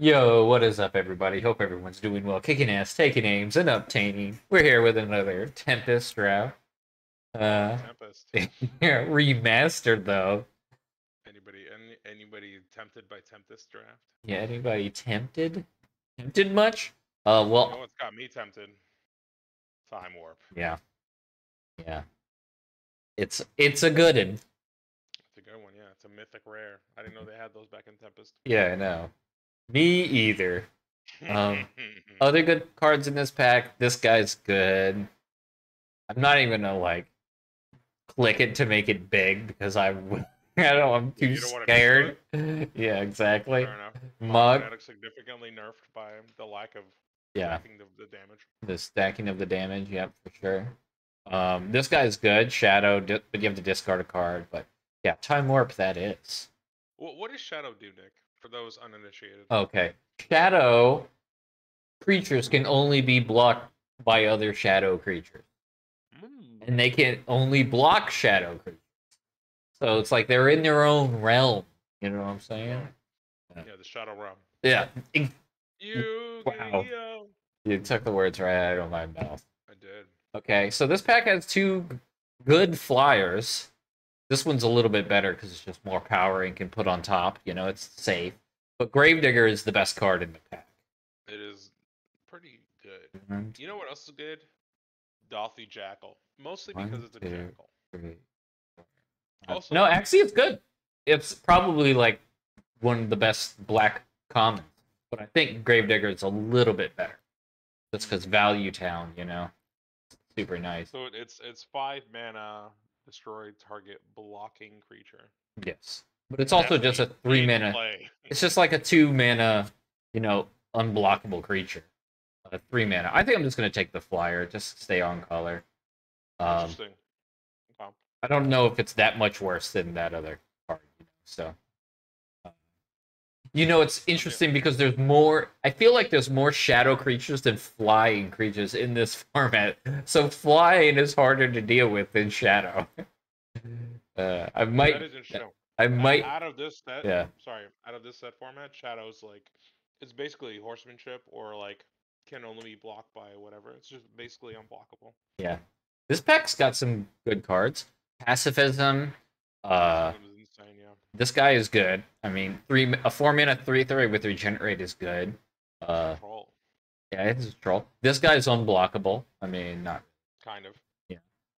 Yo, what is up, everybody? Hope everyone's doing well, kicking ass, taking aims, and obtaining. We're here with another Tempest draft. Uh, Tempest. yeah, remastered though. Anybody any, anybody tempted by Tempest draft? Yeah, anybody tempted? Tempted much? Uh, You know well, what's got me tempted? Time warp. yeah, yeah. It's it's a good one. It's a good one, yeah. It's a mythic rare. I didn't know they had those back in Tempest. Yeah, I know. Me either. Um, Other good cards in this pack. This guy's good. I'm not even gonna like click it to make it big because I, I don't. I'm too scared. Yeah, exactly. Mogg. Significantly nerfed by the lack of Yeah, stacking the, the damage. the stacking of the damage. Yep, for sure. Um, this guy's good. Shadow, but you have to discard a card. But yeah, time warp. That is What, what does Shadow do, Nick? For those uninitiated. okay. Shadow creatures can only be blocked by other shadow creatures. Mm. and they can only block shadow creatures. So it's like they're in their own realm. You know what I'm saying? Yeah, the Shadow Realm. Yeah. You Wow. You took the words right out of my mouth. I did. Okay, so this pack has two good flyers. This one's a little bit better because it's just more power and can put on top. You know, it's safe. But Gravedigger is the best card in the pack. It is pretty good. And You know what else is good? Dauthi Jackal. Mostly One, because it's a two, jackal. three, four, five. Also- no, actually, it's good. It's probably like one of the best black commons. But I think Gravedigger is a little bit better. That's because Value Town, you know, super nice. So it's it's five mana, destroy target blocking creature. Yes, but it's also just a three in mana. Play. It's just like a two mana, you know, unblockable creature. A three mana. I think I'm just gonna take the flyer. Just stay on color. Um, Interesting. Okay. I don't know if it's that much worse than that other card. You know, so, you know, it's interesting because there's more. I feel like there's more shadow creatures than flying creatures in this format. So flying is harder to deal with than shadow. Uh, I that might. I might. Out of this set, Yeah. sorry, out of this set format, Shadow's like it's basically horsemanship or like can only be blocked by whatever. It's just basically unblockable. Yeah. This pack's got some good cards. Pacifism. Uh, insane, yeah. this guy is good. I mean, three a four mana three three with regenerate is good. Uh, Control, yeah, it's a troll. This guy's unblockable. I mean, not kind of.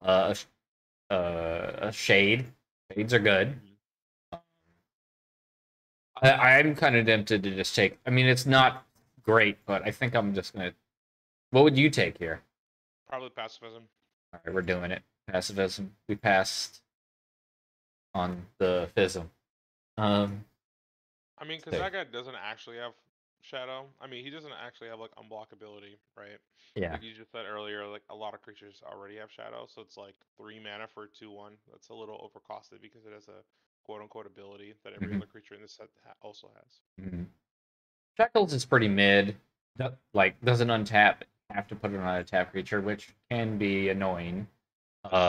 uh, a uh, a shade. Shades are good. I, I'm kind of tempted to just take. I mean, it's not great, but I think I'm just gonna. What would you take here? Probably pacifism. All right, we're doing it. Pacifism. We passed on the fism. Um, I mean, because Sick. that guy doesn't actually have shadow. I mean, he doesn't actually have like unblockability, right? yeah, Like you just said earlier, like a lot of creatures already have shadow, so it's like three mana for a two one. That's a little overcosted because it has a quote unquote ability that every Mhm. other creature in this set ha- also has. mhm. Shackles is pretty mid. Like doesn't untap. Have to put it on a tap creature, which can be annoying.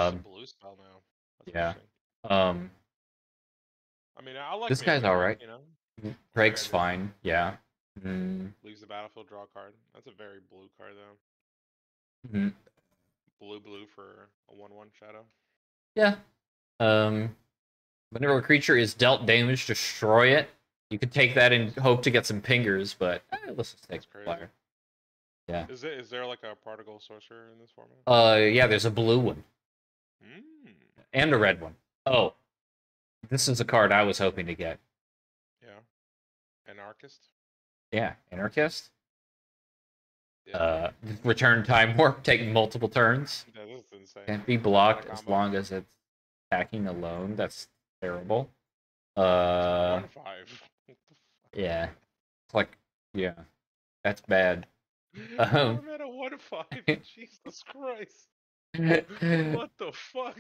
A Um, blue spell now. That's yeah. Um, I mean, I like This guy's alright. You know, Craig's fine. Yeah. Mm, leaves the battlefield, draw a card. That's a very blue card though. mhm. Blue blue for a one one shadow. Yeah. Um, whenever a creature is dealt damage, destroy it. You could take that and hope to get some pingers, but eh, let's just take flyer. Yeah. Is it is there like a prodigal sorcerer in this format? Uh, yeah. There's a blue one Mm, and a red one. Oh, this is a card I was hoping to get. yeah. Anarchist. Yeah, anarchist. Yeah. Uh, return time warp, taking multiple turns. yeah, this is insane. Can't be blocked as long as it's attacking alone. That's terrible. Uh, one five. What the fuck? yeah. It's like, yeah, that's bad. Um, Four mana, one five. Jesus Christ! What the fuck?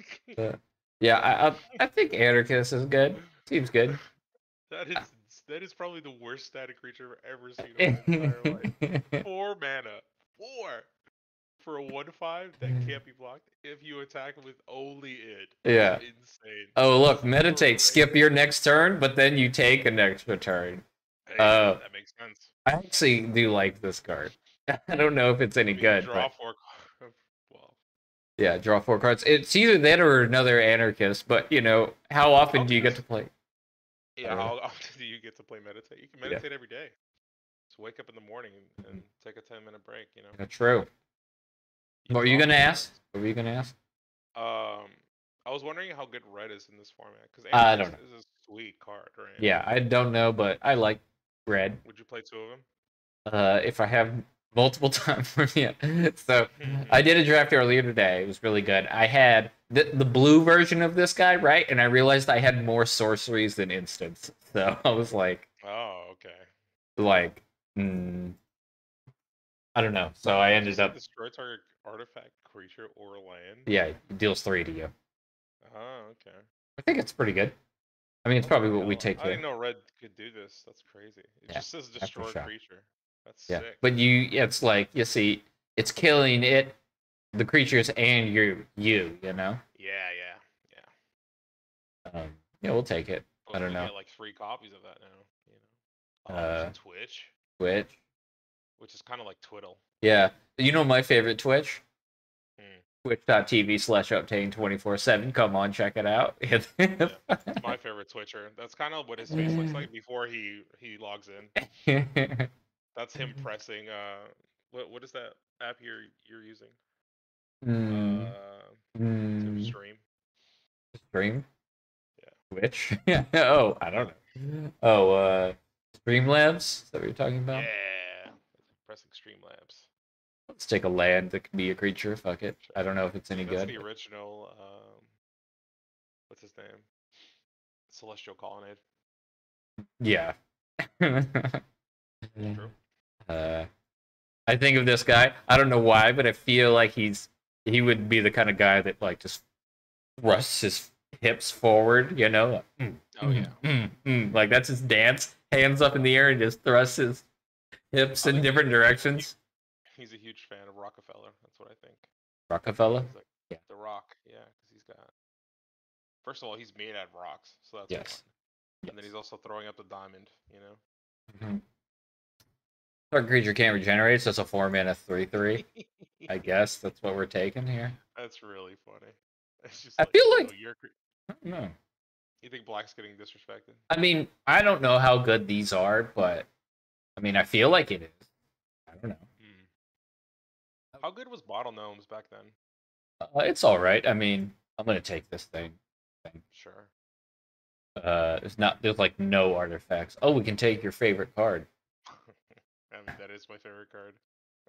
Yeah, I, I I think anarchist is good. Seems good. That is that is probably the worst static creature I've ever seen in my entire life. Four mana, four for a one five that can't be blocked if you attack with only it. Yeah. insane. Oh, look, meditate. Skip your next turn, but then you take an extra turn. Hey, Uh, that makes sense. I actually do like this card. I don't know if it's any You good, Draw but four. Yeah, draw four cards. It's either that or another anarchist. But you know, how often do you get to play? yeah. How often do you get to play meditate? You can Yeah. meditate every day. Just wake up in the morning and, take a ten minute break. You know. Yeah, true. You What were you gonna ask? What were you gonna ask? Um, I was wondering how good red is in this format because I don't is a sweet card, right? Yeah, I don't know, but I like red. Would you play two of them? Uh, if I have multiple times for me. So I did a draft earlier today. It was really good. I had the the blue version of this guy, right? And I realized I had more sorceries than instants. So I was like, Oh, okay. like, mm, I don't know. So I ended up, destroy target artifact, creature, or land. yeah, it deals three to you. Oh, okay. I think it's pretty good. I mean, it's probably what we take I didn't know red could do this. That's crazy. It Yeah, just says destroy creature. That's Yeah, sick. but you, it's like you see, it's killing it, the creatures, and you, you, you know. yeah, yeah, yeah. Um, yeah, we'll take it. Well, I don't know. Get like three copies of that now. You know. Oh, Uh, Twitch, Twitch. which is kind of like Twiddle. Yeah. You know my favorite Twitch? Hmm. Twitch.tv slash UpTain 24 7. Come on, check it out. It's my favorite Twitcher. That's kind of what his face looks like before he he logs in. That's him pressing. Uh, what what is that app you're you're using? Mm, Uh, mm, stream. stream? Yeah. Twitch? oh, I don't know. Oh, uh, Streamlabs? Is that what you're talking about? Yeah. Pressing Streamlabs. Let's take a land that can be a creature. Fuck it. I don't know if it's any That's good. the original. Um, what's his name? Celestial Colonnade. Yeah. True. Uh, I think of this guy. I don't know why, but I feel like he's he would be the kind of guy that like just thrusts his hips forward. You know, like, mm, Oh mm, yeah. mm, mm. like that's his dance. Hands up in the air and just thrusts his hips in different directions. He's a huge fan of Rockefeller. That's what I think. Rockefeller. Like, Yeah. The Rock. Yeah, because he's got. First of all, he's made out of rocks, so that's Yes. fun. And then he's also throwing up the diamond. You know. Mhm. Target creature can't regenerate, so it's a four mana three three. I guess that's what we're taking here. That's really funny. It's just I like, feel like- know, you're, cre- I don't know. you think Black's getting disrespected? I mean, I don't know how good these are, but I mean, I feel like it is. I don't know. Hmm. How good was Bottle Gnomes back then? Uh, it's all right. I mean, I'm gonna take this thing. Sure. Uh, there's not there's like no artifacts. Oh, we can take your favorite card. I mean, that is my favorite card.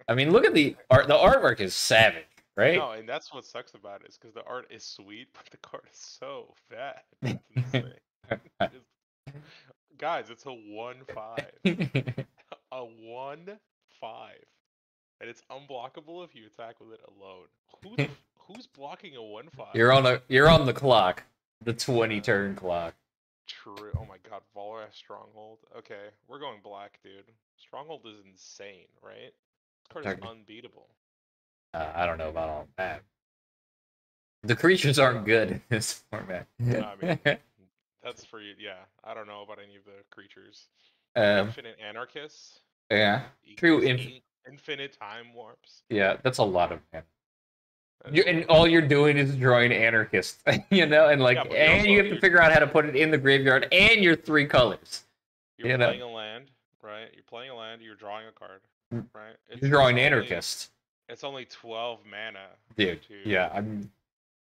I mean, look at the art. The artwork is savage, right? No, and that's what sucks about it is because the art is sweet, but the card is so bad. It's Guys, it's a one five, a one five, and it's unblockable if you attack with it alone. Who the, who's blocking a one five? you're on a you're on the clock, the 20 turn clock. True. Oh my god, Volrath's Stronghold. Okay, we're going black, dude. Stronghold is insane, right? This card is unbeatable. Uh, I don't know about all that. The creatures aren't good in this format. I mean, That's for you. Yeah, I don't know about any of the creatures. um, Infinite Anarchists. yeah, True, inf- infinite Time Warps. yeah, that's a lot of mana. You, and all you're doing is drawing anarchists, you know, and like, Yeah, and you have to figure out how to put it in the graveyard, and your three colors. You're you know. playing a land, right? You're playing a land. You're drawing a card, Mm. right? It's, You're drawing only- anarchists, It's only 12 mana. dude. Yeah, I'm.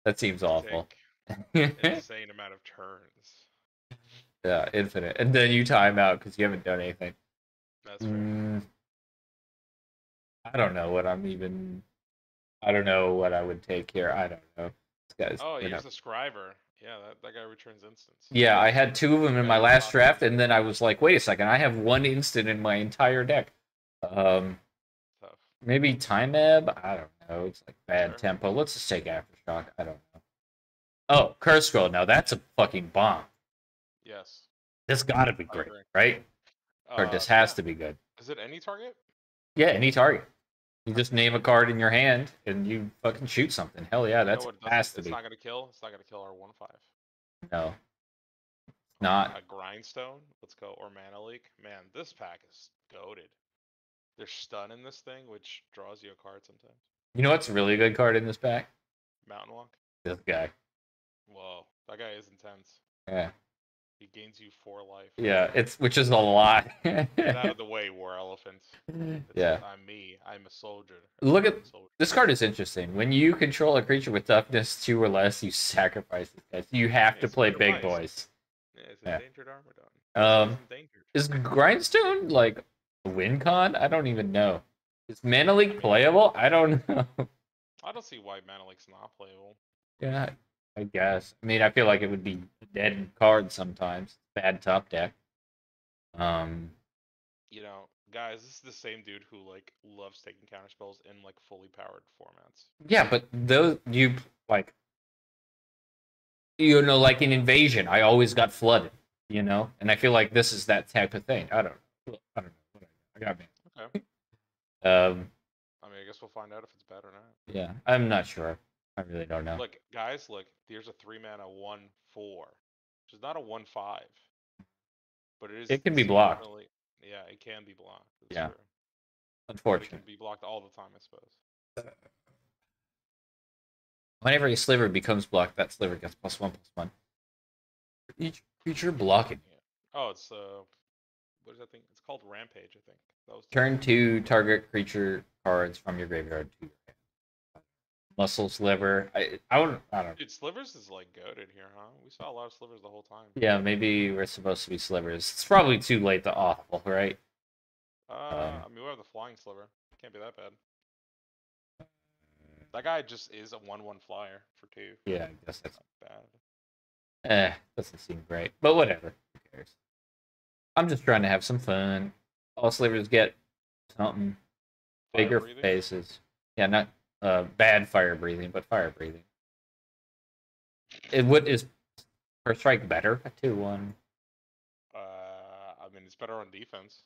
That seems awful. take yeah, an insane amount of turns. Yeah, infinite, and then you time out because you haven't done anything. That's right. Mm, I don't know what I'm even. I don't know what I would take here. I don't know. This guy's. Oh, you know. the Scrivener. Yeah, that, that guy returns instants. Yeah, I had two of them in my last draft, and then I was like, wait a second, I have one instant in my entire deck. Um, Tough. maybe Time Ebb? I don't know. It's like bad Sure. tempo. Let's just take Aftershock. I don't know. Oh, Curse Scroll. Now that's a fucking bomb. Yes. This gotta be great, right? Or Uh, this has to be good. Is it any target? Yeah, any target. You just name a card in your hand and you fucking shoot something. Hell yeah, that's what has to it's be. not gonna kill. It's not gonna kill our one five. No. Not a grindstone. Let's go or mana leak. Man, this pack is goaded. There's stun in this thing, which draws you a card sometimes. you know what's a really good card in this pack? Mountain walk. This guy. Whoa, that guy is intense. Yeah. He gains you four life. Yeah, it's which is a lot. Get out of the way, war elephants. Yeah. I'm me. I'm a soldier. Look at- soldier. This card is interesting. When you control a creature with toughness two or less, you sacrifice this guy. You have to play big nice. boys. Yeah, it's yeah. endangered Armodon. Um, endangered. is Grindstone like a win con? I don't even know. Is Mana Leak playable? I don't know. I don't see why Mana Leak's not playable. yeah, I guess. I mean, I feel like it would be a dead card sometimes. Bad top deck. Um, You know, guys, this is the same dude who like loves taking counter spells in like fully powered formats. yeah, but those you like, you know, like in Invasion, I always got flooded. You know, and I feel like this is that type of thing. I don't. I don't know. I got me. Okay. Um, I mean, I guess we'll find out if it's bad or not. yeah, I'm not sure. I really don't know. Look, guys, look. there's a three mana one four, which is not a one five, but it is. It can be blocked. Yeah, it can be blocked. Yeah. true. But it can be blocked all the time, I suppose. Whenever a sliver becomes blocked, that sliver gets plus one plus one. Each creature blocking. Oh, it's uh, what is that thing? It's called Rampage, I think. Turn two target creature cards from your graveyard to your hand. Muscle sliver. I I don't I don't. Dude, Slivers is like goaded here, huh? We saw a lot of Slivers the whole time. Yeah, maybe we're supposed to be slivers. It's probably too late to awful, right? Uh, Um, I mean, we have the flying sliver. Can't be that bad. That guy just is a one-one flyer for two. Yeah, I guess that's Not bad. eh, doesn't seem great. But whatever. Who cares? I'm just trying to have some fun. All slivers get something. Fire bigger breathing? faces. Yeah, not uh, bad fire breathing, but fire breathing. It would is first strike better at two one. Uh, I mean, it's better on defense.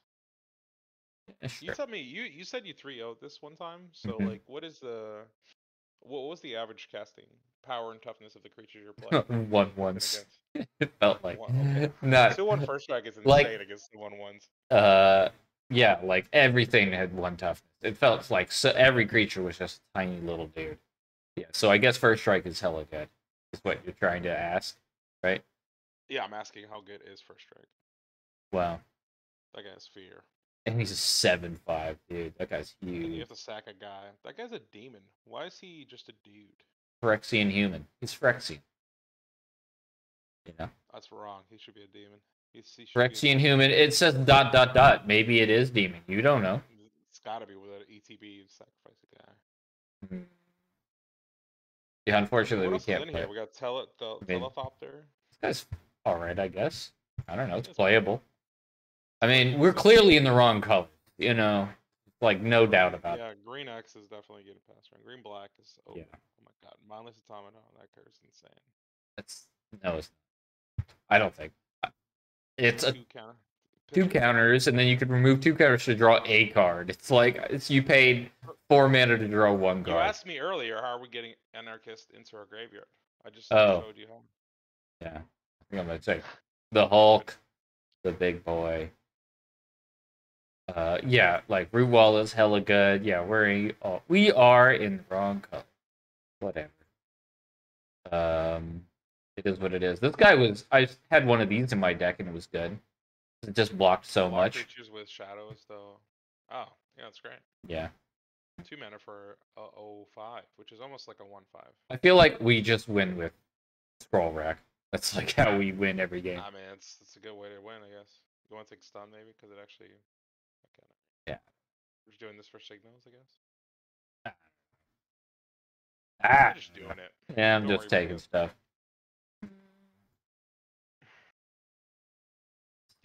Yeah, You sure. tell me. You you said you 3 0 this one time. So Mhm. like, what is the what was the average casting power and toughness of the creatures you're playing? one against? It felt like One, okay. not Two one first strike is insane Like- against the one ones. uh yeah, like everything had one toughness. It felt like so every creature was just a tiny little dude. Yeah, so I guess first strike is hella good. Is what you're trying to ask, right? Yeah, I'm asking how good is first strike. Wow. That guy's fear. And he's a seven five, dude. That guy's And you have to sack a guy. That guy's a demon. Why is he just a dude? Phyrexian human. He's Phyrexian. You know? That's wrong. He should be a demon. He's, he should be a- Phyrexian human. It says dot dot dot. Maybe it is demon. You don't know. It's gotta be with an ETB sacrifice a guy. Hmm. Yeah, unfortunately we can't play. We got tele, tel- I mean- Telethopter. This guy's alright, I guess. I don't know. It's playable. I mean, we're clearly in the wrong color. You know, like no doubt about it. Yeah, green X is definitely getting past around. Green black is oh, Yeah. oh my god. Mindless automaton, that card's insane. That's no, it's I don't think. It's a two counter. two counters, and then you could remove two counters to draw a card. It's like it's you paid four mana to draw one card. You asked me earlier how are we getting anarchist into our graveyard. I just Oh. showed you how. Yeah, I think I'm gonna say the Hulk, the big boy. Uh, yeah, like Root Wall is hella good. Yeah, we're we are in the wrong color. Whatever. Um, it is what it is. This guy was. I had one of these in my deck and it was good. It just blocked so Block much. Creatures with shadows though. Oh, yeah, that's great. Yeah, Two mana for a 05, which is almost like a 1 5. I feel like we just win with Scroll Rack. That's like how we win every game. I mean, it's it's a good way to win, I guess. You want to take stun maybe because it actually. Okay. Yeah. We're just doing this for signals, I guess. Ah, I'm just doing it. yeah, I'm Don't just taking stuff.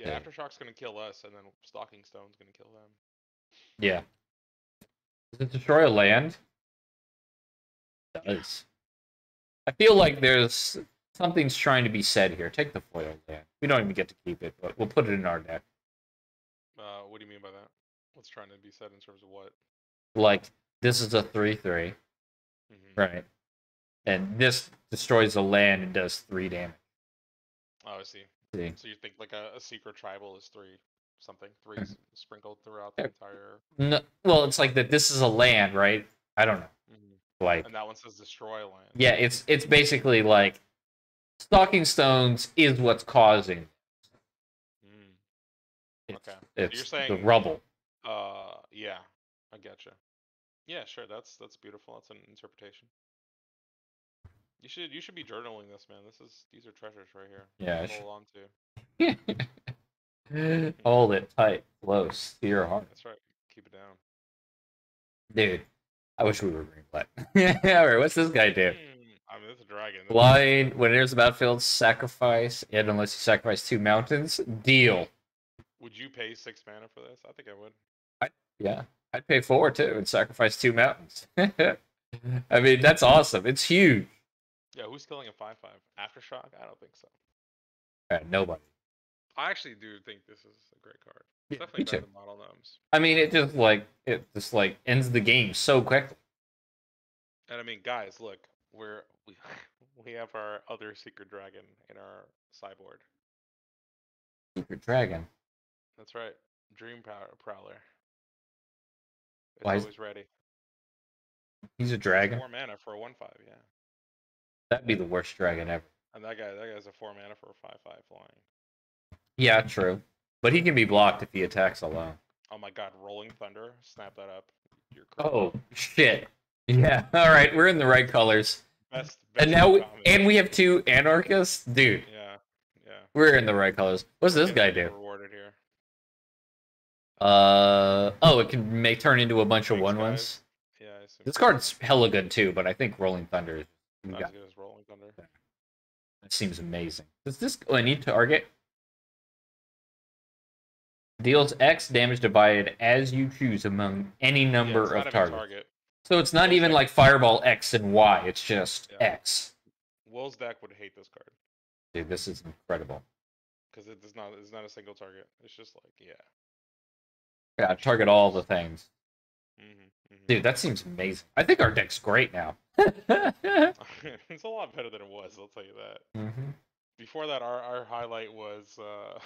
Yeah, Yeah. aftershock's gonna kill us, and then stalking stone's gonna kill them. Yeah. Does it destroy a land? It does. I feel like there's something's trying to be said here. Take the foil land. We don't even get to keep it, but we'll put it in our deck. Uh, what do you mean by that? What's trying to be said in terms of what? Like this is a three three, Mhm. right? And this destroys a land and does three damage. Oh, I see. See. So you think like a, a secret tribal is three something, three Mhm. sprinkled throughout the entire. No, well, it's like that. This is a land, right? I don't know. Mhm. Like, And that one says destroy land. yeah, it's it's basically like stalking stones is what's causing. Mm. Okay. it's you're saying the rubble. Uh, yeah, I getcha. Yeah, sure. That's that's beautiful. That's an interpretation. You should you should be journaling this, man. This is these are treasures right here. Yeah, I hold on to. Hold it tight, close to your heart, That's right. Keep it down. dude. I wish we were green black. All right, what's this guy do? Hmm, I mean, it's a dragon. Blind when there's a battlefield, sacrifice it unless you sacrifice two mountains. Deal. Would you pay six mana for this? I think I would. Yeah, I'd pay four too and sacrifice two mountains. I mean, that's awesome. It's huge. Yeah, who's killing a five five? Aftershock? I don't think so. Yeah, nobody. I actually do think this is a great card. Yeah, Definitely me better too. than bottle gnomes. I mean, it just like it just like ends the game so quickly. And I mean, guys, look, we're we we have our other secret dragon in our cyborg. Secret Dragon. That's right, Dream Power Prowler. It's Why is- always ready. He's a dragon. Four mana for a one five, yeah. That'd be the worst dragon ever. And that guy, that guy's a four mana for a five five flying. Yeah, true. But he can be blocked if he attacks alone. Oh my God, Rolling Thunder, snap that up. You're crazy. Oh shit. Yeah. All right, we're in the right colors. best, And best now we, and we have two anarchists, dude. yeah, yeah. We're in the right colors. What's this guy do? Rewarded here. Uh oh, it can make turn into a bunch of Thanks, one guys. ones. Yeah, This card's hella good too, but I think Rolling Thunder got, as good as Rolling Thunder. that seems amazing. Does this oh, I need to target? Deals X damage divided as you choose among any number it's not of targets. target. So it's not Will's even deck- like Fireball X and Y. It's just Yeah. X. Will's deck would hate this card Dude, this is incredible. because it does not. It's not a single target. It's just like yeah. Yeah, target all the things. Hmm Dude, that seems amazing. I think our deck's great now. it's a lot better than it was. I'll tell you that. Mhm. Before that, our our highlight was uh,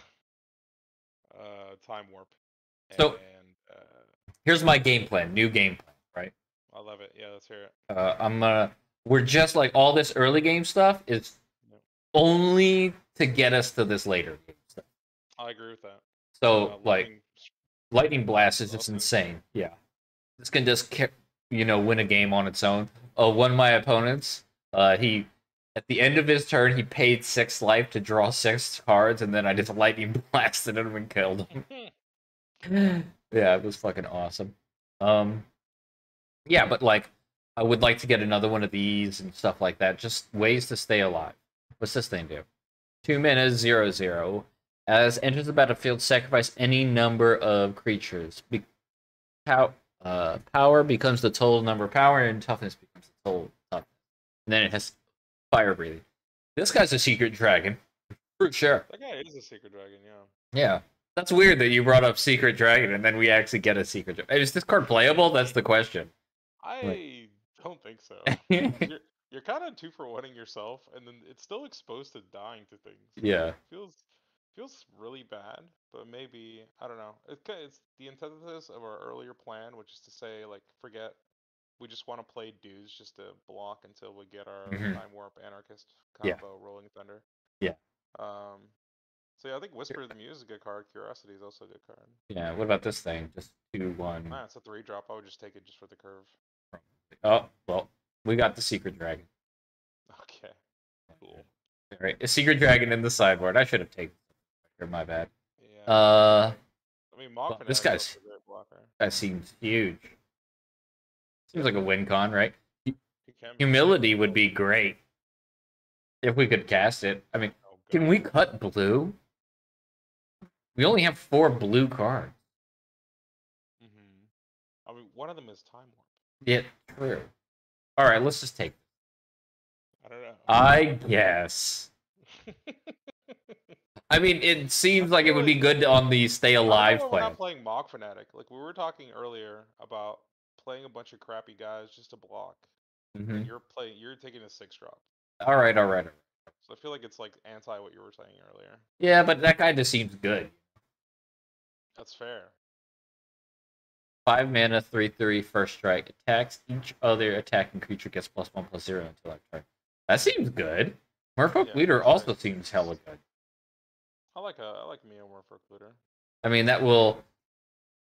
uh, time warp. So- and uh, Here's my game plan. New game plan, right? I love it. Yeah, let's hear it. Uh, I'm gonna. We're just like all this early game stuff is Yep. only to get us to this later game stuff. I agree with that. So Uh, like lightning lightning blast is just insane. Yeah, this can just you know win a game on its own. Uh, one of my opponents, uh, he at the end of his turn he paid six life to draw six cards, and then I just lightning blasted him and killed him. yeah, it was fucking awesome. Um, yeah, but like, I would like to get another one of these and stuff like that. Just ways to stay alive. What's this thing do? Two mana, zero zero. As enters the battlefield, sacrifice any number of creatures. Be- pow- uh, power becomes the total number of power, and toughness becomes the total toughness. And then it has fire breathing. This guy's a secret dragon, for sure. that guy is a secret dragon. Yeah. Yeah. That's weird that you brought up Secret Dragon and then we actually get a Secret Dragon. Is this card playable? That's the question. I don't think so. you're you're kind of two for oneing yourself, and then it's still exposed to dying to things. Yeah. Feels feels really bad, but maybe I don't know. It, it's the antithesis of our earlier plan, which is to say like forget. We just want to play dudes just to block until we get our Mhm. time warp anarchist Yeah. combo rolling thunder. Yeah. Um. So yeah, I think Whisper of the Muse is a good card. Curiosity is also a good card. Yeah. What about this thing? Just two, one. It's a three drop. I would just take it just for the curve. Oh, well, we got the Secret Dragon. Okay. Cool. All right. A Secret Dragon in the sideboard. I should have taken. My bad. Yeah. Uh, I mean, this guy's- also a great blocker. that seems huge. Seems like a win con, right? He can be- Humility would be great if we could cast it. I mean, Oh, can we cut blue? We only have four blue cards. Mm-hmm. I mean, one of them is time warp. Yeah, true. All right, let's just take. I don't know. I guess. I mean, it seems like it would be good on the stay I don't know alive why We're not playing Mogg Fanatic. Like we were talking earlier about playing a bunch of crappy guys just to block. Mhm. You're playing. You're taking a six drop. All right, all right. So I feel like it's like anti what you were saying earlier. Yeah, but that guy just seems good. That's fair. Five mana, three three, first strike. Attacks each other attacking creature gets plus one plus zero until that turn. That seems good. Merfolk Yeah, Leader also seems hella good. I like uh, I like Mio more for Clutter. I mean, that will.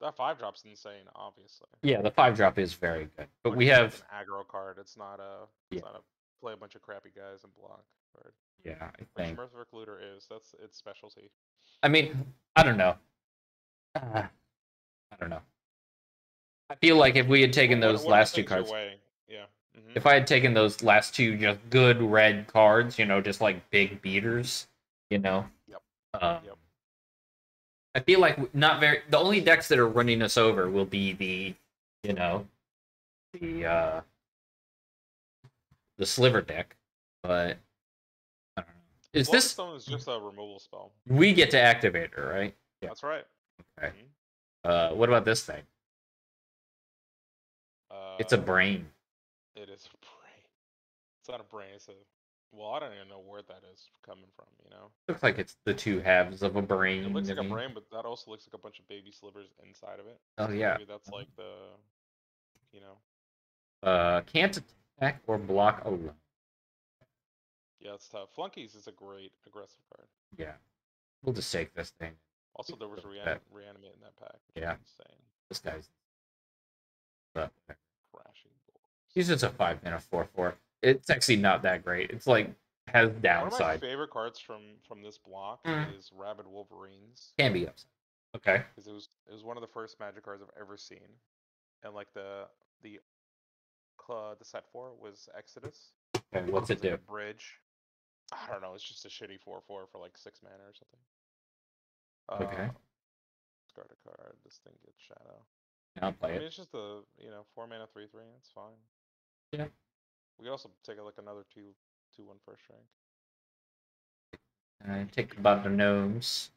That five drop's insane, obviously. Yeah, the five drop is very good. But Like, we have. an aggro card. It's not a. It's Yeah. not a play a bunch of crappy guys and block card. Yeah, I Which think. Merfolk Looter is. That's its specialty. I mean, I don't know. Uh, I don't know. I feel like if we had taken those what are last two cards? Yeah. mhm. if I had taken those last two just good red cards, you know, just like big beaters, you know. Um, Yep. I feel like not very. The only decks that are running us over will be the, you know, the uh, the sliver deck. But I don't know. Is this Stone is just a removal spell. we get to activate her, right? Yeah. That's right. Okay. Mhm. Uh, what about this thing? Uh, It's a brain. It is a brain. It's not a brain. It's a. Well, I don't even know where that is coming from. You know, Looks like it's the two halves of a brain. it looks like a brain, but that also looks like a bunch of baby slivers inside of it. Oh So yeah. Maybe that's like the. You know. Uh, can't attack or block alone. Yeah, it's tough. Flunkies is a great aggressive card. Yeah. We'll just take this thing. Also, there was rean- reanimate in that pack. Which Yeah. Is insane. This guy's. Crashing. he's just a five mana four four. It's actually not that great. It's like has downside. One of my favorite cards from from this block Mm. is Rabid Wolverines. Can be upside. Okay. because it was it was one of the first magic cards I've ever seen, and like the the cl- the set for was Exodus. Okay, what's it like do? a bridge. I don't know. It's just a shitty four four for like six mana or something. Okay. Uh, discard a card. This thing gets shadow. I'll I play mean, it. it's just a you know four mana three three. It's fine. Yeah. We could also take a, like another two two one first rank. And take about the gnomes.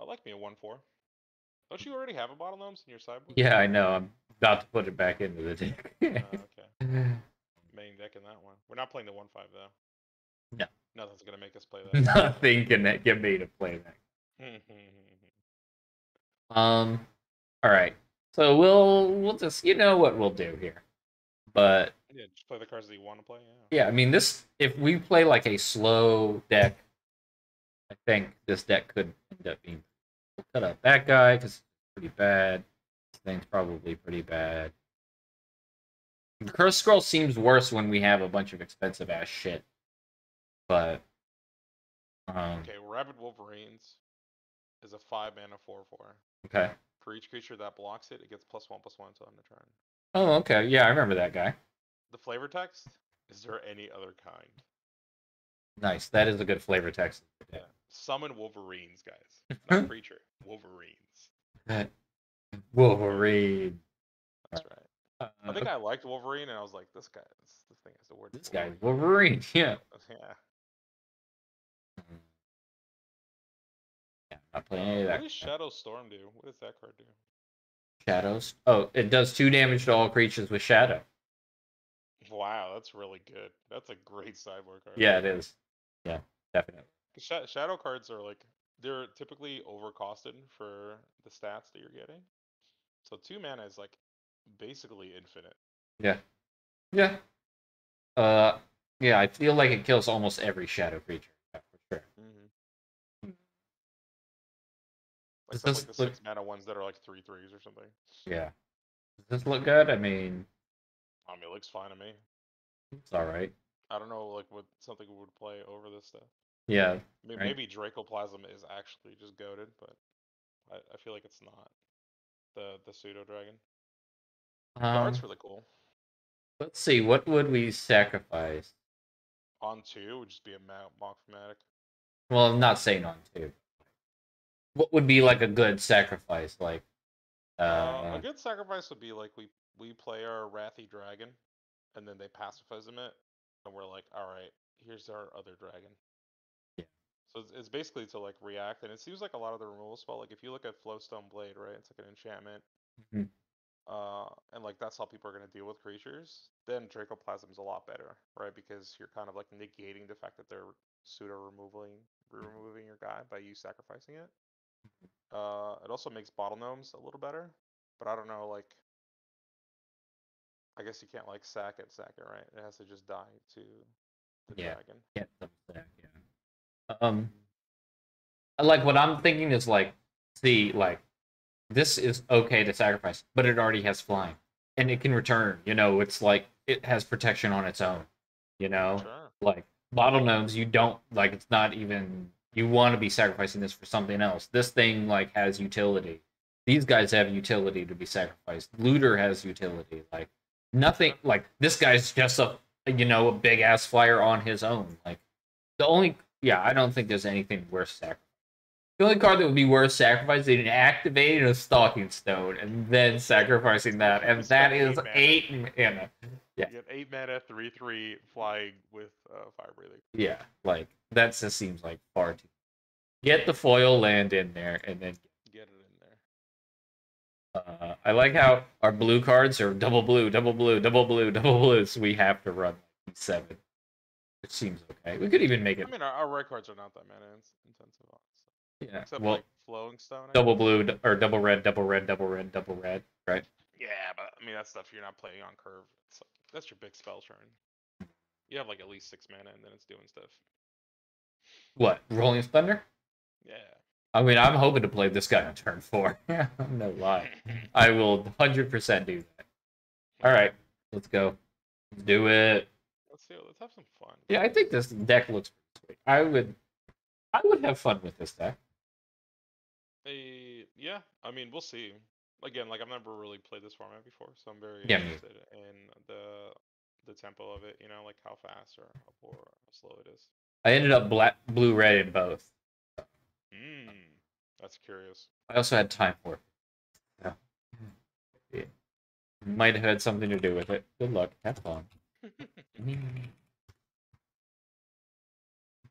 I like me a one four. Don't you already have a bottle gnomes in your sideboard? Yeah, I know. I'm about to put it back into the deck. Uh, okay. Main deck in that one. We're not playing the one five though. No. Nothing's gonna make us play that. Nothing can get me to play that. Um. All right. So we'll we'll just you know what we'll do here, but yeah, just play the cards that you want to play. Yeah. yeah, I mean this if we play like a slow deck, I think this deck could end up being. We'll cut out that guy because it's pretty bad. This thing's probably pretty bad. The Curse Scroll seems worse when we have a bunch of expensive ass shit, but um, Okay, Rabid Wolverines is a five mana four four. okay. For each creature that blocks it, it gets plus one plus one until end of turn. Oh, okay. Yeah, I remember that guy. The flavor text: Is there any other kind? Nice. That is a good flavor text. Yeah. Summon Wolverines, guys. Not creature. Wolverines. Wolverine. That's right. Uh, I think I liked Wolverine, and I was like, this guy, this, this thing has the word. this guy's Wolverine. Wolverine. Yeah. Yeah. Yeah, I'm not playing any of that. What does Shadow Storm do? What does that card do? Shadows. Oh, it does two damage to all creatures with shadow. Wow, that's really good. That's a great sideboard card. Yeah, it is. Yeah, definitely. Sha- shadow cards are like they're typically overcosted for the stats that you're getting. So two mana is like basically infinite. Yeah. Yeah. Uh, yeah. I feel like it kills almost every shadow creature. Yeah, for sure. Mm-hmm. Does Except this like the look- six mana ones that are like three threes or something. Yeah. Does this look good? I mean, I mean, it looks fine to me. it's all right. I don't know, like what something would play over this stuff. Yeah. Mean, Right. maybe Dracoplasm is actually just goaded, but I, I feel like it's not. The the pseudo dragon. The Um, art's really cool. let's see. What would we sacrifice? On two would just be a Mogg Fanatic. Well, I'm not saying on two. What would be like a good sacrifice? Like, Uh, uh, a good sacrifice would be like we we play our wrathy dragon, and then they pacifism it, and we're like, all right, here's our other dragon. Yeah. So it's, it's basically to like react, and it seems like a lot of the removal spell. Like if you look at Flowstone Blade, right, it's like an enchantment. Mhm. Uh, and like that's how people are gonna deal with creatures. Then Dracoplasm is a lot better, right? Because you're kind of like negating the fact that they're pseudo removing removing your guy by you sacrificing it. Uh, it also makes bottle gnomes a little better, but I don't know like. I guess you can't like sack it, sack it, right? It has to just die to the Yeah. dragon. Yeah, yeah. Um, like what I'm thinking is like, see, like, this is okay to sacrifice, but it already has flying, and it can return. You know, it's like it has protection on its own. You know, Sure. like bottle gnomes, you don't like. It's not even. You want to be sacrificing this for something else. This thing like has utility. These guys have utility to be sacrificed. Looter has utility. Like nothing. Like this guy's just a you know a big ass flyer on his own. Like the only yeah, I don't think there's anything worth sacrificing. The only card that would be worth sacrificing is activating a stalking stone and then sacrificing that, and that is eight eight mana. Yeah. You have eight mana, three three flying with uh, fire breathing. Yeah, like that just seems like far too. Get the foil land in there, and then Get it in there. Uh, I like how our blue cards are double blue, double blue, double blue, double blue. So we have to run seven. It seems okay. We could even make it. I mean, our, our red cards are not that mana intensive, honestly. Yeah. Except Well, like flowing stone. I double guess. blue or double red, double red, double red, double red. Right. Yeah, but I mean that's stuff you're not playing on curve. It's like, that's your big spell turn. You have like at least six mana, and then it's doing stuff. What? Rolling Thunder? Yeah. I mean, I'm hoping to play this guy on turn four. no lie. I will 100% do that. All right, let's go. Let's do it. Let's see. Let's have some fun. Yeah, I think this deck looks pretty sweet. I would, I would have fun with this deck. Eh, yeah. I mean, we'll see. Again, like I've never really played this format before, so I'm very Yeah, me interested in the the tempo of it. You know, like how fast or how poor or how slow it is. I ended up black, blue, red in both. Hmm. That's curious. I also had time for it. So, it might have had something to do with it. Good luck. Have fun.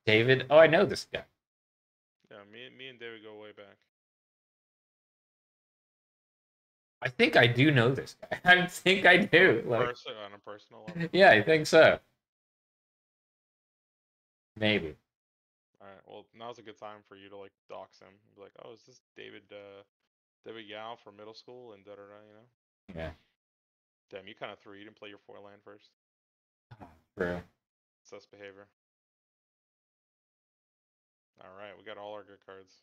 David. Oh, I know this guy. Yeah, me, me and David go way back. I think I do know this guy. I think I do. Like, on a personal level. yeah, I think so. Maybe. Well, now's a good time for you to like dox him. Be like, oh, is this David? Uh, David Yao from middle school and da da da. You know. Yeah. Damn, you kind of threw. You didn't play your four land first. True. Sus behavior. All right, we got all our good cards.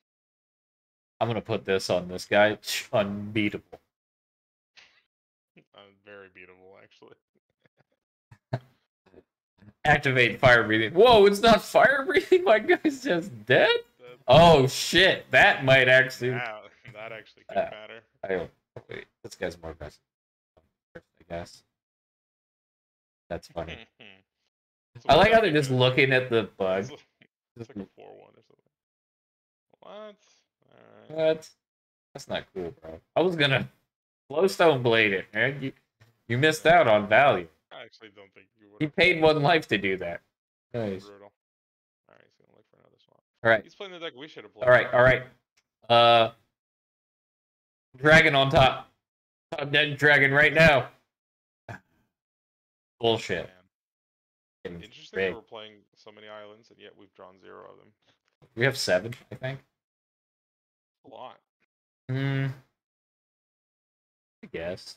I'm gonna put this on this guy. Unbeatable. Uh, very beatable, actually. Activate fire breathing. Whoa, it's not fire breathing. My guy's just dead. Oh shit, that might actually. yeah, that actually could Uh, matter. I don't. Wait, this guy's more aggressive. I guess. That's funny. I like how they're just looking at the bug. It's, it's like a four one or something. What? Alright. What? That's not cool, bro. I was gonna flowstone blade it, man. You, you missed out on value. I actually don't think you would. He paid one life to do that. Nice. Brutal. Alright, he's gonna look for another swap. All right. He's playing the deck we should have played. All right. All right. Uh, dragon on top. Top dead dragon right now. Bullshit. Man. Interesting big. that we're playing so many islands and yet we've drawn zero of them. We have seven, I think. A lot. Hmm. I guess.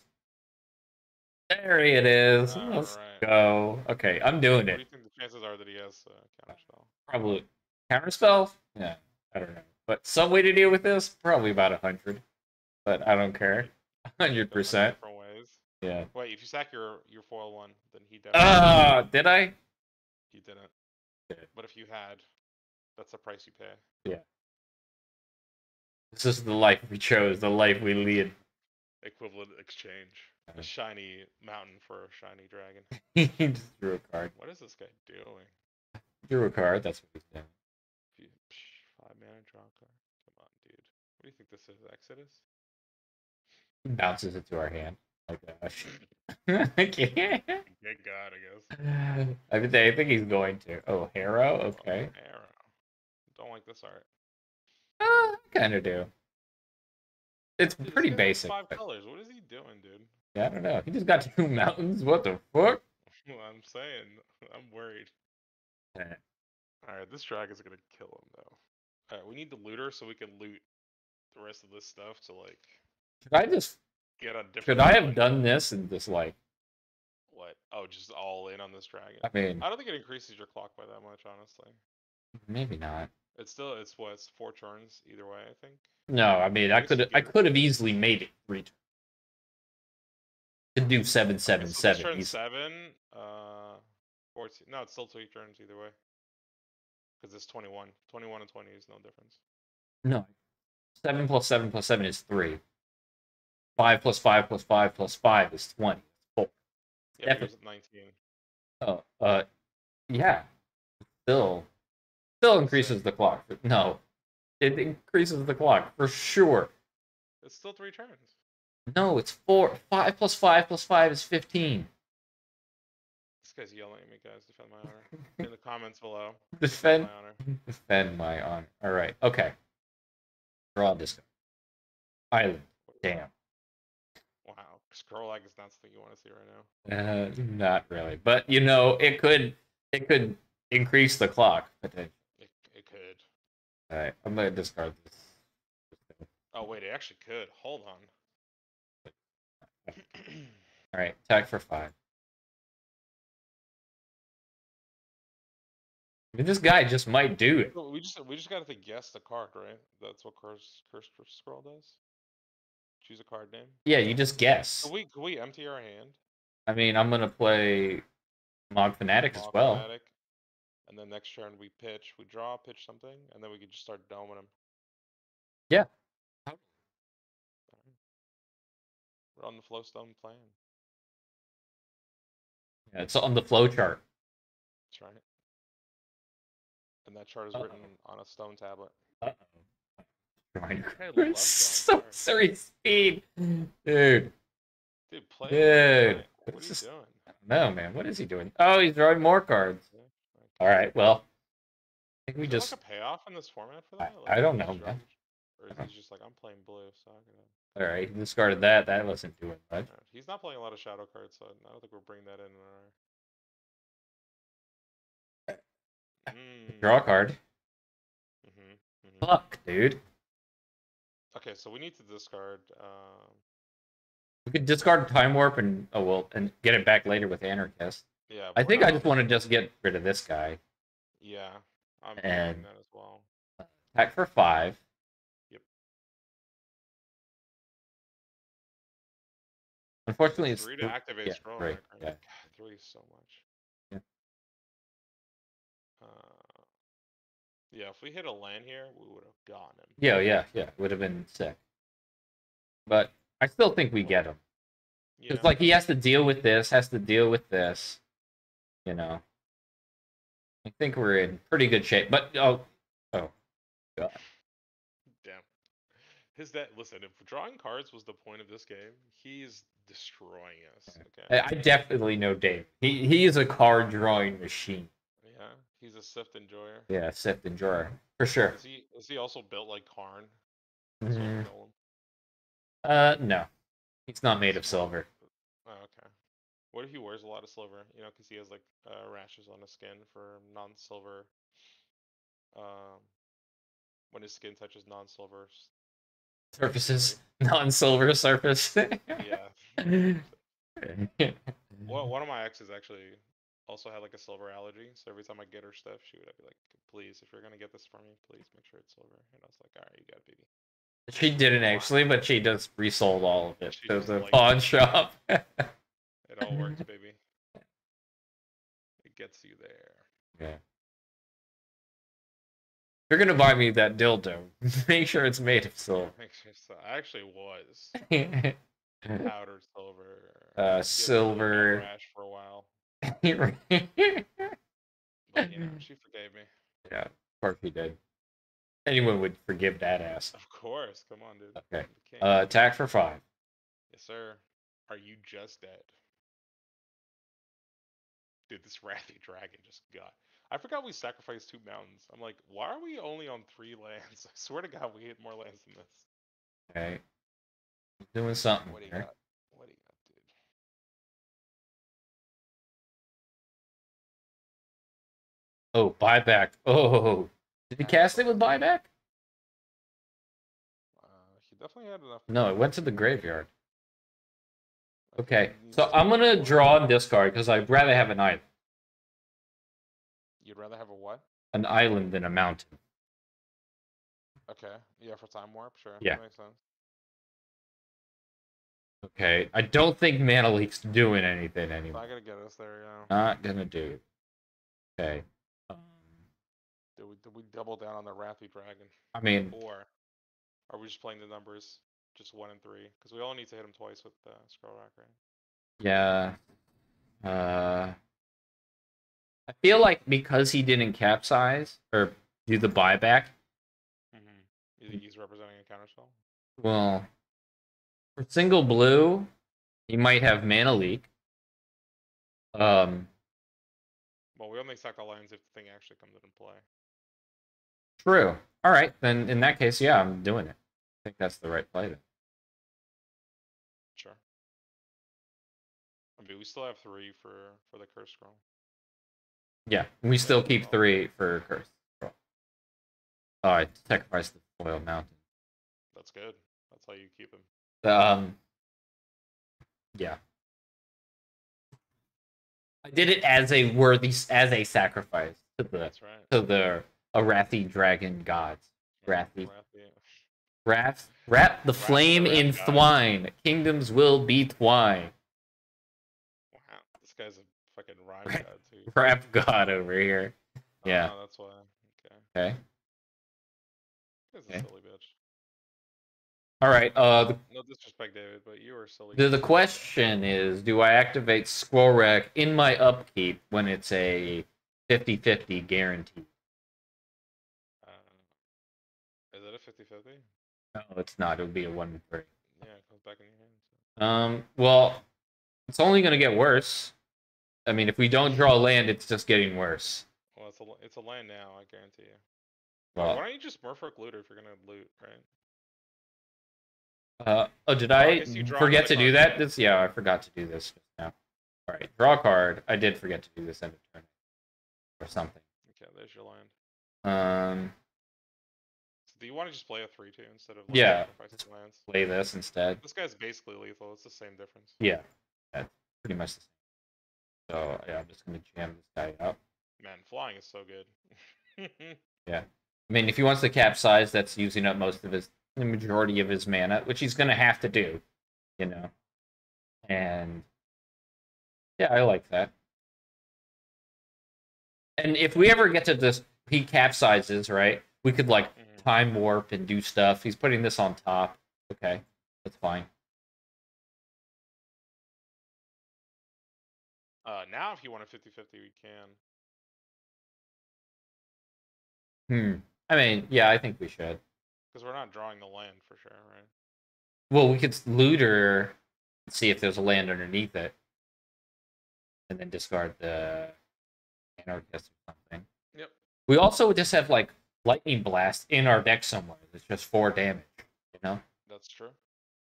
There it is. Let's Alright. go. Okay, I'm doing What do it. you think the chances are that he has uh, counterspell? Probably counterspell. Yeah, I don't know. But some way to deal with this, probably about a hundred. But I don't care. Hundred percent. Different ways. Yeah. Wait, if you sack your your foil one, then he definitely Ah, did I? he didn't. But if you had, that's the price you pay. Yeah. This is the life we chose. The life we lead. Equivalent exchange. A shiny mountain for a shiny dragon. he just drew a card. What is this guy doing? Drew a card. That's what he's doing. If you- psh, Five mana draw card. Come on, dude. What do you think this is? Exodus? He bounces it to our hand. Like. I can't. Good God, I guess. I think, I think he's going to. Oh, Harrow? Okay. Arrow. Don't like this art. Uh, I kind of do. It's Dude, pretty basic. Five but- colors. What is he doing, dude? Yeah, I don't know. He just got two mountains. What the fuck? Well, I'm saying, I'm worried. Alright, this dragon's gonna kill him though. Alright, we need the looter so we can loot the rest of this stuff to like Could I just get a different. Could I have done this and just like what? Oh, just all in on this dragon. I mean I don't think it increases your clock by that much, honestly. maybe not. It's still it's what it's four turns either way. I think. No, I mean I could I could have easily made it three turns. Could do seven seven seven. turn seven. Uh, 14. No, it's still three turns either way. Because it's 21. 21 and 20 is no difference. No. Seven plus seven plus seven is three. Five plus five plus five plus five is twenty. Four. Yeah, at 19. Oh, uh, yeah. Still, still increases the clock. No, it increases the clock for sure. It's still three turns. No, it's four. Five plus five plus five is fifteen. This guy's yelling at me, guys. Defend my honor. In the comments below. Defend, my honor. defend my honor. All right. Okay. Draw this. Island. Damn. Wow. Scroll lag is not something you want to see right now. Uh, not really, but you know, it could, it could increase the clock. potentially. It, it could. All right, I'm gonna discard this. Oh, wait, it actually could. Hold on. All right, attack for five. I mean, this guy just might do it. We just we just gotta think guess the card, right? That's what curse curse scroll does. Choose a card name. Yeah, you just guess. Can we can we empty our hand? I mean, I'm gonna play Mogg Fanatic as well. Fanatic, And then next turn we pitch, we draw, pitch something, and then we can just start doming them. Yeah. We're on the flow stone plan. Yeah, it's on the flow chart. That's right. And that chart is Uh-oh. written on a stone tablet. I to love so sorry speed, dude. Dude, play. Dude, it, play it. What what's this- doing? No man, what is he doing? Oh, he's drawing more cards. Yeah, like- All right, well, I think we just. like a payoff in this format for I- that? I don't know, man. Or is uh-huh. he just like I'm playing blue, so I'm gonna. All right, he discarded that. That wasn't doing much. He's not playing a lot of shadow cards, so I don't think we'll bring that in. our... Mm, Draw a card. mhm, mhm. Fuck, dude. Okay, so we need to discard. Um, We could discard time warp and oh well, and get it back later with anarchist. yeah. I think I just want to just get rid of this guy. Yeah, I'm And- doing that as well. Attack for five. Unfortunately, it's three to activate yeah, scroll. three, right? yeah. God, three is so much. Yeah. Uh, yeah, if we hit a land here, we would have gotten him. yeah, yeah, yeah. Would have been sick. But I still think we get him. Yeah. It's like he has to deal with this, has to deal with this. You know. I think we're in pretty good shape. But oh, oh, Damn. His that listen, if drawing cards was the point of this game, he's destroying us. Okay. I definitely know Dave. He he is a card drawing machine. Yeah, he's a Sift enjoyer. Yeah, sift enjoyer for sure. Is he is he also built like Karn? That's what Mhm. we call him. Uh, no, he's not made of silver. Oh, okay. What if he wears a lot of silver? You know, because he has like uh, rashes on his skin for non-silver. Um, when his skin touches non-silver. Surfaces, non-silver surface. Yeah. Well, one of my exes actually also had like a silver allergy, so every time I get her stuff, she would be like, "Please, if you're gonna get this for me, please make sure it's silver." And I was like, "All right, you got it, baby." she didn't actually, but she just resold all of it She to just the pawn it. shop. It all works, baby. It gets you there. yeah. You're gonna buy me that dildo, make sure it's made of silver. Make sure so. I actually was uh, powdered silver. Give it a little silver. rash for a while, yeah, but you know, she forgave me. of course he did. Anyone would forgive that ass. Of course, come on, dude. Okay. I'm the king. Uh, attack for five. yes, sir. Are you just dead? Dude, this Rathi Dragon just got. I forgot we sacrificed two mountains. I'm like, why are we only on three lands? I swear to God, we hit more lands than this. Okay. Doing something. What do you here. got? What do you got, dude? Oh, buyback. Oh, did he cast it with buyback? Uh, he definitely had enough. No, it went to the graveyard. Okay, think he needs so I'm gonna draw and discard because I'd rather have an island, You'd rather have a what? an island than a mountain. Okay. Yeah, for time warp, sure. Yeah. Makes sense. Okay, I don't think Mana Leak's doing anything anymore. Not gonna get us there, yeah. Not gonna do. Okay. Um, Did we, did we double down on the Rathi Dragon? I mean, Or are we just playing the numbers? Just one and three? Because we all need to hit him twice with the scroll rack, right? yeah. Uh, I feel like because he didn't capsize or do the buyback, Mm-hmm. You think he's representing a counterspell? well, for single blue, he might have mana leak. Um, Well, we only suck the lines if the thing actually comes into play. true. All right, then in that case, yeah, I'm doing it. I think that's the right play then. Sure. I mean, we still have three for for the curse scroll. Yeah, we still keep three for curse. Oh, I sacrificed the foil mountain. That's good. That's how you keep him. Um, yeah. I did it as a worthy, as a sacrifice to the That's right. to the Arathi dragon gods. Arathi. Wrath, wrap the of the flame in god. twine. Kingdoms will be twine. Wow, this guy's a fucking rhyme god. Rap god over here. yeah. Oh, that's why. Okay. Okay. This Okay. a silly bitch. All right. Uh, the, No disrespect, David, but you are silly. the the question is, do I activate Rack in my upkeep when it's a 50-50 guarantee? Uh, is it a 50 50? No, it's not. It would be a one three. Yeah, it comes back in your hand. So. Um, well, it's only going to get worse. I mean, if we don't draw land, it's just getting worse. Well, it's a it's a land now, I guarantee you. Well, Why don't you just Merfolk looter if you're gonna loot, right? uh, oh, did I I guess you draw forget to do that? This, yeah, I forgot to do this just now. All right, draw a card. I did forget to do this end of turn or something. Okay, there's your land. Um, So do you want to just play a three two instead of like, Yeah, sacrificing lands? play this instead. This guy's basically lethal. It's the same difference. Yeah, that's pretty much the same. So yeah, I'm just gonna jam this guy up. Man, flying is so good. Yeah, I mean, if he wants to capsize, that's using up most of his, the majority of his mana, which he's gonna have to do, you know. And yeah, I like that. And if we ever get to this, he capsizes, right? We could like Mhm. time warp and do stuff. He's putting this on top. Okay, that's fine. Uh, now if you want a 50-50, we can. Hmm. I mean, yeah, I think we should. Because we're not drawing the land for sure, right? Well, we could loot looter, see if there's a land underneath it, and then discard the anarchist or something. Yep. We also just have like lightning blast in our deck somewhere. It's just four damage. You know, That's true.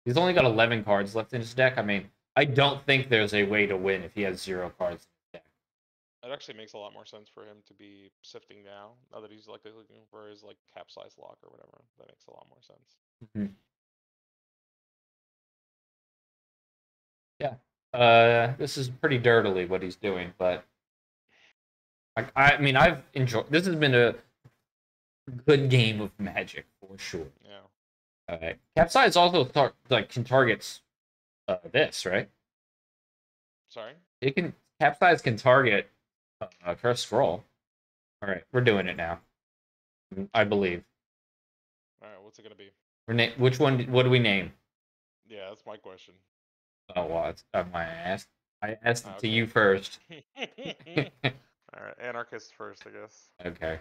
he's only got eleven cards left in his deck. I mean, I don't think there's a way to win if he has zero cards in his deck. It actually makes a lot more sense for him to be sifting now, now that he's like looking for his like capsize lock or whatever. That makes a lot more sense. Uh, this is pretty dirtily what he's doing, but I, I mean, I've enjoyed. This has been a good game of Magic for sure. Yeah. Uh, capsize also tar- like can target uh, this, right? Sorry. It can capsize can target uh, curse scroll. All right, we're doing it now. I believe. All right. What's it gonna be? We're na- which one? What do we name? Yeah, that's my question. Oh, well, it's, uh, I asked. I asked it to you first. All right, anarchist first, I guess, okay.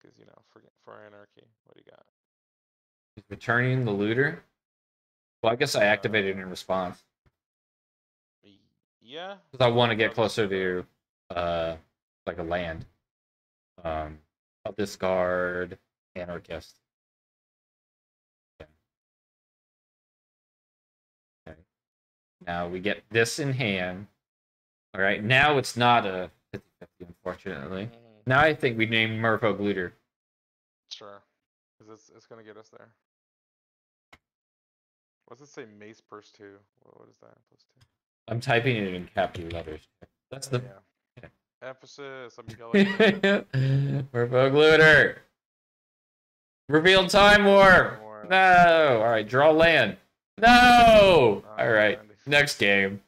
because you know, for for anarchy, what do you got? Returning the looter? Well, I guess I activated in response Yeah. because I want to get closer to uh like a land. Um, I'll discard anarchist. Yeah. Okay. Now we get this in hand. All right. Now it's not a 50-50, unfortunately. mhm. Now I think we name Merfolk Looter. Sure. Because it's, it's going to get us there. What's it say? Mace Purse 2. What, what is that? Plus 2. I'm typing it in capital letters. That's the yeah. Emphasis. I'm yelling. Merfolk Looter. Reveal time warp. No. All right, draw land. No. All right, next game.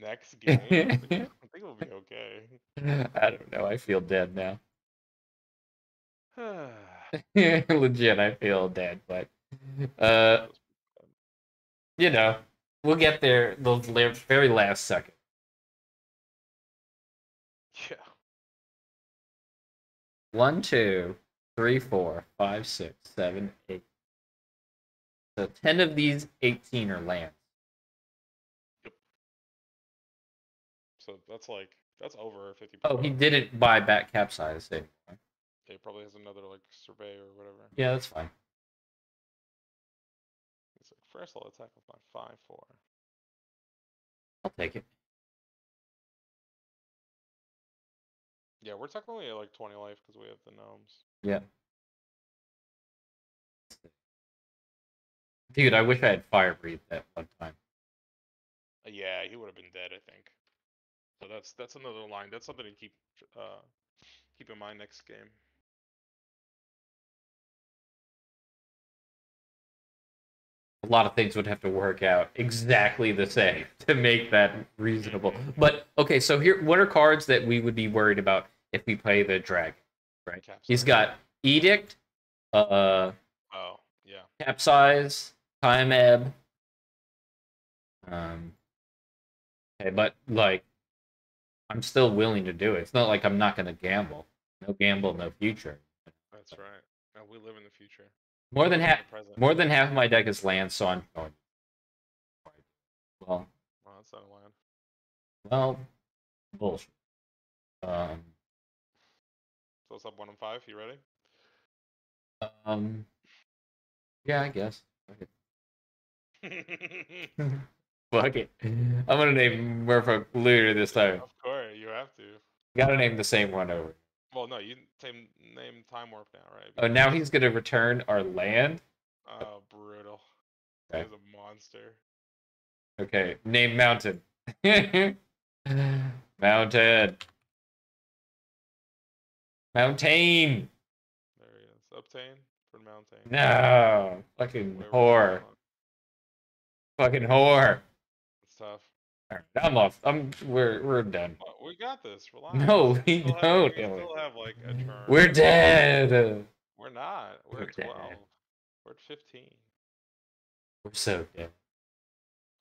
Next game. I think, I think it'll be okay. I don't know. I feel dead now. Legit, I feel dead, but uh, you know, we'll get there the very last second. Yeah. One, two, three, four, five, six, seven, eight. So ten of these eighteen are lands. Yep. So that's like that's over fifty. Oh, he didn't buy back capsize anymore. He probably has another like survey or whatever. Yeah, that's fine. First I'll attack with my five four. I'll take it. Yeah, we're technically at like twenty life because we have the gnomes. Yeah. Dude, I wish I had fire breathe that one time. Uh, yeah, he would have been dead, I think. So that's that's another line. That's something to keep uh keep in mind next game. A lot of things would have to work out exactly the same to make that reasonable. But okay, so here what are cards that we would be worried about if we play the dragon? Right. He's got Edict, uh Oh, yeah. Capsize, Time Ebb. Um Okay, but like I'm still willing to do it. It's not like I'm not gonna gamble. No gamble, no future. That's right. And we live in the future. More than half more than half of my deck is land, so I'm going. Well, Wow, that's not a land. well, bullshit. Um, So it's up one and five. You ready? um, yeah, I guess. Fuck it. Fuck it. I'm gonna name Merfolk Looter this time. of course, you have to. Gotta name the same one over. Well, no, you name name time warp now, right? Oh, now he's gonna return our land. Oh, brutal. Okay. He's a monster. Okay, name Mountain. Mountain. Mountain. There he is. Obtain for mountain. No, fucking Where whore. Fucking whore. It's tough. I'm off. I'm. We're we're done. We got this. Relax. No, We we still have- don't, We still have like a turn. We're dead. We're not. We're, We're at dead. 12. We're at 15. We're so dead.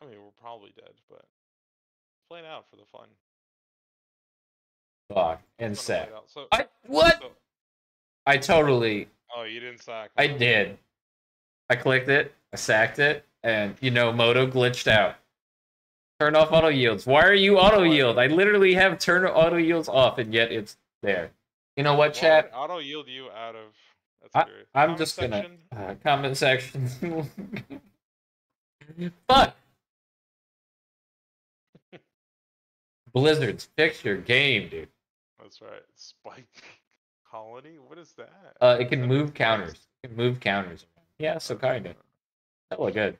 I mean, we're probably dead, but playing out for the fun. Fuck and Gonna play sad. it out. So, I what? so- I totally. oh, you didn't sack. I did. I clicked it. I sacked it, and you know, Moto glitched out. Turn off auto yields. Why are you auto yield? I literally have turn auto yields off, and yet it's there. You know what, chat? would Auto yield you out of. That's I, I'm Comment just gonna- Uh, comment section. Fuck. Blizzard's fix your game, dude. That's right. Spike colony. What is that? Uh, it can that move counters. It can move counters. Yeah, so kinda. Hella good.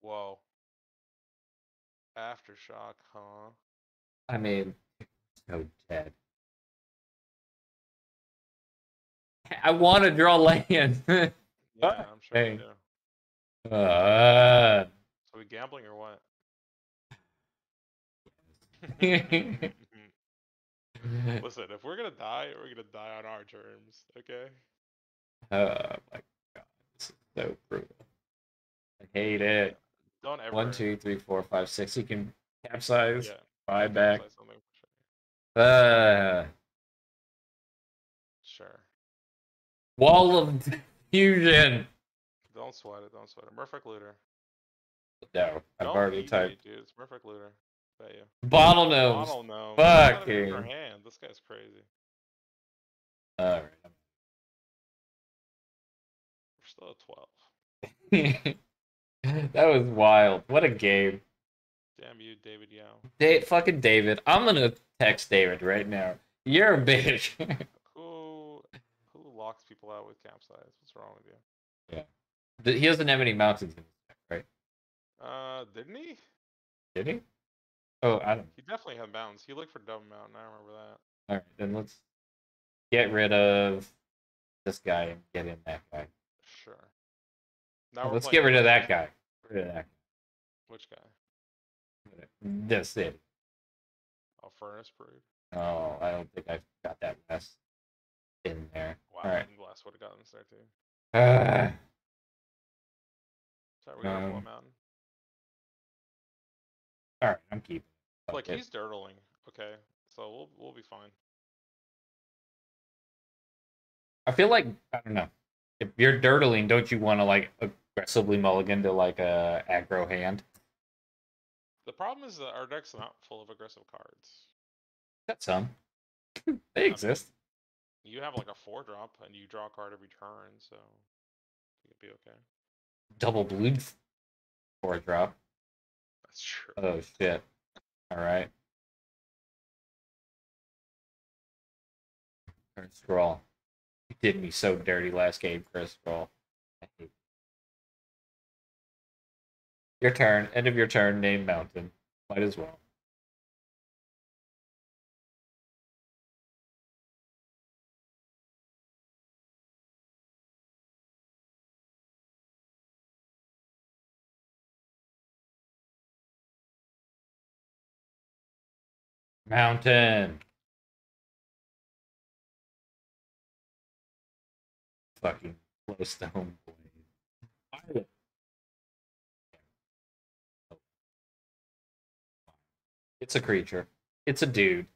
Whoa. Aftershock, huh? I mean, so dead. I want to draw land. Yeah, I'm sure Hey. you do. uh, So we gambling or what? Listen, if we're gonna die, we're gonna die on our terms, okay? oh my god, this is so brutal. I hate it. Don't ever. One, two, three, four, five, six. You can capsize, Yeah. buy back. sure. Uh, Sure. wall of fusion. Don't sweat it. Don't sweat it. Murphic looter. No, I've Don't already typed. dude. It's Murphic looter. Bet you. Bottle nose. Bottle no. He's got it in her Fucking- hand. This guy's crazy. All right. We're still at twelve. that was wild. What a game. Damn you, David Yao. Da- fucking David. I'm gonna text David right now. You're a bitch. Who who locks people out with capsize? What's wrong with you? Yeah. he doesn't have any mountains in his deck, right? Uh, didn't he? Did he? Oh, I don't. He definitely had mountains. He looked for Dumb Mountain. I remember that. All right, then let's get rid of this guy and get in that guy. Now let's get rid of that guy. Get rid of that Which guy? guy. This it. Oh, Furnace Brood. Oh, I don't think I've got that mess in there. Wow, Alright. Mountain would have gotten us there too. Uh, Sorry, we got Um, Mountain. all right, I'm keeping. Like he's dirtling. Okay, so we'll we'll be fine. I feel like I don't know. If you're dirtling, don't you want to like aggressively mulligan to like a aggro hand? The problem is that our deck's not full of aggressive cards. Got some. they exist. You have like a four drop and you draw a card every turn, so you'll be okay. Double blue four drop. That's true. Oh shit. All right. Scroll. You did me so dirty last game, Chris. I Your turn. End of your turn. Name mountain. Might as well. Mountain. Fucking flowstone blade. Violet. It's a creature. It's a dude.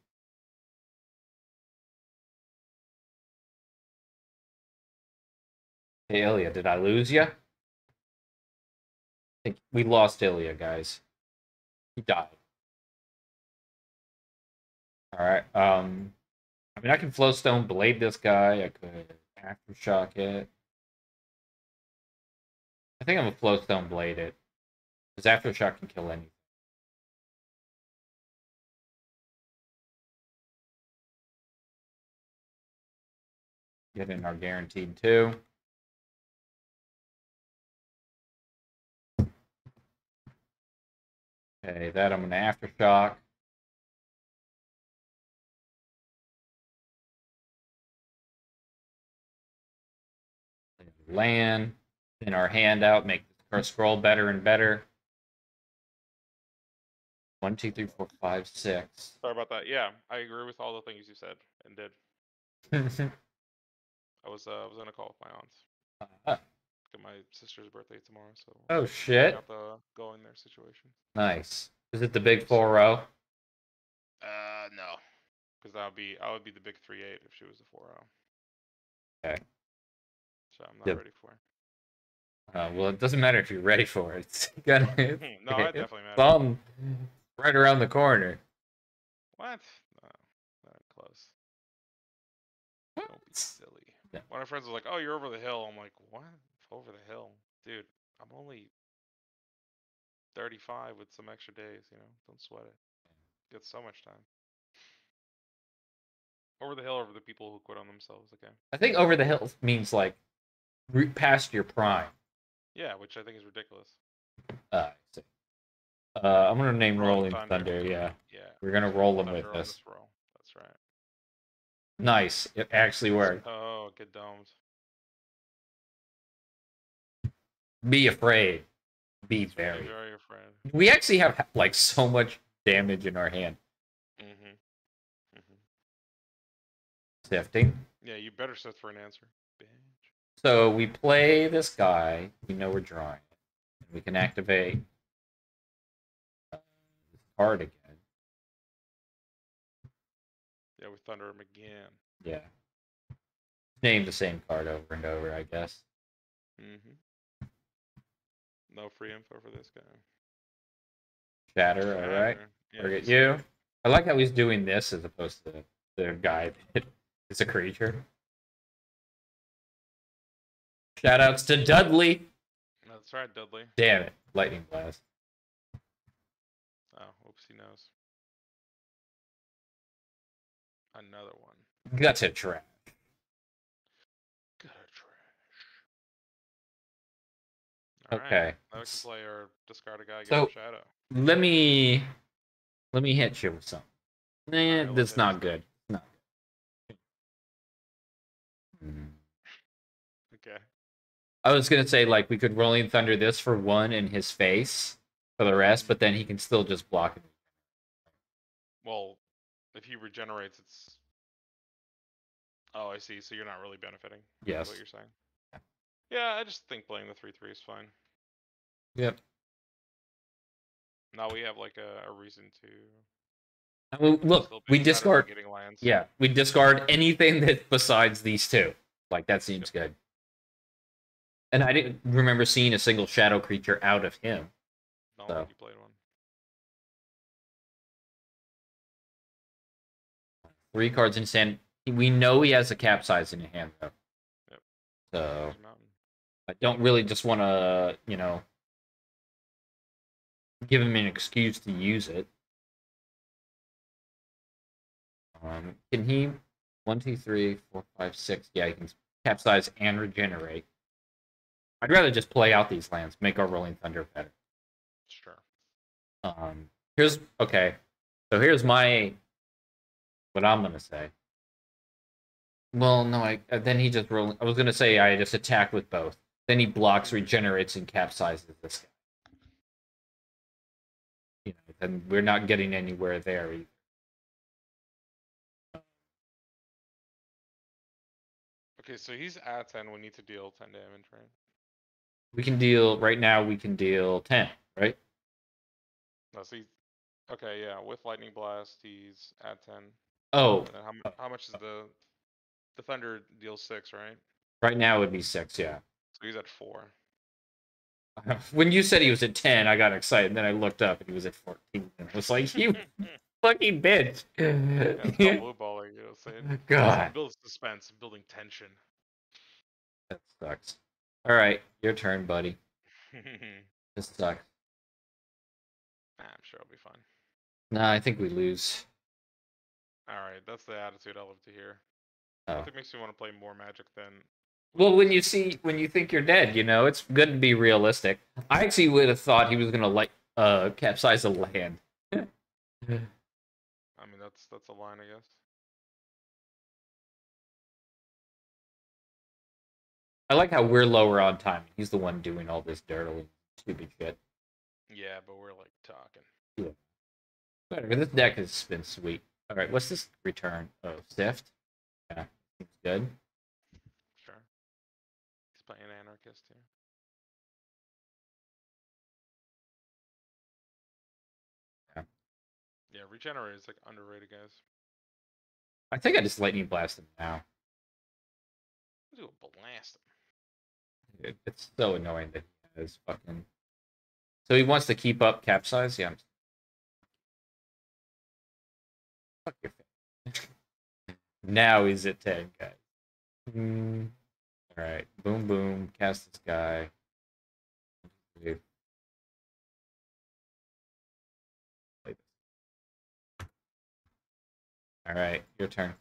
Hey Ilya, did I lose you? I think we lost Ilya, guys. He died. All right. Um, I mean, I can flowstone blade this guy. I could aftershock it. I think I'm a flowstone blade it, because aftershock can kill anything. Get in our guaranteed two. Okay, that I'm gonna aftershock. Land in our handout, make our scroll better and better. One, two, three, four, five, six. Sorry about that. Yeah, I agree with all the things you said and did. I was uh, I was on a call with my aunts. Uh, Get my sister's birthday tomorrow, so oh shit! got the go in there situation. Nice. Is it the big four row? Uh, no, because that would be I would be the big three eight if she was a four zero. Okay. So I'm not Yep. ready for. it. Uh, well, it doesn't matter if you're ready for it. It's gonna. no, I definitely matter. some right around the corner. What? No, not close. Don't be silly. Yeah. One of my friends was like, "Oh, you're over the hill." I'm like, "What? Over the hill, dude? I'm only 35 with some extra days. You know, don't sweat it. Get so much time." Over the hill over the people who quit on themselves. Okay. I think over the hill means like past your prime. Yeah, which I think is ridiculous. Uh, uh, I'm gonna name Rolling Thunder. Thunder. Yeah, Yeah. we're gonna roll them Thunder with this. That's right. Nice. It actually worked. Oh, get domed. Be afraid. Be very. very afraid. We actually have like so much damage in our hand. Mm-hmm. Mm-hmm. Sifting. Yeah, you better set for an answer. So we play this guy. We know we're drawing. And we can activate uh, this card again. Yeah, we thunder him again. Yeah. Name the same card over and over, I guess. Mm-hmm. No free info for this guy. Shatter, all right. Shatter. Yeah, he's- you. I like how he's doing this as opposed to the guy that is a creature. Shoutouts to Dudley. That's right, Dudley. Damn it. Lightning Blast. Oh, oops, he knows. Another one. Gutter trash. Gutter trash. Okay. Now we can play or discard a guy, get So- a shadow. Let me let me hit you with something. Nah, that's not good. Not good. Hmm. I was gonna say like we could rolling thunder this for one in his face for the rest, but then he can still just block it. Well, if he regenerates, it's. Oh, I see. So you're not really benefiting. Yes. What you're saying. Yeah, I just think playing the three three is fine. Yep. Now we have like a, a reason to. I mean, look, we be better than discard. Yeah, we discard anything that besides these two. Like that seems good. And I didn't remember seeing a single shadow creature out of him. No, so. you played one. Three cards in stand. We know he has a capsize in his hand though. Yep. So There's a mountain. I don't really just want to, you know, give him an excuse to use it. Um, can he? One, two, three, four, five, six. Yeah, he can capsize and regenerate. I'd rather just play out these lands, make our rolling thunder better. Sure. Um, here's okay. So here's my what I'm gonna say. Well, no, I uh, then he just roll. I was gonna say I just attack with both. Then he blocks, regenerates, and capsizes this guy. You know, then we're not getting anywhere there either. Okay, so he's at 10. We need to deal 10 damage, right? We can deal right now. We can deal ten, right? No, he's. Okay, yeah. With Lightning Blast, he's at 10. Oh, how, mu- how much is the. The Thunder deals 6, right? right now it would be six. Yeah. So he's at 4. When you said he was at ten, I got excited. Then I looked up and he was at fourteen. And I was like, "You fucking bitch!" Yeah, blue balling, you know what I'm saying? God. Builds suspense, building tension. That sucks. All right, your turn, buddy. This sucks. Nah, I'm sure it'll be fine. Nah, I think we lose. Alright, that's the attitude I love to hear. Oh. Nothing makes me want to play more magic than. Well, when you see when you think you're dead, you know it's good to be realistic. I actually would have thought he was gonna like uh capsize a land. I mean, that's that's a line, I guess. I like how we're lower on time. He's the one doing all this dirty, stupid shit. Yeah, but we're like talking. Whatever. This deck has been sweet. All right, what's this return? Oh, Sift. Yeah, seems good. Sure. He's playing anarchist here. Yeah. Yeah, regenerate is like underrated, guys. I think I just lightning blast him now. Do a blast. him. It, it's so annoying that he has fucking. So he wants to keep up capsize. Yeah. I'm... Fuck your face. now he's at ten, guys. Mm. All right, boom, boom. Cast this guy. This. All right, your turn.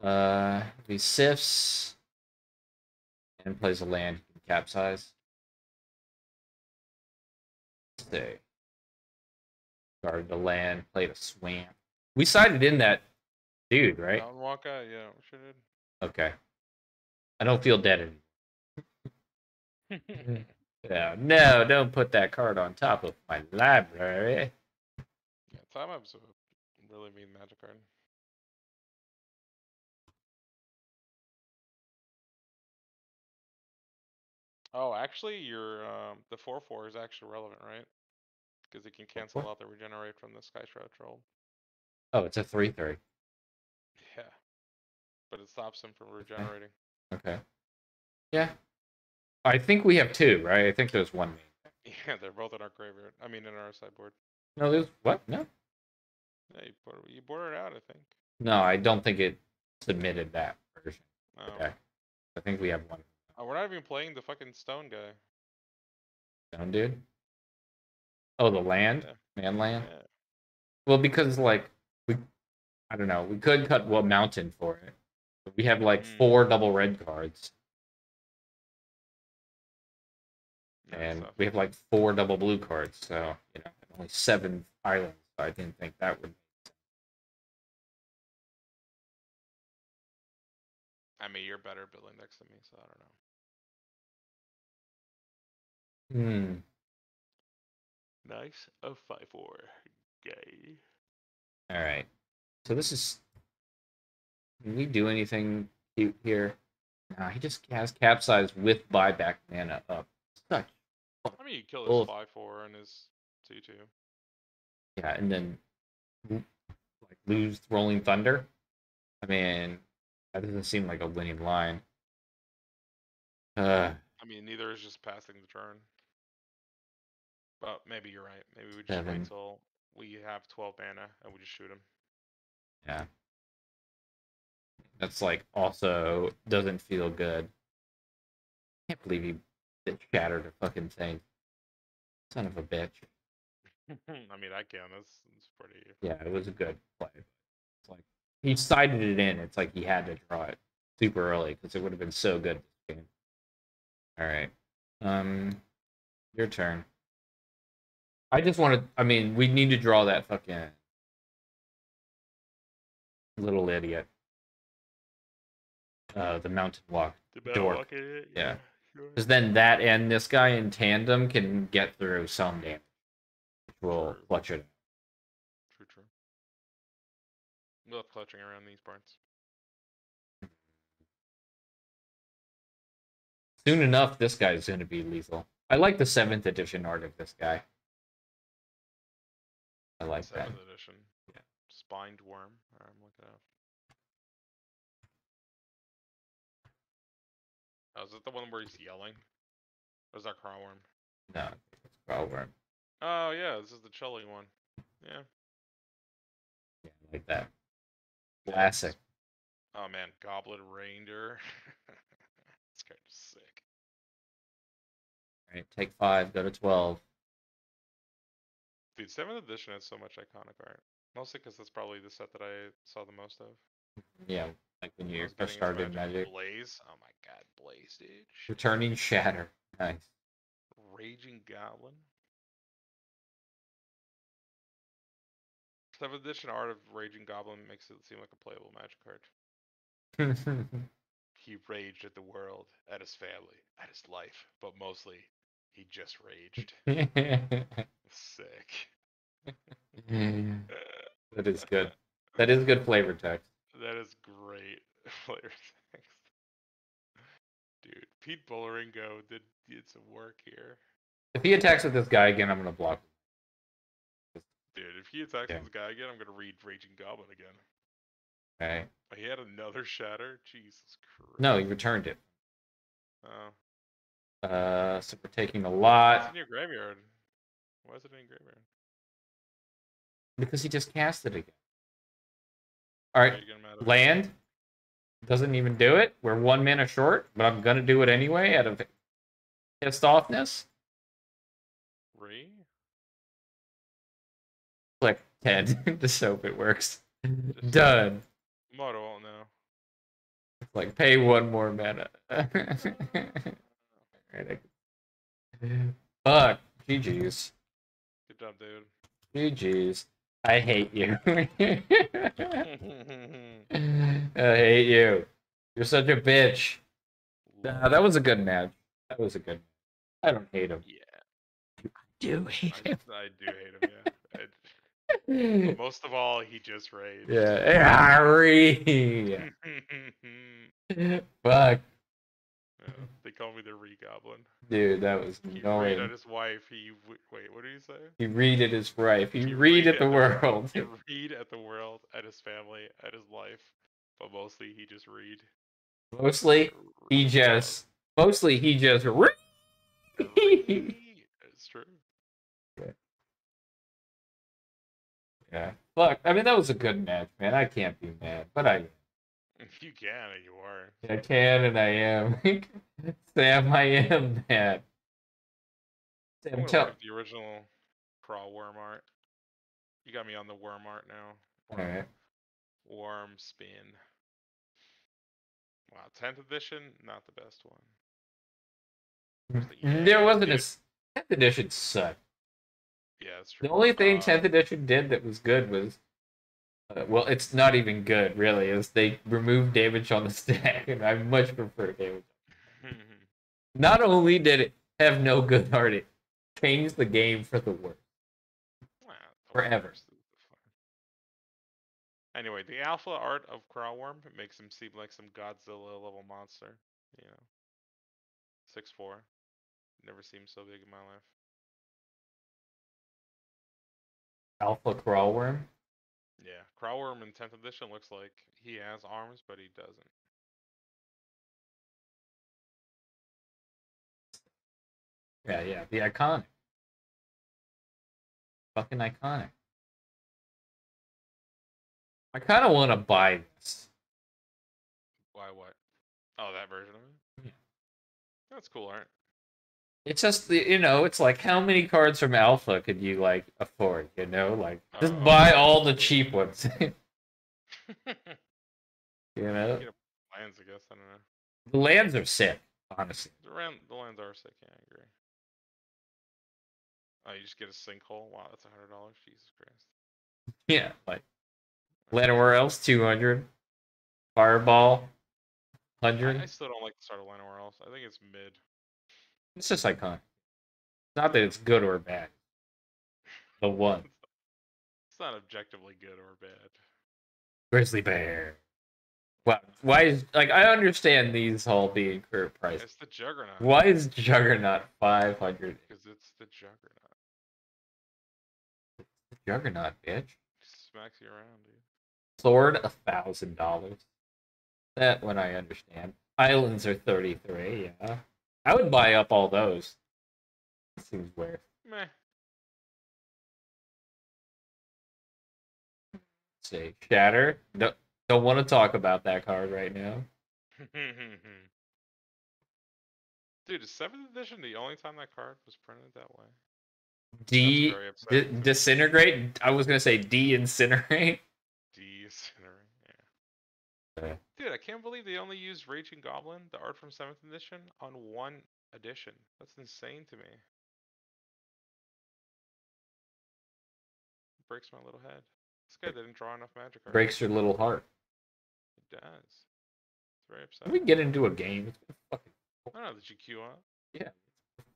Uh, he sifts and plays a land. Capsize. Stay. Guarded the land, played a swamp. We sided in that dude, right? Mountain out. yeah, we sure did. Okay. I don't feel dead anymore. Yeah, no, don't put that card on top of my library. yeah, Time Ebb's a really mean magic card. Oh, actually, your um, the four four is actually relevant, right? Because it can cancel out the regenerate from the Sky Shroud Troll. Oh, it's a 3 3. Yeah, but it stops him from regenerating. Okay. Yeah. I think we have two, right? I think there's one. Yeah, they're both in our graveyard. I mean, in our sideboard. No, there's what? No. Yeah, you put you bordered out, I think. No, I don't think it submitted that version. Oh. Okay. I think we have one. Oh, we're not even playing the fucking stone guy. Stone dude. Oh, the land, Yeah. man land. Yeah. Well, because like we, I don't know, we could cut what mountain for it. But we have like Mm. four double red cards, and we have like four double blue cards. So you know, only seven islands. So I didn't think that would. I mean, you're better building decks than me, so I don't know. Hmm. Nice. A five four. Gay. All right. So this is. Can we do anything cute here? Nah, he just has capsized with buyback mana up. Such. I mean, you kill his five four and his two two. Yeah, and then like lose Rolling Thunder. I mean, that doesn't seem like a winning line. Uh, I mean, neither is just passing the turn. But maybe you're right. Maybe we just Seven. wait till we have 12 mana and we just shoot him. yeah. That's like also doesn't feel good. Can't believe he did shattered a fucking thing. Son of a bitch. I mean, I can. That's, that's pretty. Yeah, it was a good play. It's like he sided it in. It's like he had to draw it super early because it would have been so good this game. All right, um, your turn. I just want to. I mean, we need to draw that fucking little idiot. Uh, the mountain walk. The Dork. luck in it? Yeah. sure. Because then that and this guy in tandem can get through some damage, which will True. clutch it. True, true. Love clutching around these parts. Soon enough, this guy's going to be lethal. I like the seventh edition art of this guy. I like that. Seventh edition. Yeah. Spined Wurm. Alright, I'm looking up. Oh, is it the one where he's yelling? Or is that Craw Wurm? No, it's Growlworm. Oh yeah, this is the chilling one. Yeah. Yeah, I like that. Classic. Oh man, Goblin Raider. this guy's sick. All right, take five, go to 12. Dude, seventh edition has so much iconic art. Mostly because that's probably the set that I saw the most of. Yeah, like when you first started Magic. Blaze. Oh my god, Blaze, dude. Returning Shatter. Nice. Raging Goblin. Seventh edition art of Raging Goblin makes it seem like a playable magic card. He raged at the world, at his family, at his life, but mostly he just raged. Sick. that is good. That is good flavor text. That is great flavor text. Dude, Pete Bulleringo did did some work here. If he attacks with this guy again, I'm gonna block. Dude, if he attacks Yeah. this guy again, I'm gonna read Raging Goblin again. Okay. But he had another shatter? Jesus Christ. No, he returned it. Oh. Uh, so we're taking a It's lot in your graveyard. Why is it in graveyard? because he just cast it again. All right, are you getting mad at it? land doesn't even do it. We're one mana short, but I'm gonna do it anyway out of pissed offness. Re? Click ten. Just hope it works. Just- Done. Won't know. Like pay one more mana. Fuck. GG's. Job, dude. GG's. I hate you. I hate you. You're such a bitch. Nah, that was a good match. That was a good. I don't hate him. Yeah, I do hate I, I do hate him. Yeah, I, most of all, he just raged. yeah. Harry. Fuck, Yeah, they call me the Re Goblin. dude, that was He read annoying. at his wife. He wait. What did he say? He read at his wife. He He read at the world. He read at the world, at his family, at his life, but mostly he just read. Mostly, he just. Mostly, he just. Read. It's true. yeah. Fuck. I mean, that was a good match, man. I can't be mad, but I. If you can, and you are. I can and I am. Sam, I am. I'm Sam, tell. up the original Craw Wurm art. You got me on the worm art now. All right. Worm spin. Wow, 10th edition, not the best one. The Mm, There wasn't a dude? 10th edition sucked. Yeah, that's true. The only thing Uh, 10th edition did that was good was, well, it's not even good really. Is they removed damage on the stack, and I much prefer damage. Not only did it have no good art, it changed the game for the worse. Wow, Forever. worst is the fun. Anyway, the alpha art of Craw Wurm it makes him seem like some Godzilla level monster. You know, six four. Never seemed so big in my life. Alpha Craw Wurm. Yeah, Craw Wurm in 10th edition looks like he has arms, but he doesn't. Yeah, yeah, the iconic. Fucking iconic. I kind of want to buy this. Why? What? Oh, that version of it. Yeah. That's cool art. It's just the you know, it's like how many cards from Alpha could you like afford? You know, like just Uh, buy all the cheap ones. you know, Lands, I guess. I don't know. the lands are sick, honestly. The, ran, the lands are sick. Yeah, I agree. Oh, you just get a sinkhole. Wow, that's a hundred dollars. Jesus Christ. Yeah, like land Llanowar Elves two hundred, Fireball I, hundred. I still don't like the start of Llanowar Elves. I think it's mid. It's just iconic. Uh, not that it's good or bad. The one It's not objectively good or bad. Grizzly Bear. Wow, why is like I understand these all being current price. It's the Juggernaut. Why is Juggernaut five hundred? Because it's the Juggernaut. The Juggernaut, bitch. Smacks you around, dude. Sword a thousand dollars. That one I understand. Islands are thirty three. Yeah, I would buy up all those. Seems weird. Meh. See, Shatter. Don't don't want to talk about that card right now. Dude, is seventh edition the only time that card was printed that way? D, d- upsetting to me. disintegrate. I was gonna say de incinerate. Yeah. Yeah. Dude, I can't believe they only used Raging Goblin, the art from seventh edition, on one edition. That's insane to me. Breaks my little head. This guy didn't draw enough magic cards. Breaks your little heart. It does. It's very Can we get into a game? It's been fucking I don't know, did you queue up?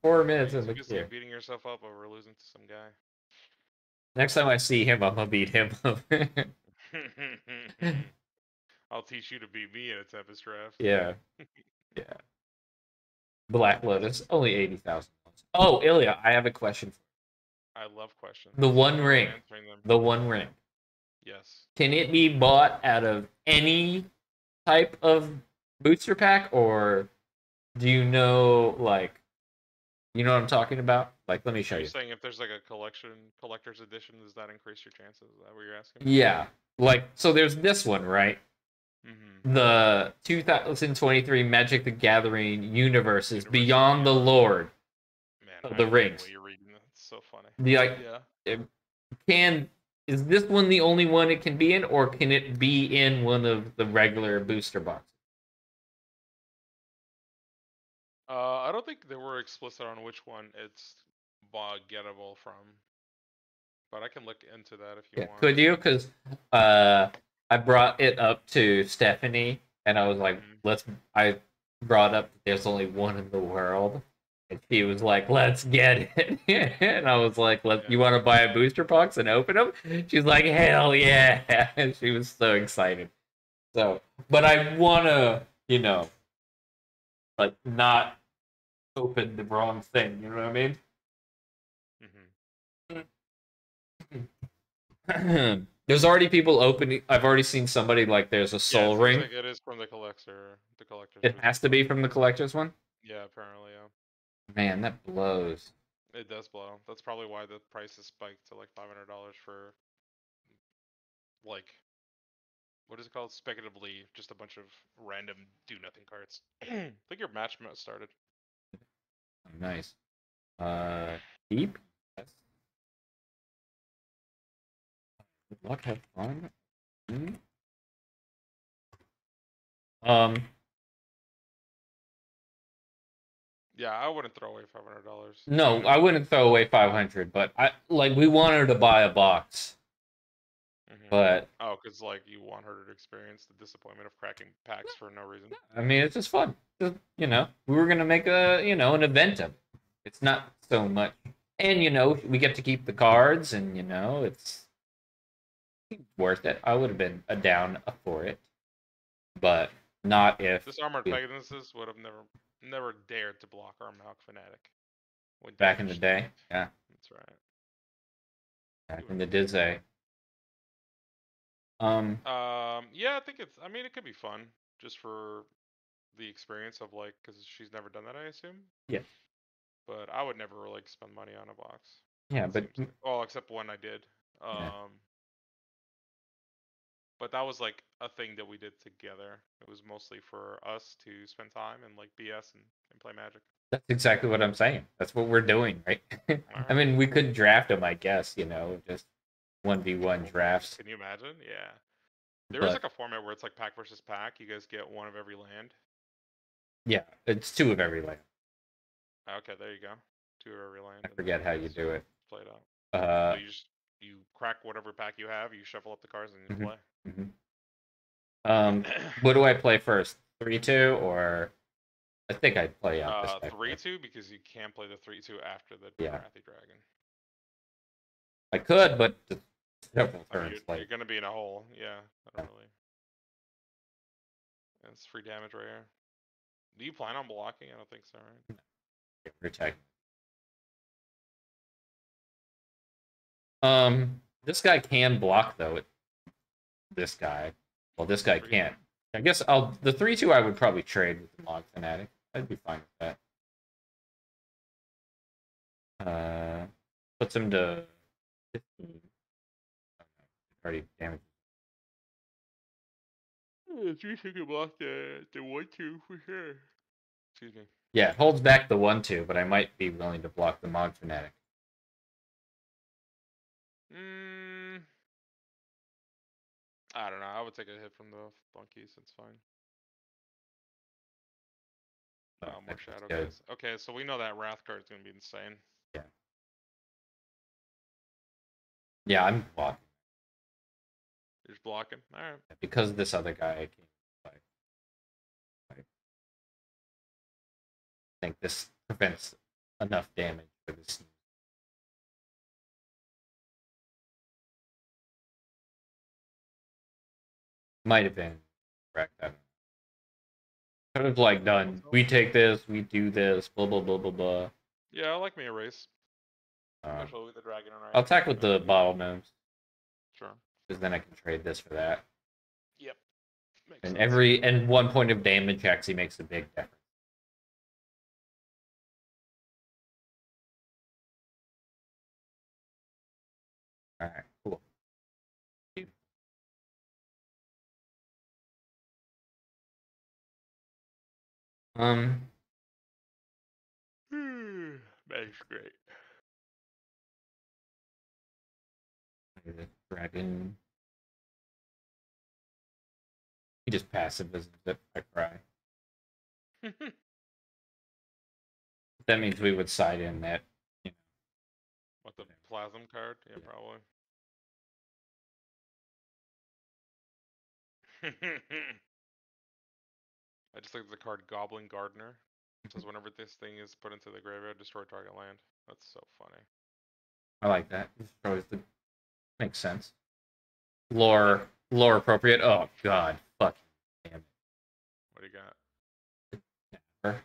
four minutes in the queue. beating yourself up over losing to some guy. Next time I see him, I'm gonna beat him up. I'll teach you to beat me in a Tempest draft. yeah, yeah. Black Lotus, only eighty thousand. Oh, Ilya, I have a question. I love questions. The One Ring. The One Ring. Yes. Can it be bought out of any type of booster pack, or do you know, like, you know what I'm talking about? Like, let me show You're you. saying if there's like a collection, collector's edition, does that increase your chances? Is that what you're asking? Yeah, like, so there's this one, right? Mm-hmm. The 2023 Magic the Gathering Universe, Beyond the. Lord. Man, Of the rings. you're reading that. It's so funny. The like, Yeah. can is this one the only one it can be in, or can it be in one of the regular booster boxes? Uh, I don't think they were explicit on which one it's gettable from, but I can look into that if you Yeah, want. could you? Because uh, I brought it up to Stephanie, and I was like, Mhm. "Let's." I brought up that there's only one in the world, and she was like, "Let's get it." and I was like, "Let you want to buy a booster box and open them?" She's like, "Hell yeah!" and she was so excited. So, but I want to, you know, like not open the wrong thing. You know what I mean? hmm there's already people opening. I've already seen somebody like there's a soul yes, ring. Like it is from the collector. The collector. It has to be from the collector's one. Yeah, apparently, yeah. Man, that blows. It does blow. That's probably why the price is spiked to like five hundred dollars for like what is it called? Speculatively, just a bunch of random do nothing cards. I think your match mode started. Nice. Uh, keep. Yes. Good luck, have fun. Mhm. Um, Yeah, I wouldn't throw away five hundred dollars. no, I wouldn't throw away 500, but I like we wanted to buy a box, but oh, because like you want her to experience the disappointment of cracking packs for no reason. I mean, it's just fun. Just, you know, we were gonna make a you know an event of. it. It's not so much, and you know we get to keep the cards, and you know it's worth it. I would have been a down for it, but not if This armored Yeah. Pegasus would have never, never dared to block Mogg fanatic. when back in the day. Yeah, That's right. back in the Dizay. Um, Um, yeah, I think it's. I mean, it could be fun just for the experience of like, because she's never done that, I assume. Yeah. But I would never like spend money on a box. yeah, but like. well, except when I did. Um. Yeah. But that was like a thing that we did together. It was mostly for us to spend time and like BS and, and play Magic. that's exactly what I'm saying. That's what we're doing, right? I mean, we could draft them, I guess. You know, just one v one drafts. Can you imagine? Yeah. There is But- like a format where it's like pack versus pack. You guys get one of every land. Yeah, it's two of every land. Okay, there you go. Two of every land. I forget how you do it. Play it out. Uh, So you just you crack whatever pack you have, you shuffle up the cards and you Mhm. play. mhm. Um, what do I play first? Three two or I think I'd play out this uh, three two because you can't play the three two after the Yeah. Dragon. I could, but the several I mean, turns. you're, like you're gonna be in a hole. Yeah, I don't Yeah. really. It's free damage right here. Do you plan on blocking? I don't think so, right? protect. Um, this guy can block though. It, this guy, well, this guy can't. I guess I'll the three two. I would probably trade with the Mogg Fanatic. I'd be fine with that. Uh, puts him to fifteen. Already damaged. Three two can block the the one two for sure. Excuse me. Yeah, it holds back the one two, but I might be willing to block the Mogg Fanatic. Mm, I don't know. I would take a hit from the flunkies. It's fine. So Oh, more shadow guys. Okay, so we know that Wrath card is gonna be insane. Yeah, Yeah, I'm blocking You're just blocking. All right. because this other guy I think this prevents enough damage for this. Might have been correct. I don't know. Could have like done. We take this. We do this. Blah blah blah blah blah. Yeah, I like me a race, uh, especially with the dragon and I'll attack with the bottle gnomes Sure. because then I can trade this for that. Yep. Makes And sense. every and one point of damage actually makes a big difference. Um, That's great. the dragon. He just passive as it. I cry. That means we would side in that. You know. what the plasm card? Yeah, Yeah. probably. I just looked at the card Goblin Gardener. It says mm-hmm. whenever this thing is put into the graveyard, destroy target land. That's so funny. I like that. Destroys the makes sense. Lore lore appropriate. Oh god. Fuck. Damn it. What do you got? it.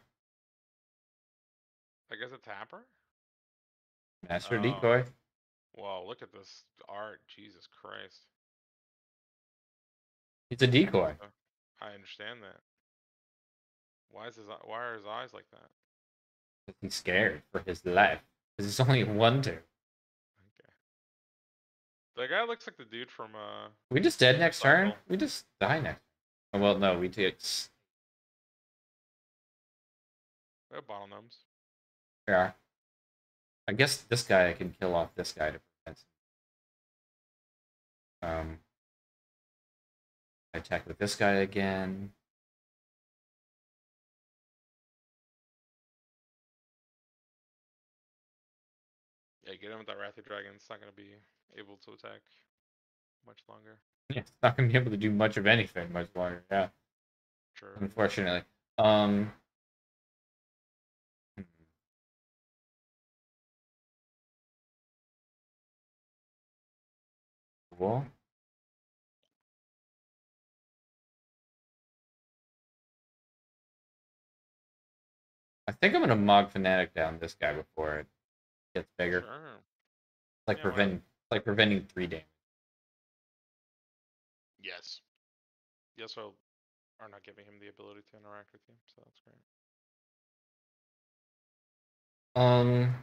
I guess a tapper? Master Oh. decoy. Wow, look at this art. Jesus Christ. It's a decoy. Uh, I understand that. Why is his why are his eyes like that? He's scared for his life. Because it's only one two. Okay. That guy looks like the dude from uh We just dead next turn? We just die next. Oh, well, no, we take. we have bottle gnomes. Yeah. I guess this guy I can kill off this guy to prevent. Um, I attack with this guy again. Get him with that Rathi Dragon. It's not gonna be able to attack much longer. Yeah, it's not gonna be able to do much of anything much longer. Yeah, Sure. unfortunately. Um. hmm. Cool. I think I'm gonna Mogg Fanatic down this guy before it gets bigger. Sure. Like Yeah, why not? prevent, like preventing three damage. Yes. Yes, well, are not giving him the ability to interact with you, so that's great. Um.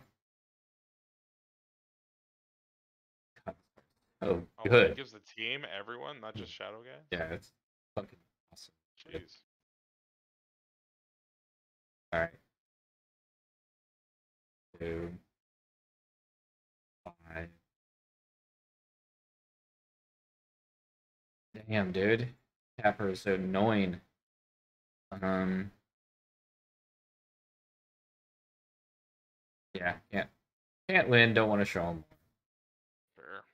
Oh, Oh, good. It gives the team, everyone, not just Shadow Guy. Yeah, it's fucking awesome. Jeez. All right. Two. Damn, dude. Tapper is so annoying. Um. Yeah, can't can't win. Don't want to show him. Fair.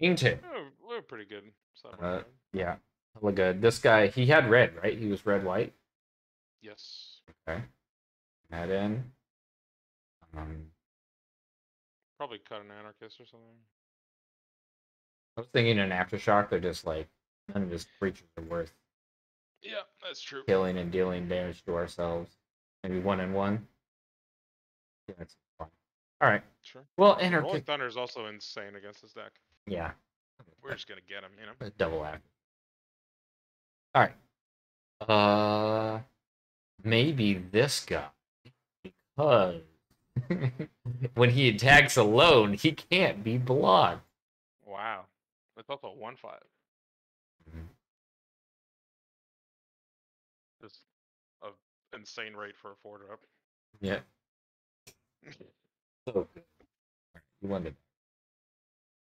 Game two. Oh, we're pretty good. Uh. Yeah, hella good. This guy, he had red, right? He was red white. Yes. Okay. That in. Um, Probably cut an anarchist or something. I was thinking an aftershock. They're just like none of his creatures are worth Yeah, that's true. killing and dealing damage to ourselves. Maybe one and one. Yeah, that's fine. All right. Sure. Well, Rolling anarchic. Thunder is also insane against this deck. Yeah. We're just gonna get him, you know. Double act. All right. Uh, maybe this guy because when he attacks alone, he can't be blocked. Wow. It's also a one five. Just a insane rate for a four drop. Yeah. So good. You won the.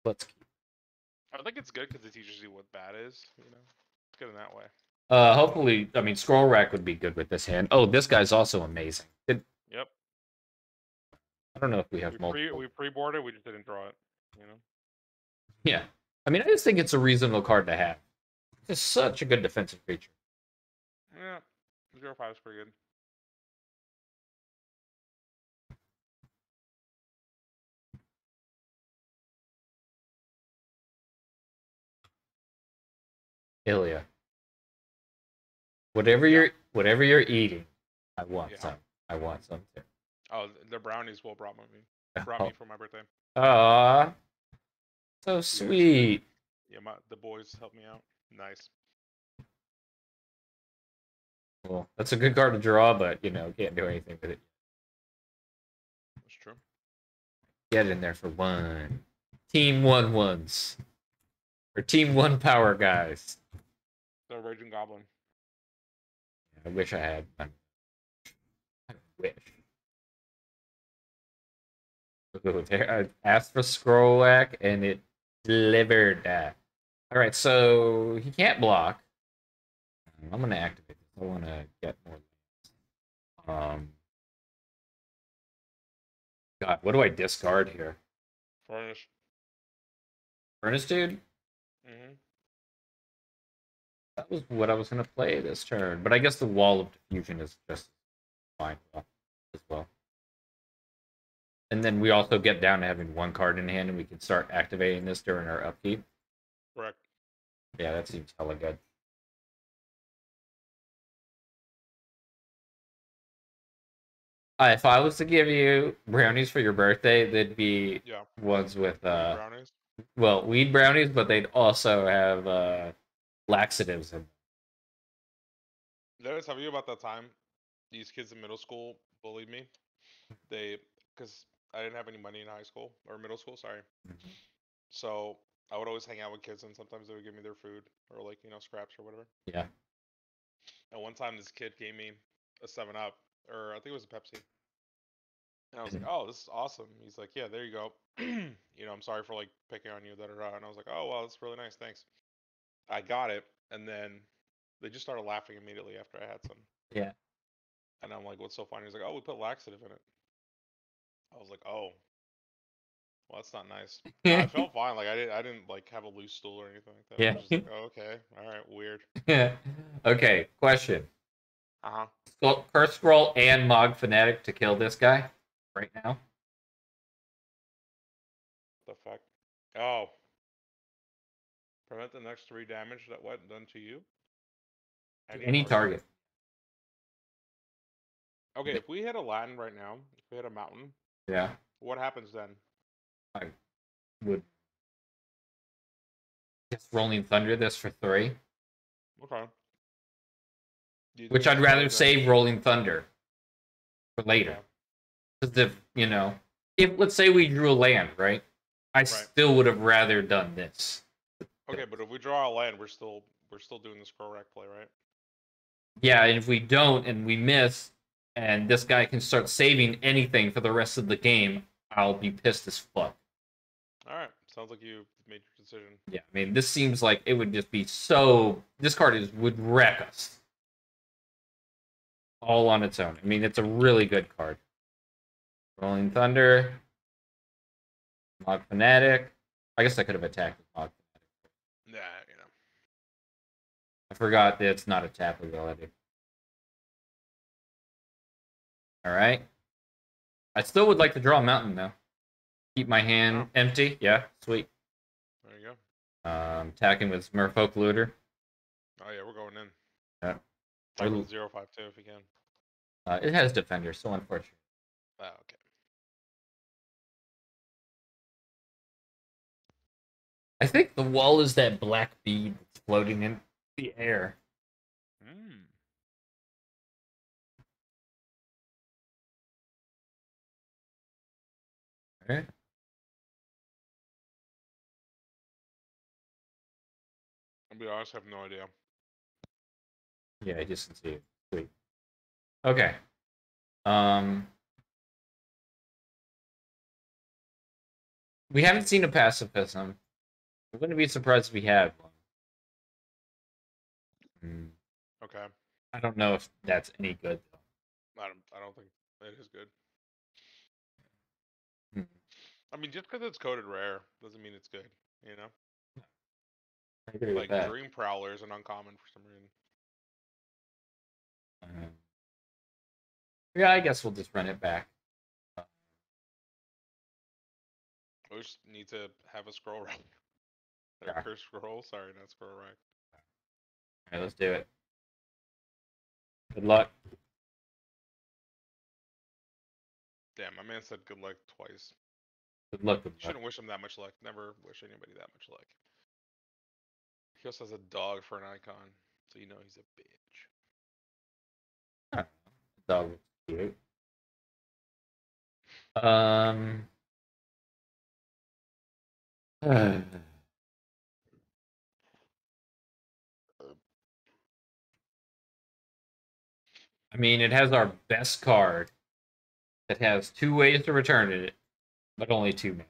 Let's keep. I think it's good because it teaches you what bad is. You know, it's good in that way. Uh, hopefully, I mean, scroll rack would be good with this hand. Oh, this guy's also amazing. Did, Yep. I don't know if we have We pre multiple. we pre boarded. We just didn't draw it. You know. Yeah. I mean, I just think it's a reasonable card to have. It's such a good defensive creature. Yeah. Zero five is pretty good. Ilya. Whatever you're whatever you're eating, I want Yeah. some. I want some too. Oh, the brownies will brought me brought me oh. for my birthday. Aw. So sweet. Yeah, my the boys helped me out. Nice. Well, that's a good card to draw, but you know, can't do anything with it. That's true. Get in there for one. Team one ones. Or team one power guys. The Raging Goblin. I wish I had one. I wish. Ooh, there, I asked for scroll rack and it delivered that. All right, so he can't block. I'm gonna activate this. I want to get more. Um. God, what do I discard here? Furnace. Furnace dude. hmm That was what I was gonna play this turn, but I guess the wall of diffusion is just fine as well. And then we also get down to having one card in hand, and we can start activating this during our upkeep. Correct. Yeah, that seems hella good. Uh, if I was to give you brownies for your birthday, they'd be Yeah. ones with uh, brownies. well, weed brownies, but they'd also have uh, laxatives in. Did I tell you about that time these kids in middle school bullied me? They, because I didn't have any money in high school or middle school, sorry. Mhm. So I would always hang out with kids, and sometimes they would give me their food or like you know scraps or whatever. Yeah. And one time this kid gave me a Seven Up, or I think it was a Pepsi. And I was like, oh, this is awesome. He's like, yeah, there you go. you know, I'm sorry for like picking on you, da da da. And I was like, oh, well, that's really nice. Thanks. I got it. And then they just started laughing immediately after I had some. Yeah. And I'm like, what's so funny? He's like, oh, we put laxative in it. I was like, oh, well, that's not nice. I felt fine. Like I didn't, I didn't like have a loose stool or anything like that. I Yeah. was just like, oh, okay, all right, weird. Yeah. okay, question. Uh huh. Curse Scroll and Mogg Fanatic to kill this guy right now. What the fuck? Oh. Prevent the next three damage that wasn't done to you. Any target. Okay, if we hit a Latin right now, if we hit a mountain, Yeah. what happens then? I would just Rolling Thunder this for three. Okay. Do you think Which I'd rather save Rolling Thunder for later. Because if you know, if let's say we drew a land, right? I still would have rather done this. Okay, but if we draw a land, we're still we're still doing this correct play, right? Yeah, and if we don't and we miss, and this guy can start saving anything for the rest of the game, I'll be pissed as fuck. All right. Sounds like you made your decision. Yeah, I mean, this seems like it would just be so. This card is would wreck us all on its own. I mean, it's a really good card. Rolling Thunder, Mogg Fanatic. I guess I could have attacked with Mogg Fanatic. Nah, you know. I forgot that it's not a tap ability. All right. I still would like to draw a mountain though. Keep my hand empty. Yeah, sweet. There you go. Um, attacking with Merfolk Looter. Oh yeah, we're going in. Yeah. Or- zero five two if you can. Uh, it has Defender, so unfortunate. Oh, okay. I think the wall is that black bead that's floating in the air. Mm. Okay. I'll be honest, I have no idea. Yeah, I just can see it. Sweet. Okay. Um. We haven't seen a pacifism. I wouldn't be surprised if we had one. Hmm, Okay. I don't know if that's any good though. I don't. I don't think it is good. I mean, just because it's coded rare doesn't mean it's good. You know, I agree like with that. Dream Prowler is an uncommon for some reason. Um, yeah, I guess we'll just run it back. We just need to have a scroll rack. Yeah. curse scroll. Sorry, not scroll rack. All right, let's do it. Good luck. Damn, my man said good luck twice. Good luck. You shouldn't wish him that much luck. Never wish anybody that much luck. He also has a dog for an icon, so you know he's a bitch. Dog looks cute. Um. I mean, it has our best card. It has two ways to return it, but only two mana.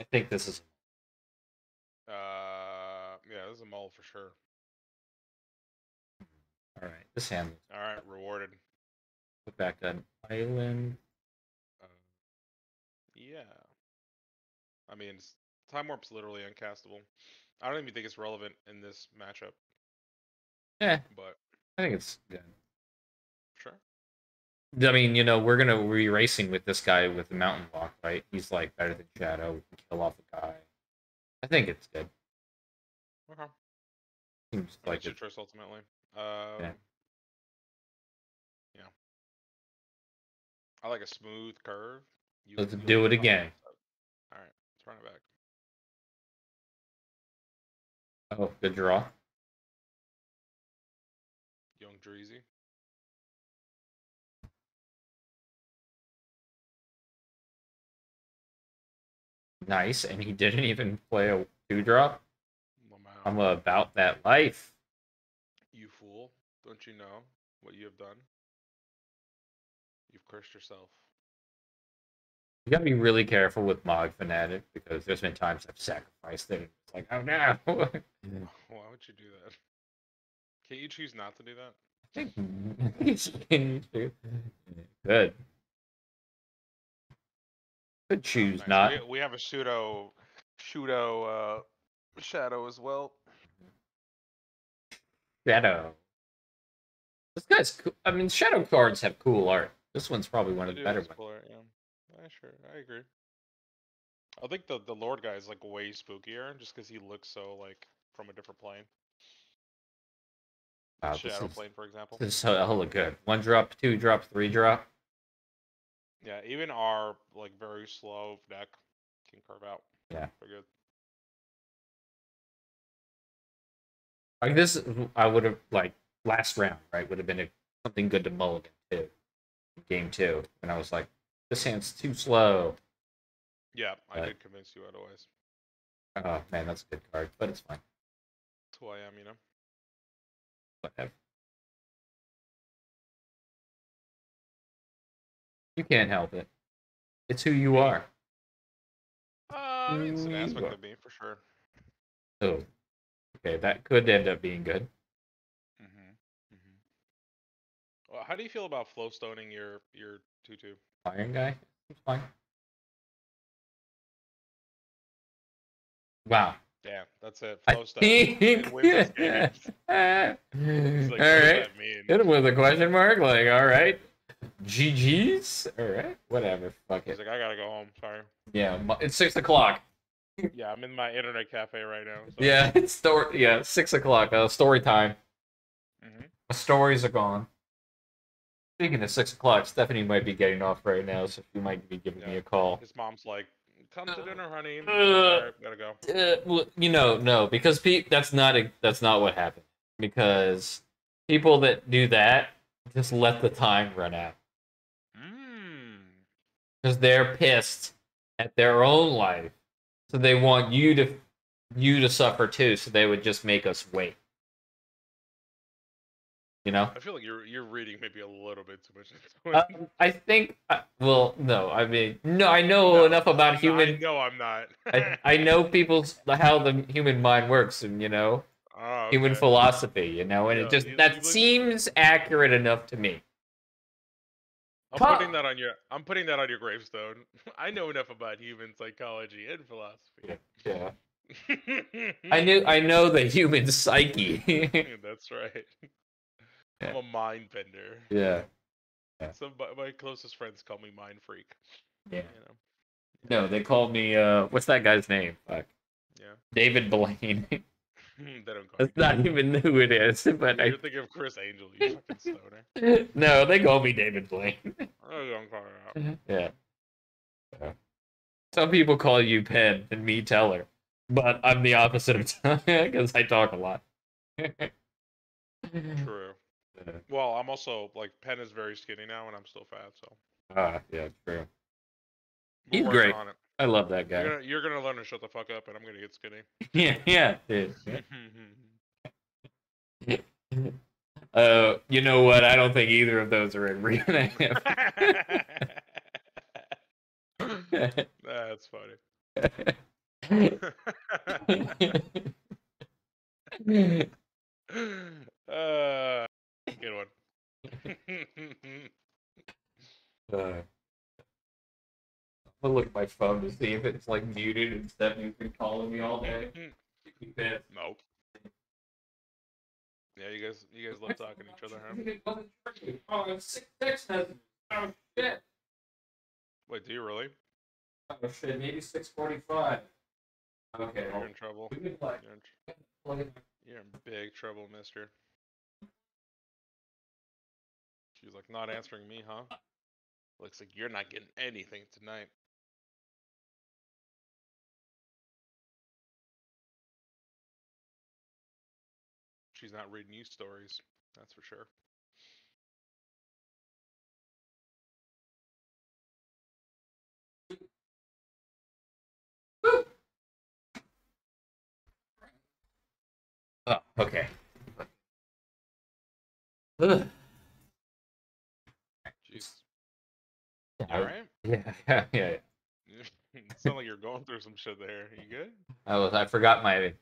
I think this is Uh, yeah, this is a mole for sure. all right. This hand All right, rewarded. put back an island. Uh, yeah. I mean, time warp's literally uncastable. I don't even think it's relevant in this matchup, Yeah, but I think it's good. Sure. I mean, you know, we're gonna be racing with this guy with the mountain walk, right? He's like better than Shadow. We can kill off a guy. I think it's good. Okay. Seems Like like your it. choice ultimately. Um, yeah. I like a smooth curve. You, Let's do it again. All right, let's run it back. Oh, good draw. Nice, and he didn't even play a two drop. I'm about that life. You fool! Don't you know what you have done? You've cursed yourself. You gotta be really careful with Mogg Fanatic because there's been times I've sacrificed it. It's like, oh no. Why would you do that? Can't you choose not to do that? Good. Could choose Nice. not. We, we have a pseudo, pseudo uh, shadow as well. Shadow. This guy's cool. I mean, Shadow cards have cool art. This one's probably one of the better ones. cool art, yeah. Yeah, sure, I agree. I think the the Lord guy is like way spookier, just because he looks so like from a different plane. Wow, Shadow is, plane, for example. this is hella good. One drop, two drop, three drop. Yeah, even our like very slow deck can carve out. Yeah. pretty good. Like this, I would have like last round, right? Would have been a, something good to mulligan too. Game two, and I was like, this hand's too slow. Yeah, I Right. did convince you otherwise. Oh man, that's a good card, but it's fine. That's who I am, you know. Whatever. You can't help it. It's who you are. Uh, I it's an aspect but- of me for sure. So, okay, that could end up being good. Mm-hmm. Mm-hmm. Well, how do you feel about flow stoning your your two two? Iron guy, it's fine. Wow. Damn, that's it. I Flow stone. think. It wins this game. all It's like, what does right. that mean? Hit him with a question mark. Like, all right. GG's. All right. Whatever. Fuck it. He's like, I gotta go home. Sorry. Yeah. It's six o'clock. Yeah, I'm in my internet cafe right now. So. Yeah. It's story. Yeah. Six o'clock. Uh, story time. hmm The stories are gone. Speaking of six o'clock, Stephanie might be getting off right now, so she might be giving me a call. His mom's like, "Come to dinner, honey." Uh, gotta go. Uh, well, you know, no, because pe- that's not a, that's not what happened. Because people that do that just let the time run out Mm. because they're pissed at their own life, so they want you to you to suffer too. So they would just make us wait. You know. I feel like you're you're reading maybe a little bit too much. Um, I think. Uh, well, no. I mean, no. I know No, enough about I'm human. Not, no, I'm not. I, I know people's how the human mind works, and you know. Oh, human philosophy, you know, and Yeah, it just you- that you look- seems accurate enough to me. I'm Huh. putting that on your. I'm putting that on your gravestone. I know enough about human psychology and philosophy. Yeah. I knew I know the human psyche. That's right. Yeah. I'm a mind bender. yeah. Some my, my closest friends call me mind freak. Yeah. You know. No, they called me uh what's that guy's name? Fuck. Yeah. David Blaine. they don't call That's not even who it is, but I You're thinking of Criss Angel, you fucking stoner. No, they call me David Blaine. Don't call her out. yeah. Yeah. Some people call you Penn and me Teller, but I'm the opposite of because I talk a lot. True. Well, I'm also like Penn is very skinny now, and I'm still fat, so Ah, yeah, true. we're He's great. On it. I love that guy. You're gonna you're gonna learn to shut the fuck up, and I'm gonna get skinny. Yeah, yeah, dude. Uh, you know what? I don't think either of those are in real life. That's funny. uh, good one. Uh, I'll look at my phone to see if it's like muted and Stephanie's been calling me all day. Hmm. Pissed. nope. Yeah, you guys, you guys love talking to each other, huh? It wasn't true. Oh, it's six text messages. Oh shit. Wait, do you really? Oh shit. Maybe six forty-five. Okay. You're well, in trouble. we could like You're in, tr- you're in big trouble, Mister. She's like, not answering me, huh? Looks like you're not getting anything tonight. She's not reading you stories, that's for sure. Oh, okay. Ugh. Jeez. You alright? Yeah, yeah, yeah. it sound like you're going through some shit there. You good? I was I forgot my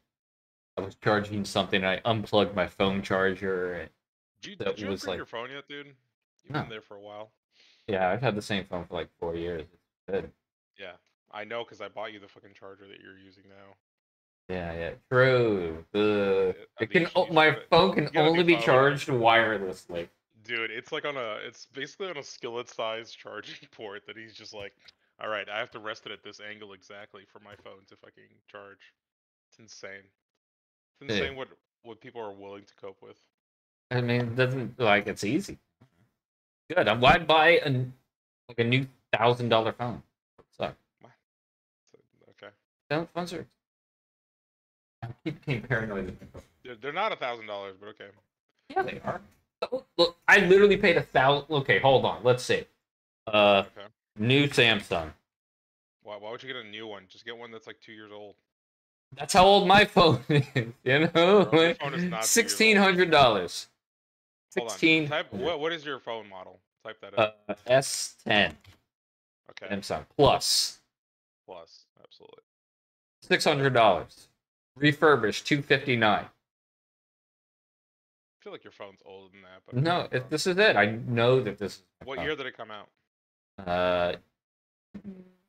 I was charging something and I unplugged my phone charger. And, Did you, That did you was like- your phone yet, dude? You've No. been there for a while. yeah, I've had the same phone for like four years. It's good. Yeah, I know because I bought you the fucking charger that you're using now. Yeah, yeah, true. The Uh, it can o- my phone can only be be charged wirelessly. Dude, it's like on a, it's basically on a skillet-sized charging port that he's just like, all right, I have to rest it at this angle exactly for my phone to fucking charge. It's insane. It's Yeah. what what people are willing to cope with. I mean, it doesn't like it's easy. Good. I'm why buy a like a new thousand dollar phone? So, okay, phones are. I keep getting paranoid. they're, they're not a thousand dollars, but okay. Yeah, they are. Oh, Look, I literally paid a thousand. Okay, hold on. Let's see. Uh, Okay. new Samsung. Why, why would you get a new one? Just get one that's like two years old. That's how old my phone is. You know, phone is not two years old. sixteen hundred dollars. Sixteen. Type what? What is your phone model? Type that in. Uh, S ten okay. Samsung Plus. Plus, absolutely. Six hundred dollars. Refurbished, two fifty nine. I feel like your phone's older than that. But No, if this is it. I know that this is. What phone. year did it come out? Uh,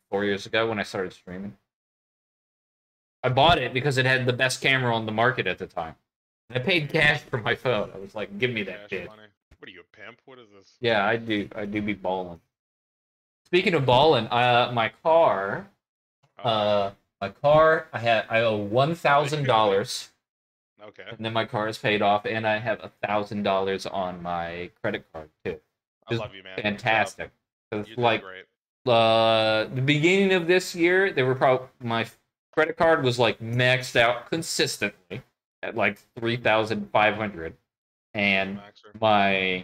four years ago when I started streaming. I bought it because it had the best camera on the market at the time. I paid cash for my phone. I was like, "Give me that shit." What are you, a pimp? What is this? Yeah, I do. I do be balling. Speaking of balling, uh, my car, Oh, uh, my car, I had I owe one thousand dollars, okay. and then my car is paid off, and I have a thousand dollars on my credit card too. I love you, man. You did like great. uh the beginning of this year they were probably my credit card was like maxed out consistently at like 3500 and my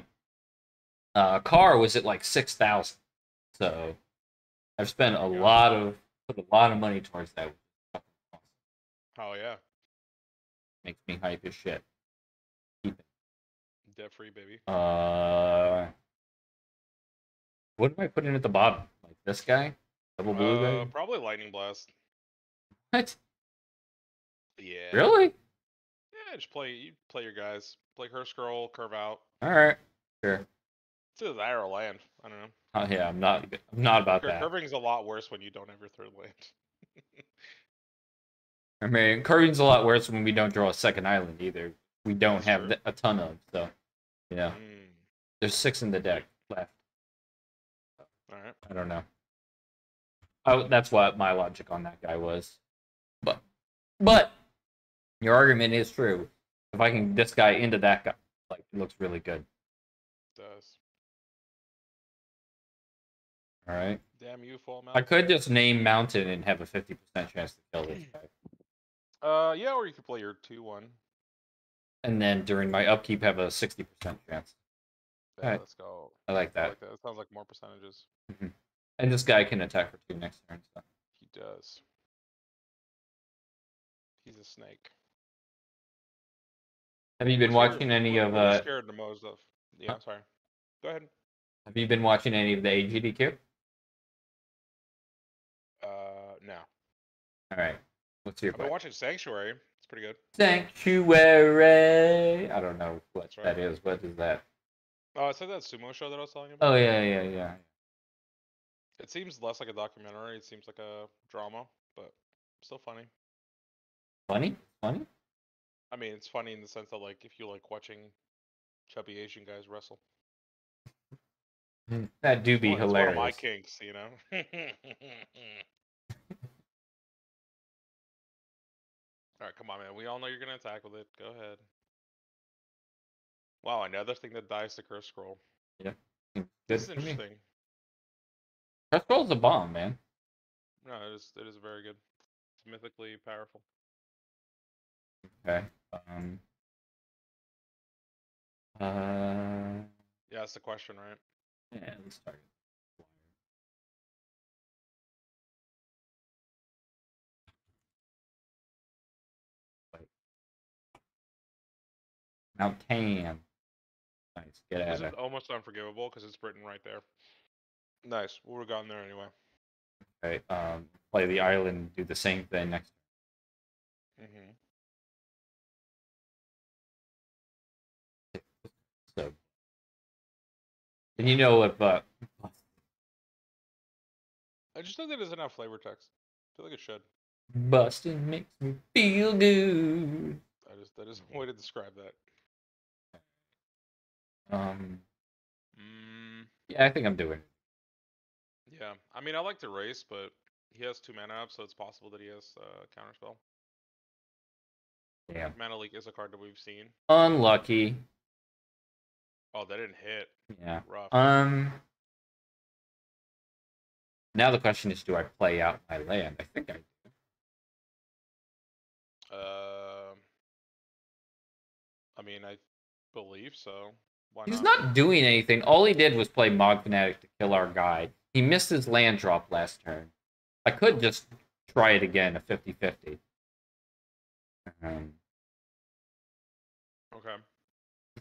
uh car was at like 6000 so i've spent a There you go. lot of put a lot of money towards that which is fucking awesome. Oh yeah, makes me hype as shit debt free, baby. uh what am i putting at the bottom like this guy double blue Uh, guy probably lightning blast. What Yeah. really Yeah, just play. You play your guys. Play her scroll, curve out. all right sure It's either that or land. I don't know. Oh yeah, I'm not. I'm not about Cur- that. Curving's a lot worse when you don't have your third land. I mean, curving's a lot worse when we don't draw a second island either. We don't That's have true. a ton of. So, yeah, Mm, there's six in the deck left. all right. I don't know. Oh, that's what my logic on that guy was. But, your argument is true. If I can this guy into that guy, like it looks really good. Does. All right. Damn you, full I could just name Mountain and have a fifty percent chance to kill this guy. Uh, yeah, or you could play your two one. And then during my upkeep, have a sixty percent chance. Yeah, Alright. let's go. I like I that. like that. That sounds like more percentages. And this guy can attack for two next turn. So. He does. He's a snake. Have you been watching any of uh scared the most of? Yeah, Huh? sorry. Go ahead. have you been watching any of the AGDQ? Uh, no. All right. What's your I've been question? watching Sanctuary. It's pretty good. Sanctuary. I don't know what That's right. that is. What is that? Oh, is that that sumo show that I was telling you about? Oh yeah, yeah, yeah. It seems less like a documentary. It seems like a drama, but still funny. Funny, funny. I mean, it's funny in the sense that like if you like watching chubby Asian guys wrestle. Mm, that do be one- it's one of my hilarious. kinks, you know. All right, come on, man. We all know you're gonna attack with it. Go ahead. Wow, another thing that dies to curse scroll. Good This is interesting. That scroll's a bomb, man. No, it is. It is very good. It's mythically powerful. Okay. Um. Uh. Yeah, that's the question, right? Yeah. Let's start. Wait. Mount Tam. Nice. Get This at is it. almost unforgivable because it's written right there. Nice. We would have gotten there anyway. Okay. Um, play the island, do the same thing next. hmm So, and you know if uh, I just think that doesn't have flavor text. I feel like it should. busting makes me feel good. I just that is one way to describe that. Um, Mm, yeah, I think I'm doing. yeah. I mean, I like to race, but he has two mana up, so it's possible that he has uh, counterspell. Yeah, Mana leak is a card that we've seen. unlucky. Oh, that didn't hit. Yeah. Rough. Um. Now the question is, do I play out my land? I think I do. Um, I mean, I believe so. Why He's not? not doing anything. All he did was play Mogg Fanatic to kill our guy. He missed his land drop last turn. I could just try it again, a 50 50. Um, Okay.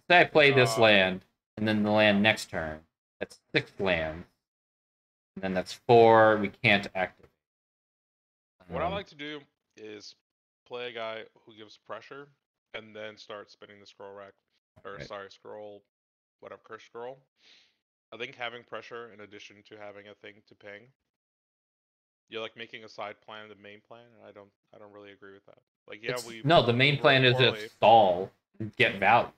Say I play this Uh, land, and then the land next turn. That's six lands. And then that's four we can't activate. What I Um, like to do is play a guy who gives pressure, and then start spinning the scroll rack, or Right. sorry, scroll, whatever, curse scroll. I think having pressure in addition to having a thing to ping, you're like making a side plan the main plan, and I don't, I don't really agree with that. Like, yeah, It's- we no, the main plan is to stall, and get value,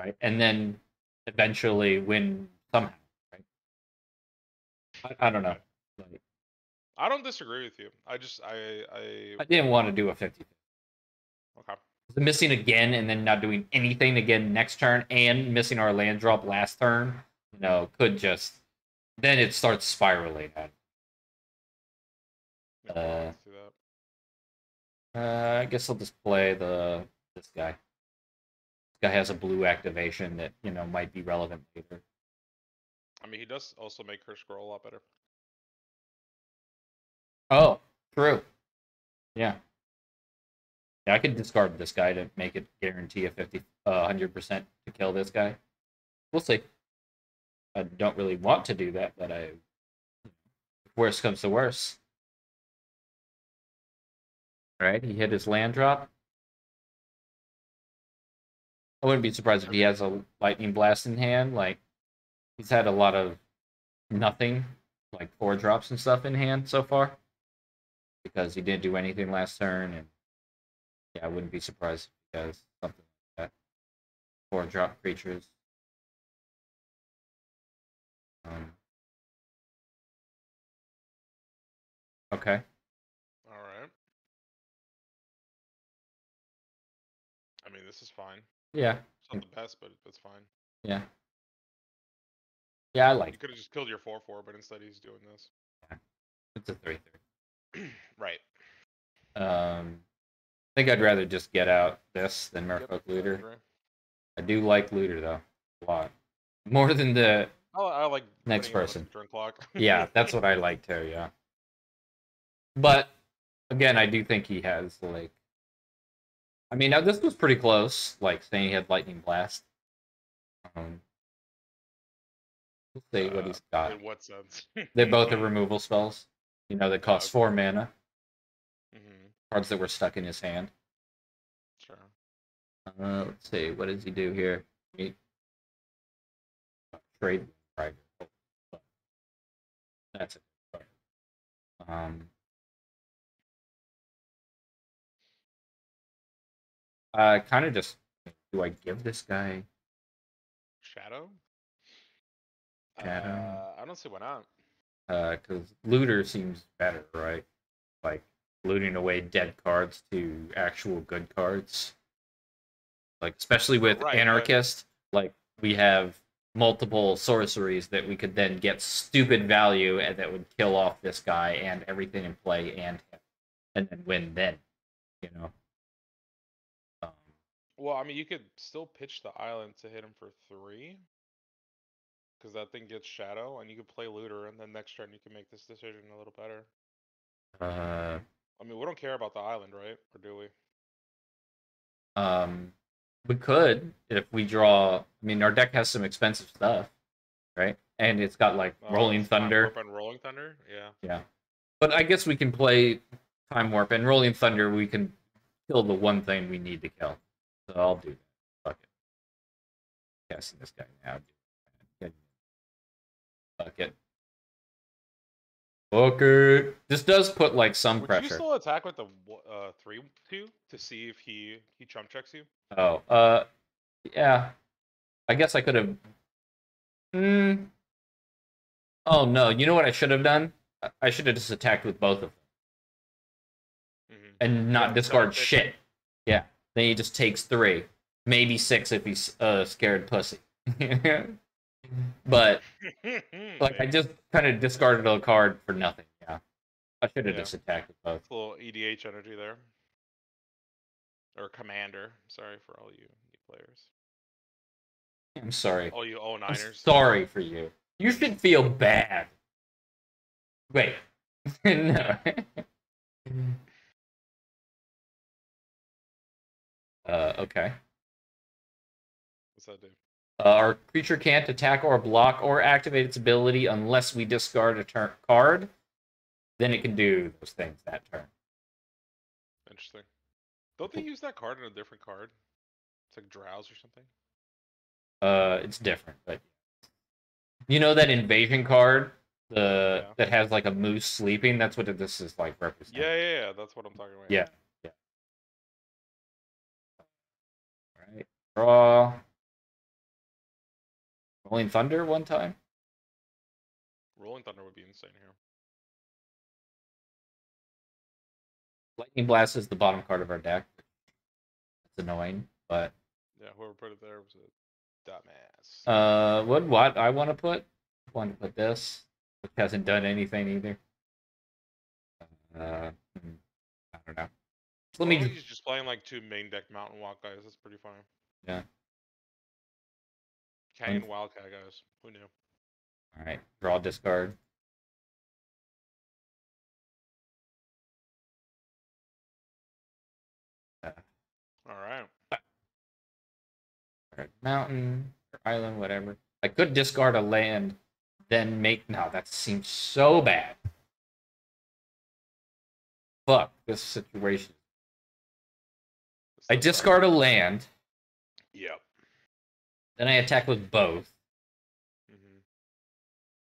right, and then eventually win somehow, right? I, I don't know. Like, I don't disagree with you. I just, I, I, I didn't want to do a 50. okay. Missing again and then not doing anything again next turn and missing our land drop last turn, you know, could just then it starts spiraling. out. Uh, let's do that. Uh, I guess I'll just play the this guy. Guy has a blue activation that you know might be relevant later. I mean, he does also make her scroll a lot better. Oh, true. Yeah. Yeah, I could discard this guy to make it guarantee a 50, uh, 100% to kill this guy. We'll see. I don't really want to do that, but I. Worst comes to worst. Alright, he hit his land drop. I wouldn't be surprised if he has a lightning blast in hand. Like, he's had a lot of nothing, like four drops and stuff in hand so far because he didn't do anything last turn, and yeah, I wouldn't be surprised if he does something like that. Four drop creatures. Um, okay. All right. I mean, this is fine. Yeah. It's not the best, but it's fine. Yeah. Yeah, I like You could have just killed your four four, but instead he's doing this. It's a three three. right. Um, I think I'd rather just get out this than Yep, Merfolk I Looter. I do like Looter though a lot more than the I, I like Next putting him on the person. yeah, that's what I like too. Yeah, but again, I do think he has like. I mean, now this was pretty close. Like saying he had lightning blast. Um, we'll see what Uh, he's got. In what sense? They both are removal spells. You know, that cost okay. four mana. hmm Cards that were stuck in his hand. Sure. Uh, let's see. What does he do here? He... Trade private. That's it. Um. I kind of just do I give this guy? Shadow. Shadow. Uh, I don't see why not. Because looter seems better, right? Like looting away dead cards to actual good cards. Like especially with Right, anarchist, like we have multiple sorceries that we could then get stupid value and that would kill off this guy and everything in play and him, and then win. Then, you know. Well, I mean, you could still pitch the island to hit him for three. Because that thing gets shadow, and you could play looter, and then next turn you can make this decision a little better. uh, I mean, we don't care about the island, right? Or do we? Um, we could if we draw. I mean, our deck has some expensive stuff, right? and it's got like Oh, Rolling Thunder. Warp and Rolling Thunder. Yeah. Yeah. But I guess we can play Time Warp and Rolling Thunder. We can kill the one thing we need to kill. So I'll do that. Fuck it. Casting this guy now. Fuck it. It. This does put like some Would pressure. you still attack with the uh three two to see if he he chump checks you? Oh, uh, yeah. I guess I could have. Hmm. Oh no! You know what I should have done? I- should have just attacked with both of them Mm-hmm. and not Yeah, discard shit. Yeah. Then he just takes three, maybe six if he's a scared pussy. but like I just kind of discarded a card for nothing. Yeah. I should have Yeah. just attacked both. a little EDH energy there, or commander. Sorry for all you new players, I'm sorry. all you O I'm Niners. sorry for you. You should feel bad. Wait. no. Uh, okay. What's that do? Uh, our creature can't attack or block or activate its ability unless we discard a turn card. Then it can do those things that turn. Interesting. Don't they use that card in a different card? It's like drowse or something. Uh, it's different, but you know that invasion card, the Yeah. that has like a moose sleeping. That's what this is like representing. Yeah, yeah, yeah. That's what I'm talking about. Yeah. Rolling Thunder one time. Rolling Thunder would be insane here. Lightning Blast is the bottom card of our deck. It's annoying, but Yeah, whoever put it there was a dumbass. uh, what what I want to put? I want to put this, which hasn't done anything either. Uh, hmm, I don't know. Let me. Well, ju- he's just playing like two main deck Mountain Walk guys. That's pretty funny. Yeah. Canyon Wildcat guys. Who knew? All right, draw discard. All right. or mountain or island, whatever. I could discard a land, then make. No, that seems so bad. Fuck this situation. I discard a land. Then I attack with both, hmm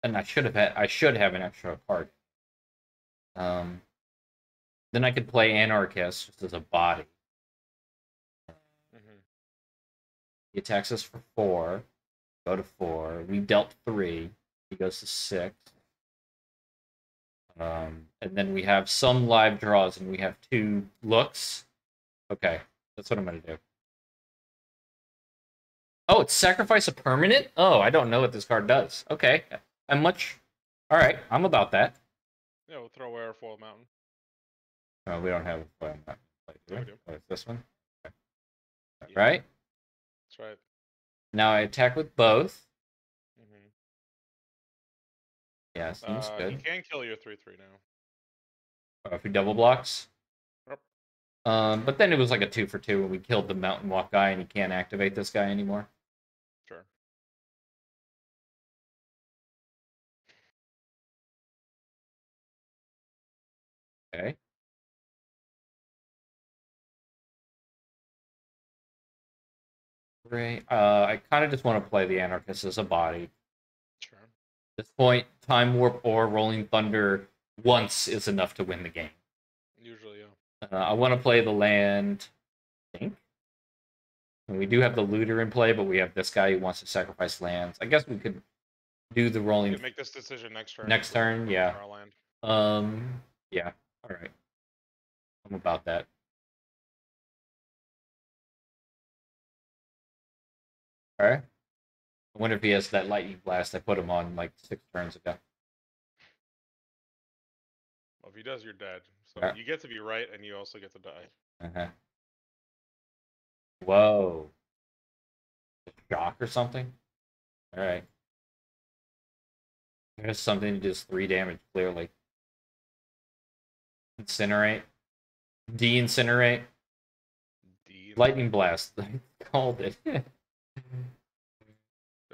and I should have had. I should have an extra card. Um, then I could play Anarchist just as a body. hmm He attacks us for four. Go to four. We dealt three. He goes to six. Um, and then we have some live draws, and we have two looks. Okay, that's what I'm gonna do. Oh, it's sacrifice a permanent. Oh, I don't know what this card does. Okay, I'm much. All right, I'm about that. Yeah, we'll throw away our foil mountain. Oh, we don't have a foil map. Wait, do we? we do. Oh, it's this one. Okay. Yeah. Right That's right. now, I attack with both. hmm Yeah, seems Uh, good. he can kill your three three now. uh, if he double blocks. Yep. Um, but then it was like a two for two when we killed the mountain walk guy, and he can't activate this guy anymore. Okay. Great. Uh, I kind of just want to play the anarchist as a body. Sure. At this point, time warp or rolling thunder once is enough to win the game. Usually, yeah. Uh, I want to play the land. I think. And we do have the looter in play, but we have this guy who wants to sacrifice lands. I guess we could do the rolling. make this decision next turn. Next turn, yeah. Um. Yeah. All right. I'm about that. All right. I wonder if he has that lightning blast I put him on like six turns ago. Well, if he does, you're dead. So Yeah. you get to be right, and you also get to die. Uh-huh. Whoa. Shock or something? Alright. There's something that does three damage, clearly. Incinerate. De-incinerate. D. Lightning blast. I called it. Did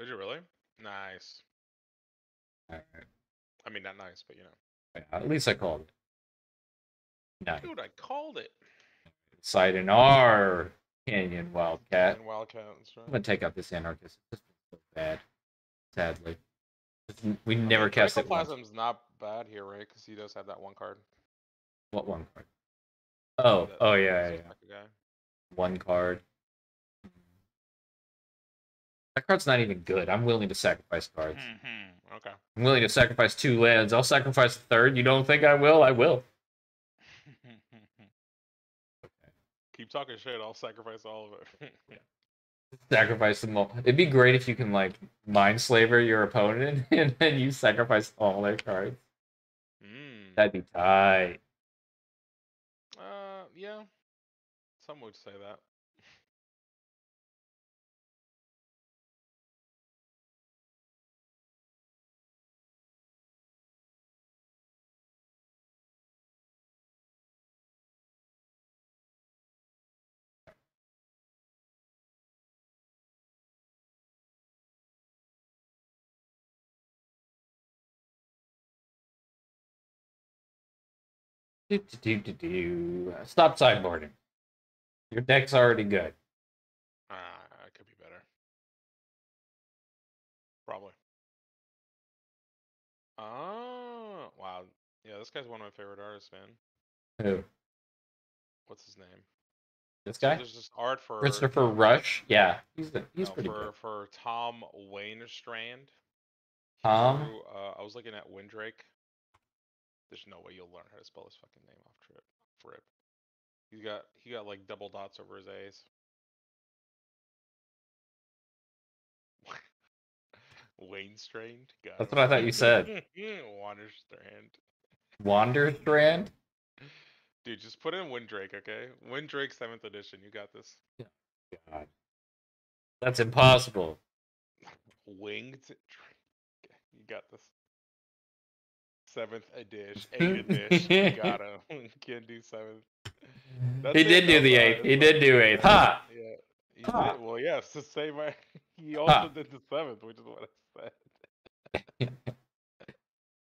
you really? Nice. I mean, not nice, but you know. Yeah, at least I called it. Nice. Dude, I called it. Side in our Canyon Wildcat. And Wildcat, right. I'm gonna take out this anarchist. This is so bad. Sadly. We I mean, never cast it. Dracoplasm's not bad here, right? Because he does have that one card. What one card? Oh, oh yeah, yeah, yeah. like a guy. One card. That card's not even good. I'm willing to sacrifice cards. Mhm, Okay. I'm willing to sacrifice two lands. I'll sacrifice a third. You don't think I will? I will. Keep talking shit. I'll sacrifice all of it. yeah. Sacrifice them all. It'd be great if you can like mind slaver your opponent and then you sacrifice all their cards. mm. That'd be tight. Yeah. Some would say that. Do, do, do, do. Stop sideboarding. Your deck's already good. Ah, it could be better. Probably. Oh, wow. Yeah, this guy's one of my favorite artists, man. Who? What's his name? This So guy? There's just art for Christopher Rush? Yeah, he's the, he's no, pretty for good. for Tom Wainstrand. Tom? drew, uh, I was looking at Wind Drake. There's no way you'll learn how to spell his fucking name off trip. Rip. He's got he got like double dots over his A's. Wainstrand. Got That's him. what I thought you said. Wanderstrand. Wanderstrand? Dude, just put in Wind Drake, okay? Wind Drake seventh edition. You got this. God. That's impossible. Winged. Drake. Okay, you got this. Seventh edition, eighth edition. You got him. Can't do seventh. That's he it, did do the all, eighth. He all. did do eighth. Ha! Yeah. He Huh. did. Well, yes, the same. way- He also Huh. did the seventh, which is what I said.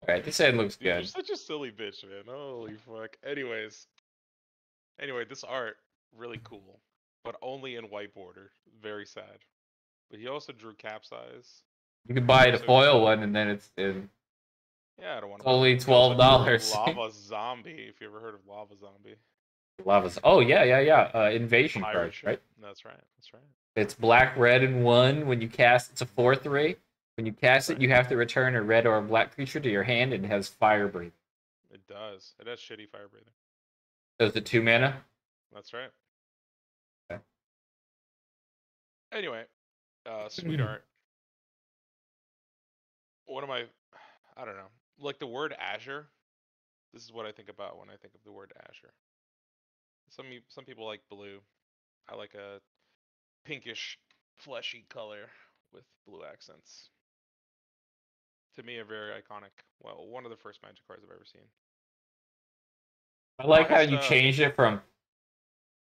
Alright, this end looks Dude, you're good. such a silly bitch, man. Holy fuck. Anyways, anyway, this art really cool, but only in white border. Very sad. But he also drew capsize. You can buy the So- foil one and then it's in Yeah, I don't want to. only drew $12. Lava Zombie. If you ever heard of Lava Zombie. lava's. Oh yeah, yeah, yeah. Uh, invasion card, right? That's right. That's right. It's black, red, and one. When you cast, it's a four three. When you cast it, you have to return a red or a black creature to your hand, and it has fire breathing. It does. It has shitty fire breathing. So it's a two mana. That's right. Okay. Anyway, uh, sweet art. One of my, I don't know, like the word Azure. This is what I think about when I think of the word Azure. Some some people like blue. I like a pinkish, fleshy color with blue accents. To me, a very iconic. Well, one of the first Magic cards I've ever seen. I like how you uh, changed it from,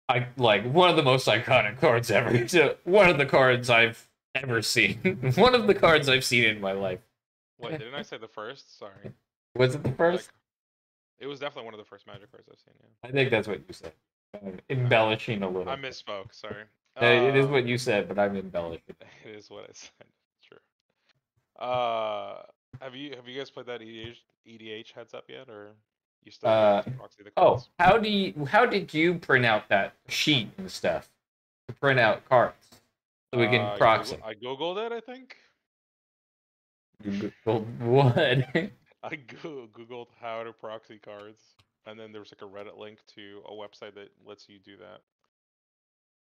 I like one of the most iconic cards ever to one of the cards I've ever seen. one of the cards I've seen in my life. Wait, didn't I say the first? Sorry. Was it the first? Like, it was definitely one of the first Magic cards I've seen. Yeah. I think that's what you said. I'm embellishing a little. I misspoke. Sorry. Uh, it is Uh, what you said, but I'm embellishing. It is what I said. True. Uh, have you have you guys played that EDH, EDH heads up yet, or you still Uh, proxy the Oh, how do you? How did you print out that sheet and stuff to print out cards so we Uh, can I proxy? I googled it. I think You Googled what? I googled how to proxy cards, and then there was like a Reddit link to a website that lets you do that.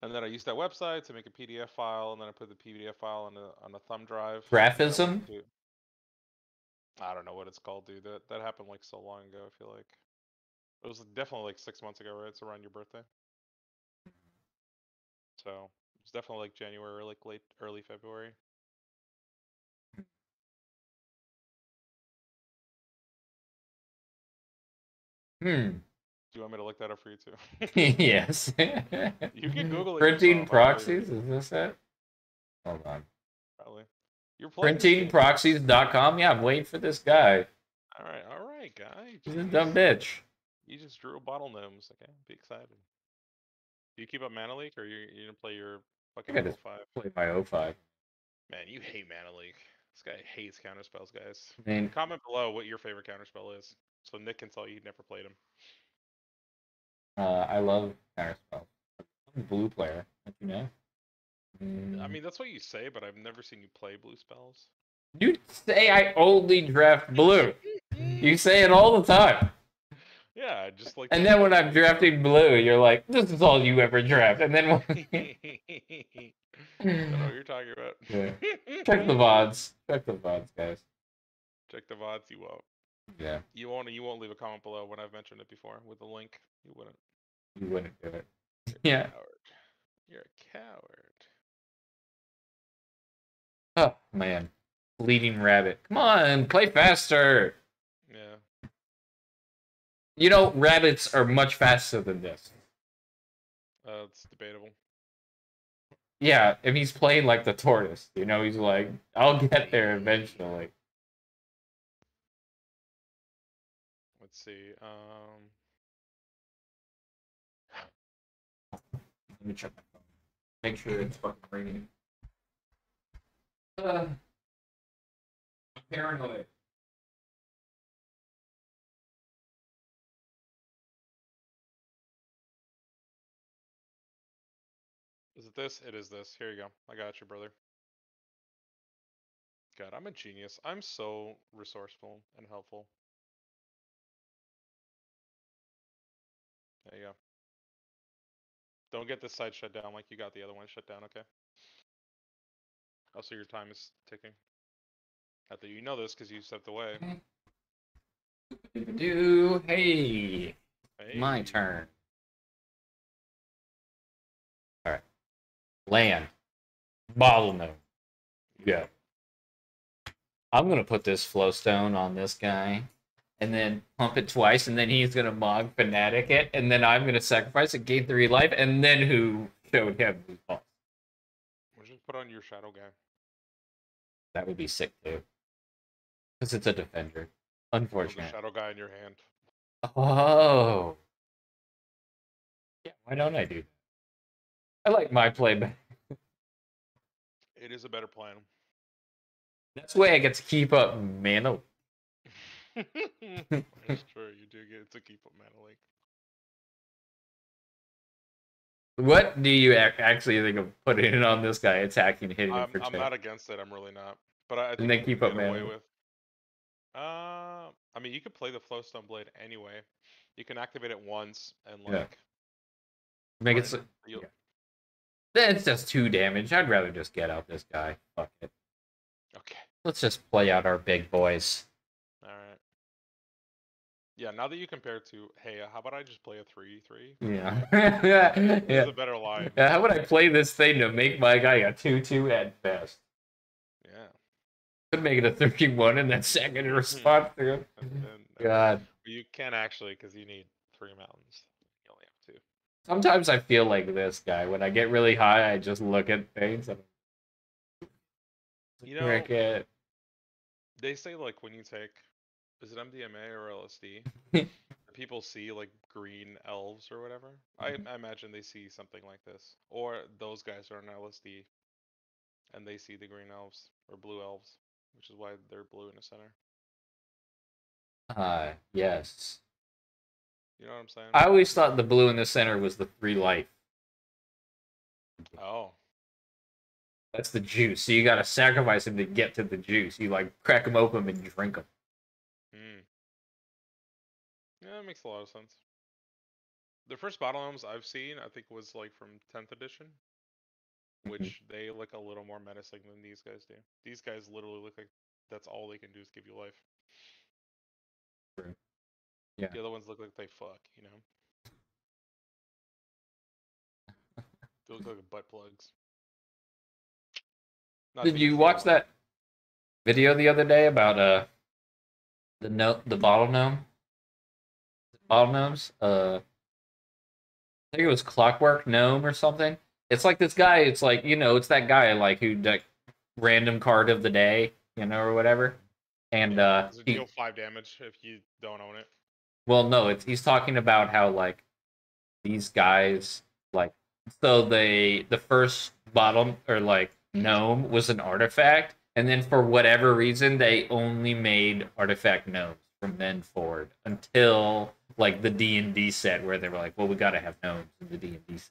And then I used that website to make a PDF file, and then I put the PDF file on a on a thumb drive. Graphism? I don't know what it's called, dude. That that happened like so long ago. I feel like it was definitely like six months ago, right? It's around your birthday. So it's definitely like January, or like late early February. Hmm. Do you want me to look that up for you too? yes. You can Google it Printing yourself, I'll tell you. proxies? Is this it? Hold on. Probably. You're. Printingproxies.com. Yeah, I'm waiting for this guy. All right, all right, guy. He's a dumb bitch. You just drew a bottle gnomes. Okay, be excited. Do you keep up Mana Leak, or you you gonna play your fucking gotta five? Play my 05. Man, you hate Mana Leak. This guy hates counterspells, guys. I mean, Comment below what your favorite counterspell is, so Nick can tell you he never played him. uh, I love counterspell. I'm a blue player, don't you know? I Mm, mean, that's what you say, but I've never seen you play blue spells. you say I only draft blue. You say it all the time. Yeah, just like. And then when I'm drafting blue, you're like, this is all you ever draft. And then when... I know what you're talking about. Yeah. check the VODs. Check the VODs, guys. Check the VODs. You won't. Yeah, You won't. You won't leave a comment below when I've mentioned it before with a link. You wouldn't. you wouldn't do it. You're Yeah. A coward. You're a coward. Oh, man. Bleeding rabbit. Come on, play faster. Yeah. You know, rabbits are much faster than this. Uh, it's debatable. Yeah, if he's playing like the tortoise, you know, he's like, I'll get there eventually. See. Um. Let me check my phone. Make sure it's fucking ringing. Uh, paranoid. Is it this? It is this. Here you go. I got you, brother. God, I'm a genius. I'm so resourceful and helpful. There you go. Don't get this side shut down like you got the other one shut down, okay? Also, your time is ticking. Not that you know this because you stepped away. Do hey, my turn. All right, land, bottleneck. Yeah. I'm gonna put this flowstone on this guy, and then pump it twice, and then he's gonna Mogg fanatic it, and then I'm gonna sacrifice it, gain three life, and then who showed him who's boss? We'll just put on your shadow guy. That would be sick too, because it's a defender. The Unfortunate. shadow guy in your hand. Oh. Yeah, why don't I do that? I like my play better. It is a better plan. That's the way I get to keep up mana. it's true. You do get to keep up mana leak. What do you actually think of putting it on this guy attacking, hitting I'm, for I'm check? not against it. I'm really not. But I, I think And then you keep can up get away mana. with. Uh, I mean, you could play the Flowstone Blade anyway. You can activate it once and Yeah. like. Make it run so, you'll- yeah. That's just two damage. I'd rather just get out this guy. Fuck it. Okay. Let's just play out our big boys. All right. Yeah. Now that you compare to, hey, how about I just play a three-three? Yeah. It's yeah. a better line. Yeah, How would I play this thing to make my guy a 2 2 at best? Yeah. Could make it a 31 mm-hmm. and then second response to. And, and, God. You can't actually because you need three mountains. You only have two. Sometimes I feel like this guy. When I get really high, I just look at things and You know- cricket. They say like when you take, is it MDMA or LSD? people see like green elves or whatever. I, Mhm. I imagine they see something like this, or those guys are on LSD, and they see the green elves or blue elves, which is why they're blue in the center. Ah, yes. You know what I'm saying? I always thought the blue in the center was the free life. oh, That's the juice. So you gotta sacrifice him to get to the juice. You like crack him open and drink him. Yeah, that makes a lot of sense. The first bottle elves I've seen, I think, was like from 10th edition, Mhm. which they look a little more menacing than these guys do. These guys literally look like that's all they can do is give you life. True. Yeah. The other ones look like they fuck, you know. they look like butt plugs. Not Did you watch that video the other day about uh the no the bottle gnome? Bottle gnomes? Uh I think it was Clockwork Gnome or something. It's like this guy, it's like, you know, it's that guy like who like random card of the day, you know, or whatever. And Yeah, uh, does it he- deal five damage if you don't own it? well, no, it's he's talking about how like these guys like so they the first bottom or like gnome was an artifact, and then for whatever reason they only made artifact gnomes from then forward until like the D and D set where they were like, well, we got to have gnomes in the D and D set.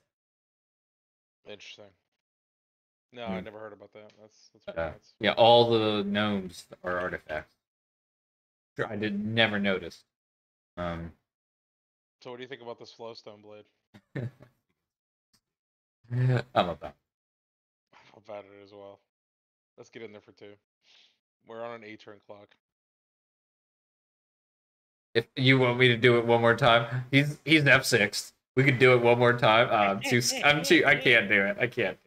Interesting. No, I never heard about that. That's that's pretty Yeah. Yeah, all the gnomes are artifacts. Sure, I did never notice. Um, So what do you think about this flowstone blade? I'm about. I'm about it as well. Let's get in there for two. We're on an eight turn clock. If you want me to do it one more time, he's he's F six. We could do it one more time. Uh, I'm too. s- I'm too. I can't do it. I can't.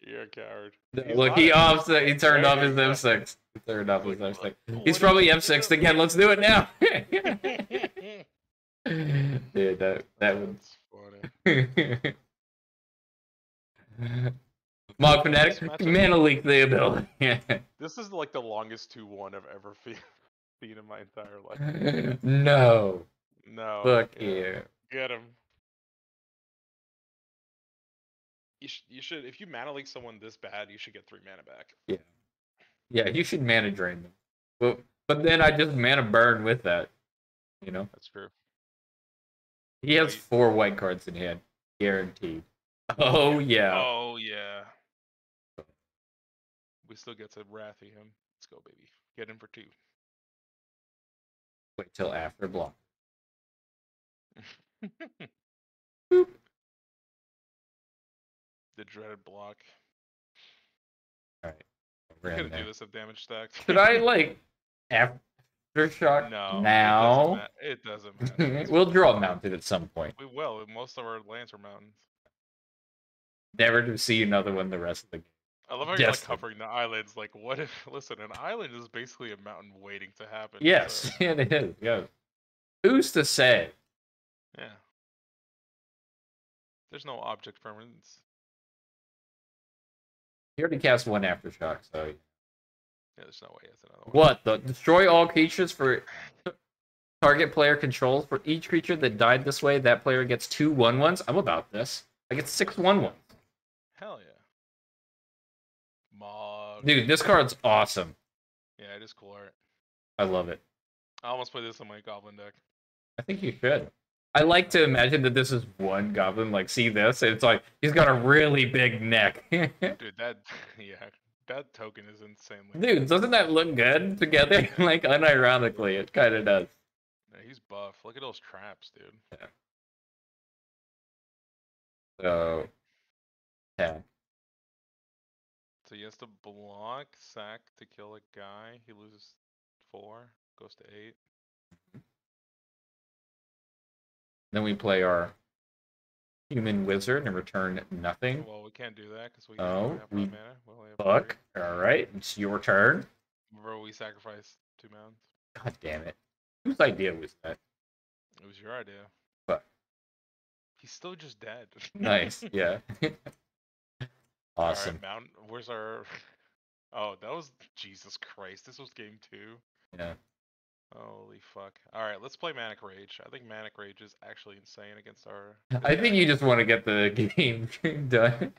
You're a coward. He's Look, he off. He turned off his you go. F six. He turned off his What- F six. He's probably you F six again. Let's do it now. Dude, that that would. That's funny. Mod This Fanatic, matchup- Mana Leak the ability. This is like the longest 2 1 I've ever fe- seen in my entire life. no. No. Fuck yeah, you. Get him. You, sh- you should, if you mana leak someone this bad, you should get 3 mana back. Yeah. Yeah, you should mana drain them. But but then I just mana burn with that. You know? That's true. He has four white cards in hand. Guaranteed. Oh, oh yeah. Oh, yeah. We still get to Wrathy him. Let's go, baby. Get him for 2. Wait till after block. the dreaded block. Alright. We're We're gonna do this if damage stacks. Should I like aftershock No. now? It doesn't matter. It doesn't matter. we'll draw mounted at some point. We will. Most of our lands are mountains. Never to see another one the rest of the game. I love how you're like covering the islands. Like, what if? Listen, an island is basically a mountain waiting to happen. Yes, so, it is. Yes. Who's to say? yeah. There's no object permanence. He already cast one aftershock, so Yeah, there's no way he has another one. What? The destroy all creatures for target player controls. For each creature that died this way, that player gets two one ones. I'm about this. I get six one ones. Hell yeah. Dude, this card's awesome. Yeah, it is cool art. I love it. I almost play this on my goblin deck. I think you should. I like to imagine that this is one goblin. Like, see this? It's like he's got a really big neck. Dude, Dude, that yeah, that token is insanely. Dude, doesn't that look good together? like, unironically, it kind of does. Yeah, he's buff. Look at those traps, dude. Yeah. So, yeah. So he has to block, sack to kill a guy. He loses four, goes to eight. Mm-hmm. Then we play our human wizard and return nothing. Well, we can't do that because we Oh, we five mana. We only have Fuck. three. All right, it's your turn. Bro, we sacrificed two mountains. God damn it. Whose idea was that? It was your idea. Fuck. He's still just dead. Nice. Yeah. awesome. Alright, mountain. Where's our? Oh, that was Jesus Christ. This was game two. Yeah. Holy fuck. Alright, let's play Manic Rage. I think Manic Rage is actually insane against our. I think you just want to get the game done.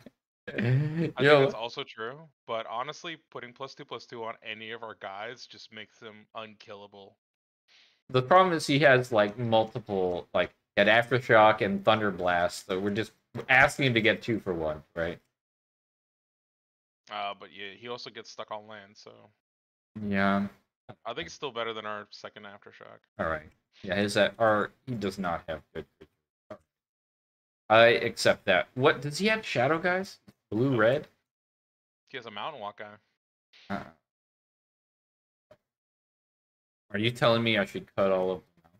I think that's also true, but honestly, putting plus two plus two on any of our guys just makes them unkillable. the problem is he has like multiple, like at Aftershock and Thunder Blast, so we're just asking him to get two for one, right? Uh, but yeah, he also gets stuck on land, so Yeah. I think it's still better than our second aftershock. All right. Yeah, his that or he does not have good. I accept that. What does he have? Shadow guys? Blue, red? He has a mountain walk guy. Uh-uh. Are you telling me I should cut all of them? out?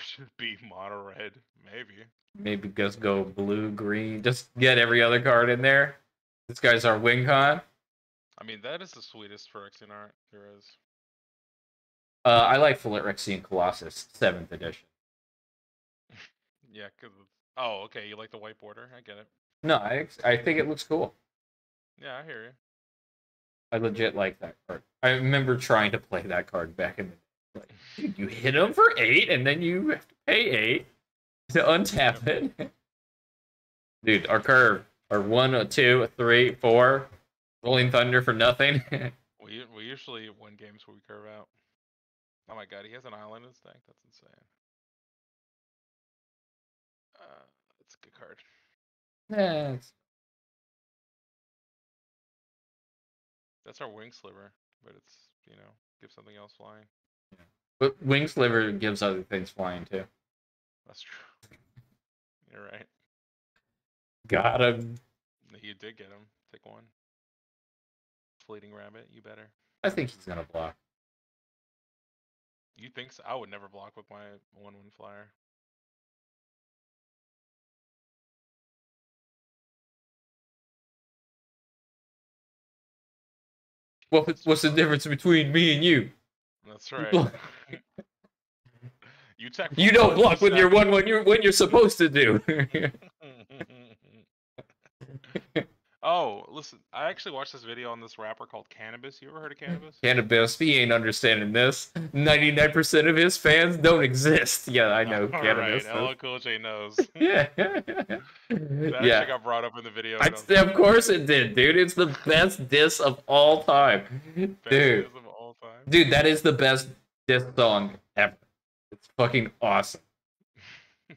Should be mono red, maybe. Maybe just go blue, green. Just get every other card in there. This guy's our wing con. I mean, that is the sweetest Phyrexian art there is. Uh, I like Phyrexian Colossus, seventh edition. Yeah, cause oh, okay, you like the white border? I get it. No, I I think it looks cool. Yeah, I hear you. I legit like that card. I remember trying to play that card back in the day. Like, dude, you hit him for eight, and then you have to pay eight to untap it. Dude, our curve, our one, two, three, four, rolling thunder for nothing. We we usually win games where we curve out. Oh my god, he has an island in his deck. That's insane. Uh, that's a good card. yeah, it's- That's our wing sliver, but it's you know give something else flying. Yeah. but wing sliver gives other things flying too. That's true. You're right. Got him. You did get him. Take one. Fleeting rabbit. You better. I think he's gonna block. You think so? I would never block with my one one flyer. What, what's the difference between me and you? That's right. you. You don't block with your stack- one when you're when you're supposed to do. oh, listen. I actually watched this video on this rapper called Canibus. You ever heard of Canibus? Canibus, he ain't understanding this. Ninety-nine percent of his fans don't exist. Yeah, I know All Canibus. right, LL Cool J knows. yeah, That yeah. got brought up in the video. I, of course it did, dude. It's the best diss of all time, Best dude. diss of all time. Dude, that is the best diss song ever. It's fucking awesome.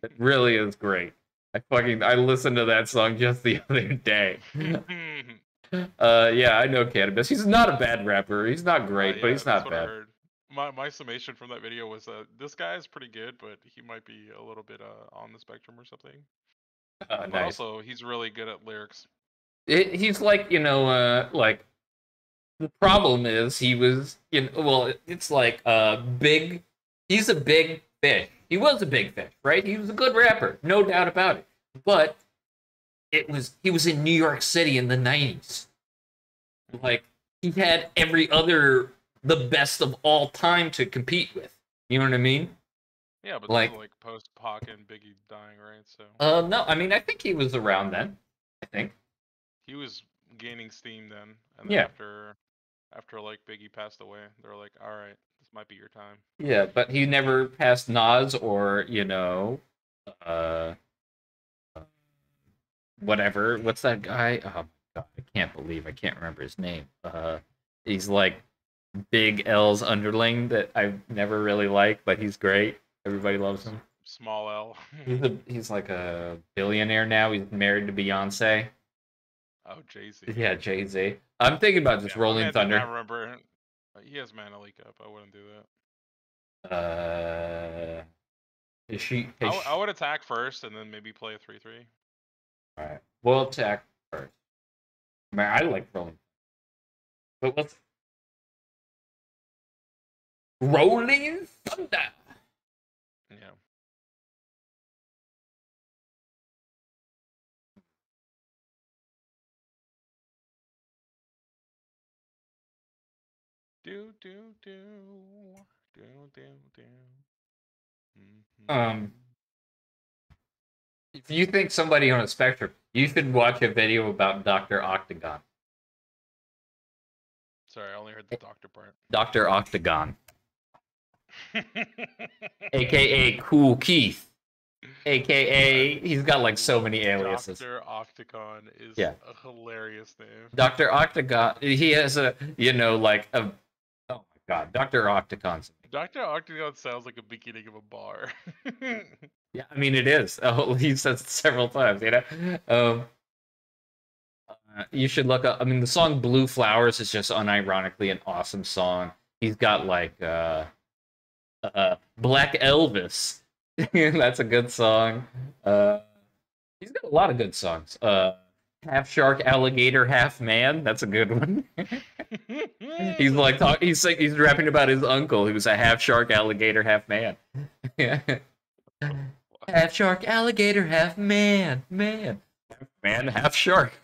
It really is great. I fucking I listened to that song just the other day. Uh, yeah, I know Canibus. He's not a bad rapper. He's not great, Uh, but he's not bad. My my summation from that video was uh this guy is pretty good, but he might be a little bit uh on the spectrum or something. Uh, But nice. also, he's really good at lyrics. It, he's like you know, uh, like the problem is he was you know, well, it's like uh, big. He's a big fish. He was a big fish, right? He was a good rapper, no doubt about it. But it was he was in New York City in the nineties. Like he had every other the best of all time to compete with. You know what I mean? Yeah, but Like- like post Pac and Biggie dying, right? So Uh, no, I mean I think he was around then. I think. he was gaining steam then, and then Yeah. after after like Biggie passed away, they were like, all right, might be your time. Yeah, but he never passed Nas or you know, uh, whatever. What's that guy? Oh god, I can't believe I can't remember his name. Uh, he's like Big L's underling that I've never really liked, but he's great. Everybody loves him. Small L. He's a he's like a billionaire now. He's married to Beyonce. oh, Jay Z. Yeah, Jay Z. I'm thinking about just Rolling I Thunder. remember. Uh, He has Mana Leak up. I wouldn't do that. Uh, is she? I, Is w- she- I would attack first and then maybe play a three three. All right, we'll attack first. Man, I like rolling, but what's rolling thunder? Yeah. Do do do do do do. Mhm. Um, if you think somebody on a spectrum, you should watch a video about Doctor Octagon. Sorry, I only heard the doctor part. Doctor Octagon, aka Kool Keith, aka he's got like so many aliases. Doctor Octagon is Yeah. a hilarious name. Doctor Octagon, he has a you know like a god, Doctor Octagon's Doctor Octagon sounds like a beginning of a bar. Yeah, I mean it is. Oh, he says it several times. You know, um, uh, you should look up. I mean, the song "Blue Flowers" is just unironically an awesome song. He's got like uh, uh, Black Elvis. That's a good song. Uh, he's got a lot of good songs. Half shark, alligator, half man. That's a good one. he's like talk, he's like he's rapping about his uncle who's a half shark, alligator, half man. yeah. half shark, alligator, half man, man, half man, half shark.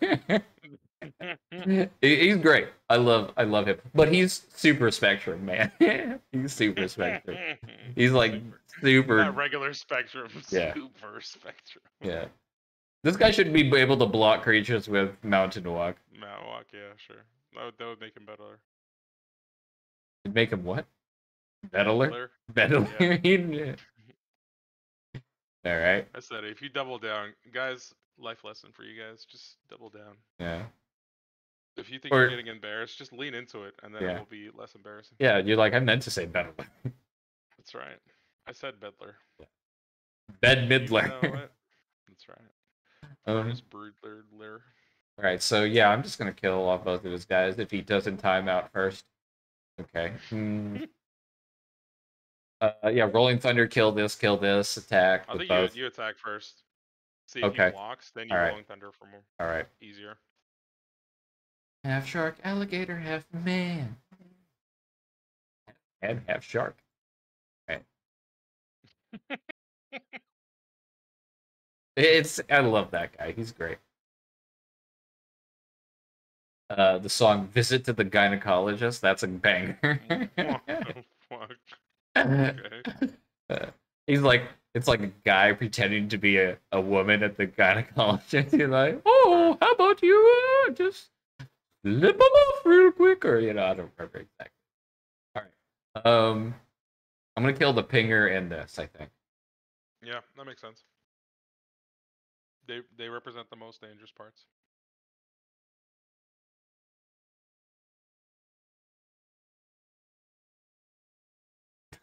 He's great. I love, I love him. But he's super spectrum, man. he's super spectrum. He's like super. Not regular spectrum, Yeah. super spectrum. Yeah. This guy should be able to block creatures with mountain walk. Mount Walk, yeah, sure. That would, that would make him better. It'd make him what? Bettler? Better. Bettler? All right. I said if you double down, guys. Life lesson for you guys: just double down. Yeah. If you think Or- you're getting embarrassed, just lean into it, and then Yeah. it will be less embarrassing. Yeah, you're like, I meant to say Bettler. That's right. I said Bedler. Bed You Midler. know. That's right. Um, Just Broodler. Lir. all right, so yeah, I'm just gonna kill off both of his guys if he doesn't time out first. Okay. Hmm. uh, yeah, Rolling Thunder, kill this, kill this, attack I think you, you attack first. See if Okay. he blocks, then you Alright. rolling thunder for more All right. easier. Half shark, alligator, half man. And half shark. Right. it's I love that guy. He's great. Uh, the song "Visit to the Gynecologist" that's a banger. Fuck. Okay. Uh, he's like, it's like a guy pretending to be a, a woman at the gynecologist. He's like, oh, how about you uh, just slip them off real quick? Or, you know, I don't remember exactly. All right. Um, I'm going to kill the pinger in this, I think. Yeah, that makes sense. They they represent the most dangerous parts.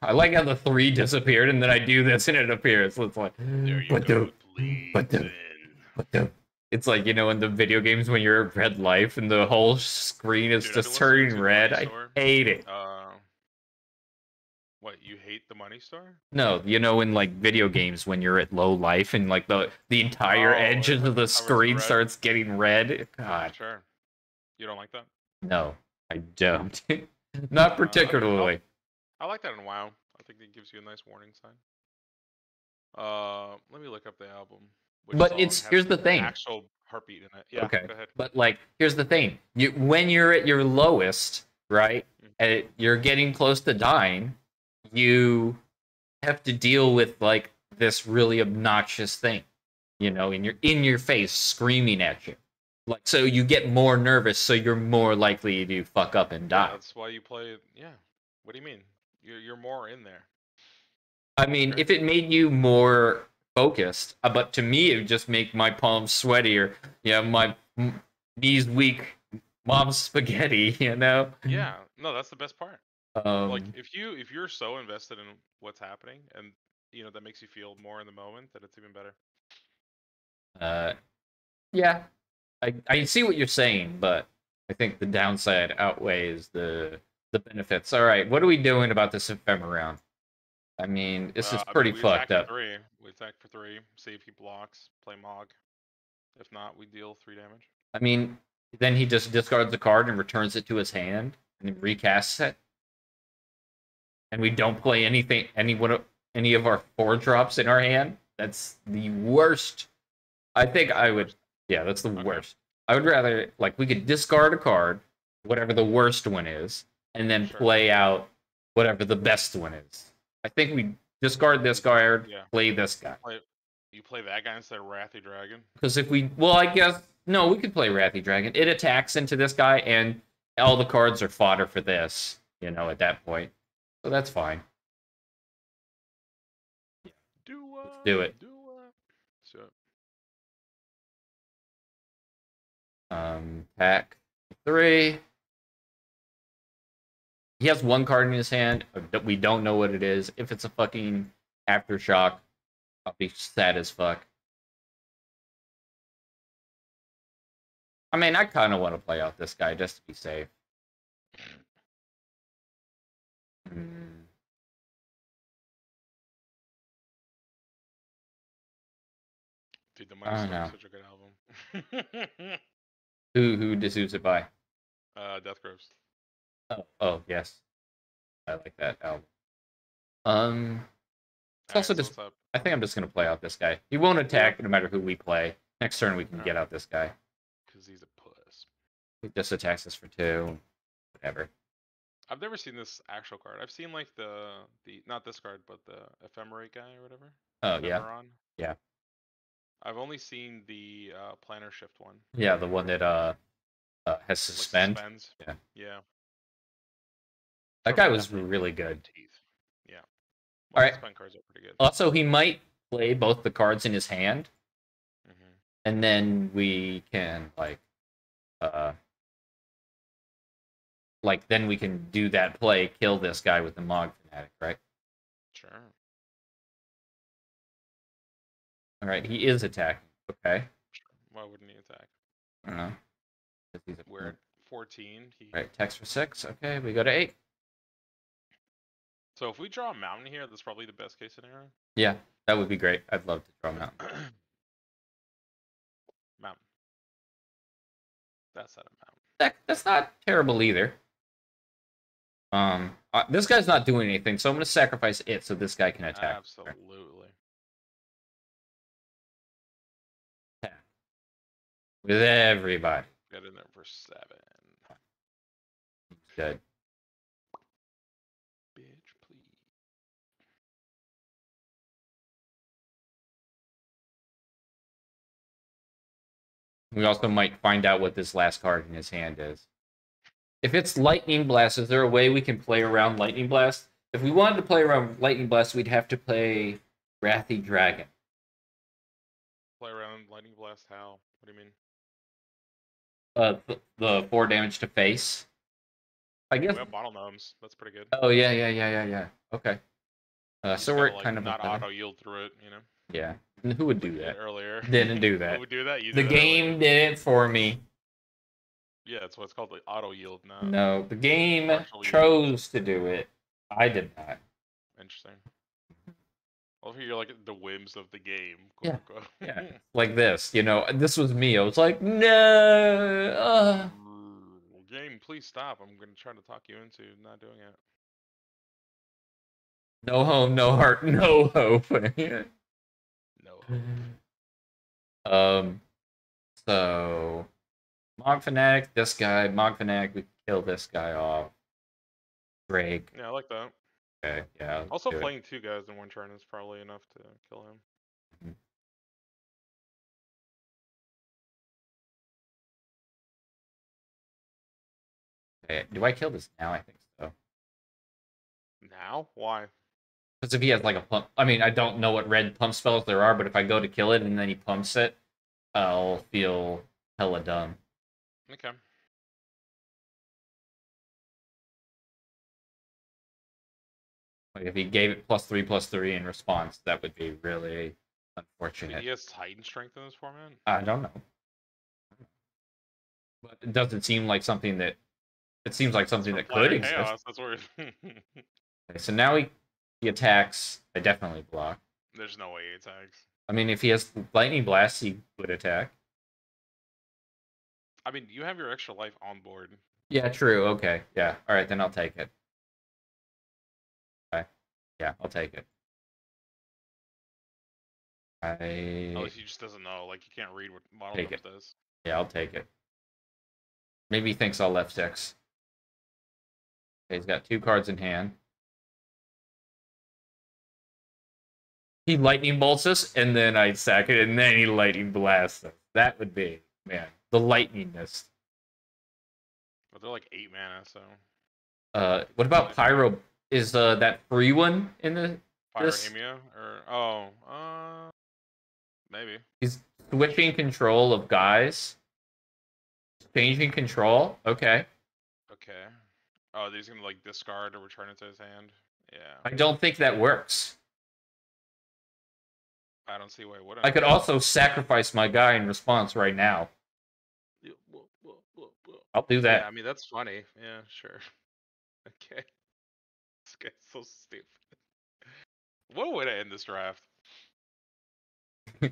I like how the three disappeared and then I do this and it appears. It's like, but the, but the, but the, it's like, you know, in the video games when you're at red life and the whole screen is Dude, just turning red. I hate it. Uh, what you hate the money star? No, you know, in like video games when you're at low life and like the the entire Oh, edges it of the screen red. starts getting red. God, Sure. You don't like that? no, I don't. Not Uh, particularly. I like that in WoW. I think it gives you a nice warning sign. Uh, let me look up the album. But it's- here's the thing. Actual heartbeat in it. Yeah. Okay. Go ahead. But like, here's the thing: you when you're at your lowest, right, Mhm. and you're getting close to dying, you have to deal with like this really obnoxious thing, you know, and you're in your face screaming at you. Like, so you get more nervous, so you're more likely to fuck up and Yeah, die. that's why you play. Yeah. What do you mean? You're you're more in there. I mean, if it made you more focused, uh, but to me, it would just make my palms sweatier. Yeah, my m- knees weak. Mom's spaghetti, you know. Yeah. No, that's the best part. Um, like if you if you're so invested in what's happening and you know that makes you feel more in the moment, that it's even better. uh, yeah, I I see what you're saying, but I think the downside outweighs the the benefits. All right, what are we doing about this ephemeron? I mean, this Uh, is I mean, pretty we fucked up. For three. We attack for three. See if he blocks. Play Mogg. If not, we deal three damage. I mean, then he just discards the card and returns it to his hand and then recasts it. And we don't play anything, any one of any of our four drops in our hand. That's the worst. I think I would. Yeah, that's the Okay. worst. I would rather like we could discard a card, whatever the worst one is, and then Sure. play out whatever the best one is. I think we discard this card, Yeah. play this guy. You play that guy instead of Rathi Dragon. Because if we, well, I guess no, we could play Rathi Dragon. It attacks into this guy, and all the cards are fodder for this. You know, at that point, so that's fine. Do uh, do it. Do uh. So Um, attack three. He has one card in his hand uh, that we don't know what it is. If it's a fucking aftershock, I'll be sad as fuck. I mean, I kind of want to play out this guy just to be safe. Hmm. dude, the I Money don't Store know. is such a good album. Who who does it by? uh, Death Grips. Oh, oh yes, I like that album. Um, It's also just-? I think I'm just gonna play out this guy. He won't attack no matter who we play. Next turn we can get out this guy. Cause he's a puss. He just attacks us for two. Whatever. I've never seen this actual card. I've seen like the the not this card, but the ephemerate guy or whatever. Oh yeah, Ephemeron. Yeah. I've only seen the uh, planner shift one. yeah, the one that uh uh, has like, suspend. suspends. Yeah. Yeah. That guy was really good. Teeth. Yeah. All right. Suspend cards are pretty good. Also, he might play both the cards in his hand, hmm and then we can like, uh, like then we can do that play, kill this guy with the Mogg Fanatic, right? Sure. All right, he is attacking. Okay, Why wouldn't he attack? I don't know. he's a- We're at 14. He... Right, text for six. Okay, we go to eight. So if we draw a mountain here, that's probably the best case scenario. Yeah, that would be great. I'd love to draw a out. mountain. That's not a mountain. That, that's not terrible either. Um, uh, this guy's not doing anything, so I'm gonna sacrifice it so this guy can attack. Absolutely. Attack. With everybody. Get in there for seven. Good. Bitch, please. We also might find out what this last card in his hand is. If it's Lightning Blast, is there a way we can play around Lightning Blast? If we wanted to play around Lightning Blast, we'd have to play Rathi Dragon. Play around lightning blast. How? What do you mean? Uh, th- the four damage to face. I We guess. have bottle gnomes. That's pretty good. Oh yeah, yeah, yeah, yeah, yeah. Okay. Uh, so we're like kind of not auto yield through it. You know. yeah. And Who would do that? earlier. Didn't do that. Who would do that? You The did that earlier. game did it for me. Yeah, that's what it's called. Like auto yield now. No, the game Partial yield. chose to do it. I did not. Interesting. How you're like the whims of the game. Yeah, yeah. Like this, you know. This was me. I was like, no. Uh. Game, please stop. I'm gonna try to talk you into not doing it. No home, no heart, no hope. No. um. So, Mogg Fanatic, this guy, Mogg Fanatic, we kill this guy off. Drake. Yeah, I like that. Okay, yeah. Also, do it. playing two guys in one turn is probably enough to kill him. Mm-hmm. Okay, do I kill this now? I think so. Now? Why? Because if he has like a pump, I mean, I don't know what red pump spells there are, but if I go to kill it and then he pumps it, I'll feel hella dumb. Okay. Like if he gave it plus three, plus three in response, that would be really unfortunate. he has Titan strength in this format. I don't know. But it doesn't seem like something that. It seems like something that could exist. chaos, that's where. Okay, so now he, he attacks. I definitely block. There's no way he attacks. I mean, if he has lightning blast, he would attack. I mean, you have your extra life on board. Yeah, true. Okay. Yeah. All right, then I'll take it. Okay. Yeah, I'll take it. I Unless he just doesn't know. Like, you can't read what bottle Take Gnomes does. yeah, I'll take it. Maybe he thinks I'll left six. Okay, he's got two cards in hand. He lightning bolts us, and then I sack it, and then he lightning blasts us. That would be man, the lightningness. But they're like 8 mana, so. Uh, what about pyro? Is uh that free one in the Pyramia? Or. Oh. Uh. Maybe. He's switching control of guys. Changing control. Okay. Okay. Oh, he's gonna, like, discard or return it to his hand? Yeah. I don't think that works. I don't see why it wouldn't. I could also sacrifice my guy in response right now. Yeah, whoa, whoa, whoa, whoa. I'll do that. Yeah. I mean that's funny. Yeah, sure. Okay. This guy's so stupid. What a way to end this draft.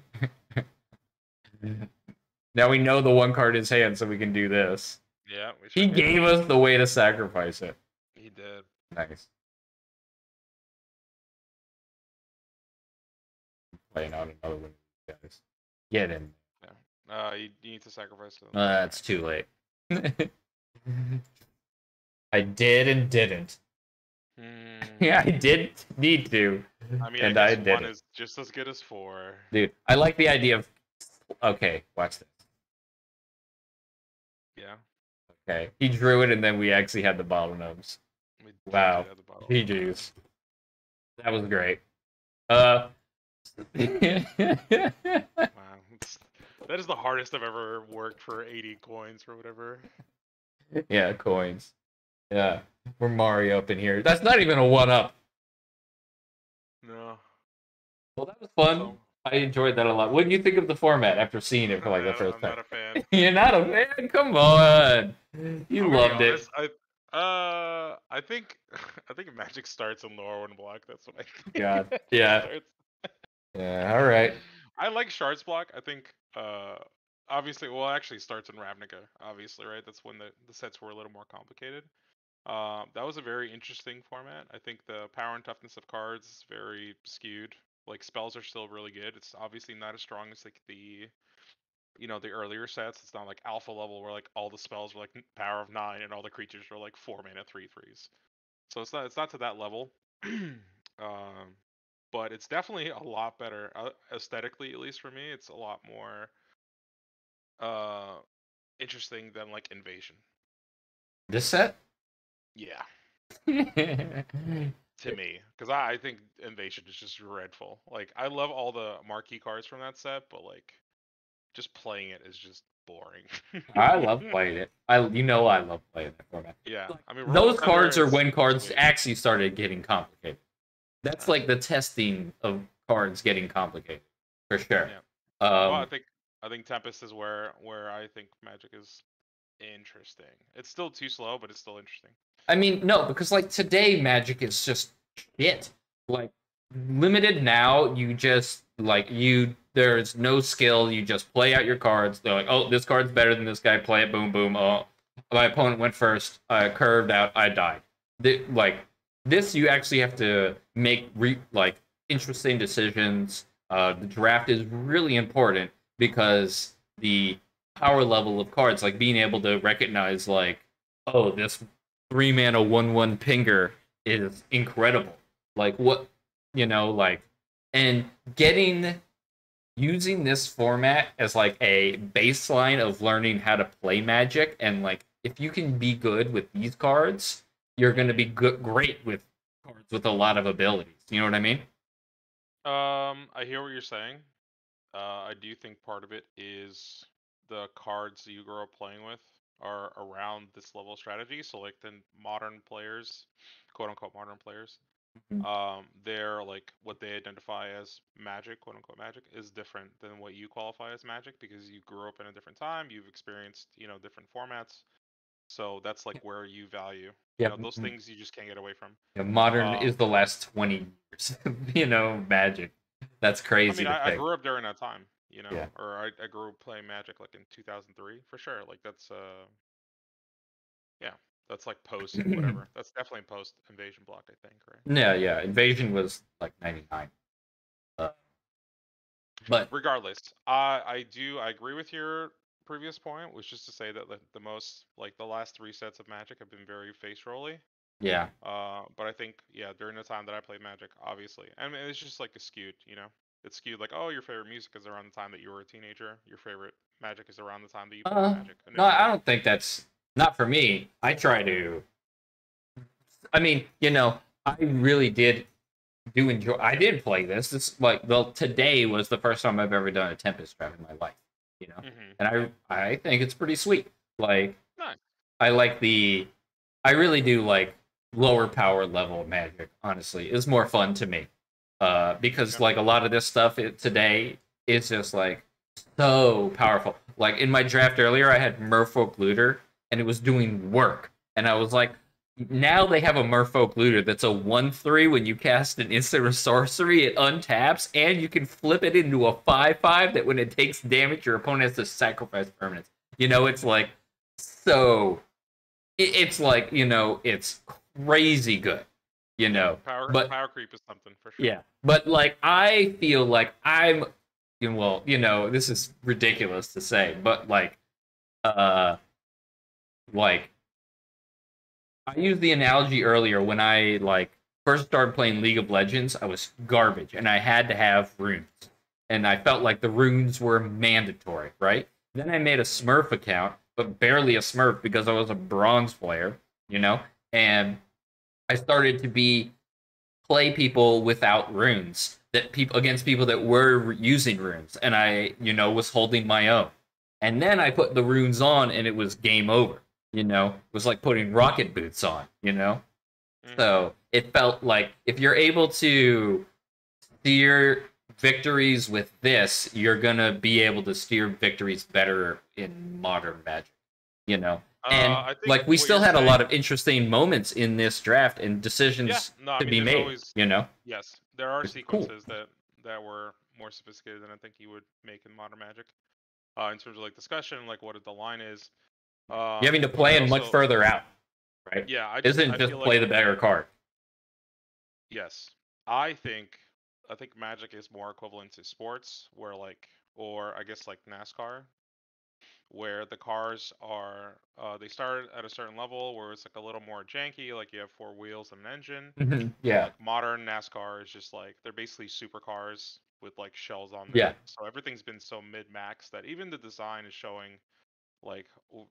now we know the one card in his hand, so we can do this. Yeah, we He gave us the way to sacrifice it. He did. Nice. Playing out another one guys. Get in. Uh, you, you need to sacrifice him. Uh, it's too late. I did and didn't. Hmm, Yeah, I did need to. I mean, and I I did one is just as good as four. Dude, I like the idea of. Okay, watch this. Yeah. Okay, he drew it, and then we actually had the bottle gnomes. We Wow. the That was great. Uh. Wow. It's- that is the hardest I've ever worked for 80 coins or whatever. yeah, coins. Yeah, we're Mario up in here. That's not even a one up. No. Well, that was fun. I enjoyed that a lot. What do you think of the format after seeing it for like the uh, first I'm time? not a fan. You're not a fan. Come on. You I'm loved it. I, uh, I think I think Magic starts in Lorwyn block. That's what I think. God, yeah. Yeah. All right. I like Shards block. I think uh obviously well actually starts in Ravnica, obviously, right? That's when the, the sets were a little more complicated. Um that was a very interesting format. I think the power and toughness of cards is very skewed. Like spells are still really good. It's obviously not as strong as like the you know the earlier sets. It's not like alpha level where like all the spells were like power of nine and all the creatures were like four mana three threes. So it's not it's not to that level. um but it's definitely a lot better uh, aesthetically at least for me it's a lot more uh interesting than like invasion This set. yeah to me because I, I think invasion is just dreadful like i love all the marquee cards from that set but like just playing it is just boring I love playing it. I you know I love playing that format. yeah i mean Those cards are when cards actually started getting complicated. That's like the testing of cards getting complicated for sure. Yeah. well, i Um, think i think tempest is where where i think magic is interesting it's still too slow but it's still interesting I mean, no, because like today, Magic is just shit. Like limited now, you just like you. There's no skill. You just play out your cards. They're like, oh, this card's better than this guy. Play it. Boom, boom. Oh, my opponent went first. I curved out. I died. The, like this, you actually have to make re- like interesting decisions. Uh, the draft is really important because the power level of cards, like being able to recognize like, oh, this three mana one one pinger is incredible. Like what you know, like and getting using this format as like a baseline of learning how to play magic and like if you can be good with these cards, you're gonna be good great with cards with a lot of abilities. You know what I mean? Um, I hear what you're saying. Uh, I do think part of it is the cards you grow up playing with are around this level of strategy. So like the modern players, quote unquote modern players, Mhm. um, they're like what they identify as magic, quote unquote magic, is different than what you qualify as magic because you grew up in a different time, you've experienced, you know, different formats. So that's like where you value. Yeah, You know, those mhm. things you just can't get away from. Yeah, modern Um, is the last twenty years. you know, magic. That's crazy. I mean, I, I grew up during that time, you know, Yeah. or I, I grew up playing Magic like in 2003 for sure. Like that's uh, yeah, that's like post whatever. That's definitely post Invasion Block, I think, right? Yeah, yeah. Invasion was like ninety nine. Uh, but Regardless, I I do I agree with your previous point, was just to say that the, the most like the last three sets of Magic have been very face rolly. yeah, Uh, but I think yeah, during the time that I played Magic, obviously, I mean it's just like a skewed, you know, it's skewed like oh your favorite music is around the time that you were a teenager, your favorite Magic is around the time that you played Uh, Magic. no, I don't think that's not for me. I try to. I mean, you know, I really did do enjoy. I did play this. This like well, today was the first time I've ever done a Tempest draft in my life. You know, hmm and I I think it's pretty sweet. Like, Nice. I like the, I really do like lower power level magic. Honestly, it's more fun to me, uh, because Yeah. like a lot of this stuff it, today is just like so powerful. Like in my draft earlier, I had Merfolk Looter, and it was doing work, and I was like. Now they have a Merfolk Looter that's a 1 3 when you cast an instant or sorcery, it untaps, and you can flip it into a 5 5 that when it takes damage, your opponent has to sacrifice permanents. You know, it's like so. It's like, you know, it's crazy good, you know. Power but- power creep is something for sure. Yeah. But like, I feel like I'm, well, you know, this is ridiculous to say, but like, uh, like, I used the analogy earlier when I like first started playing League of Legends. I was garbage, and I had to have runes, and I felt like the runes were mandatory, right? Then I made a Smurf account but barely a Smurf because I was a bronze player, you know, and I started to be play people without runes that people against people that were using runes, and I, you know, was holding my own. And then I put the runes on, and it was game over. You know, it was like putting rocket boots on. You know, so it felt like if you're able to steer victories with this, you're gonna be able to steer victories better in modern Magic. You know, and Uh, think like we still had a lot of interesting moments in this draft and decisions yeah, no, to mean, be made. always- You know, Yes, there are It's cool. sequences that that were more sophisticated than I think you would make in modern Magic. Uh, in terms of like discussion, like what the line is. Uh, you're having to but plan much further out, right? Yeah, I just, Isn't I just play like, the better card. Yes, I think I think Magic is more equivalent to sports, where like, or I guess like NASCAR, where the cars are uh, they start at a certain level where it's like a little more janky, like you have four wheels and an engine. Mhm, Yeah, Like modern NASCAR is just like they're basically supercars with like shells on them. Yeah. So everything's been so mid max that even the design is showing like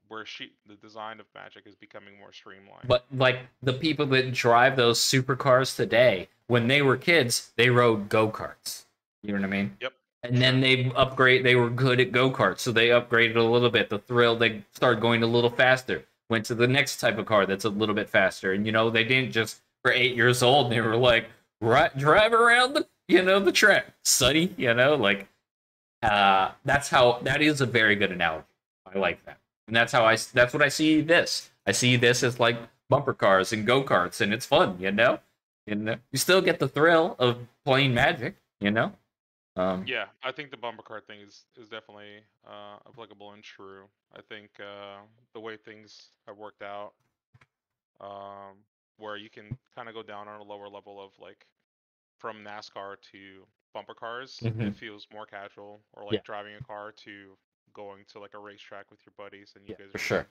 where she the design of Magic is becoming more streamlined. but like the people that drive those supercars today, when they were kids, they rode go karts. You know what I mean? Yep. And then they upgrade. They were good at go karts, so they upgraded a little bit. The thrill, they started going a little faster. Went to the next type of car that's a little bit faster, and you know they didn't just for eight years old. They were like, right, drive around the you know the track, sonny. You know, like uh, that's how that is a very good analogy. Like that, and that's how I that's what I see this. I see this as like bumper cars and go karts, and it's fun. You know, and you still get the thrill of playing Magic. You know. Um, Yeah, I think the bumper car thing is is definitely uh, applicable and true. I think uh, the way things have worked out, um, where you can kind of go down on a lower level of like from NASCAR to bumper cars, Mhm. it feels more casual, or like Yeah. driving a car to going to like a racetrack with your buddies and you Yeah, guys for are sure.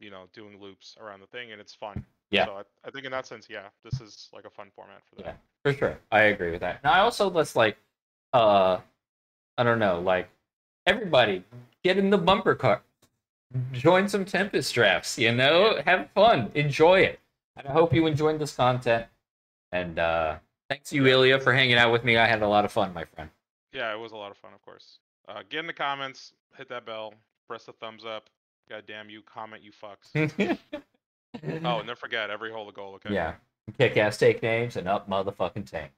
you know doing loops around the thing and it's fun. Yeah. So I, I think in that sense, yeah, this is like a fun format for that. Yeah, for sure. I agree with that. And I also let's like uh I don't know, like everybody get in the bumper car. Join some Tempest drafts, you know? Have fun. Enjoy it. And I hope you enjoyed this content. And uh thanks you, Ilya, for hanging out with me. I had a lot of fun, my friend. Yeah, it was a lot of fun, of course. Uh, get in the comments, hit that bell, press the thumbs up. God damn you, comment you fucks. oh, and don't forget every hole a goal, okay? Yeah. Kick ass take names and up motherfucking tank.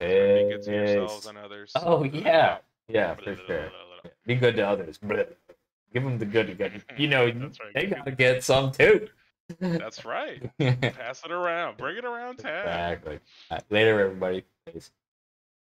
Be good to yourselves and others. Oh yeah. Yeah, for sure. Be good to others. Give them the good. You know, right. they gotta get some too. That's right. Pass it around. Bring it around town. exactly. Right, later, everybody. Peace.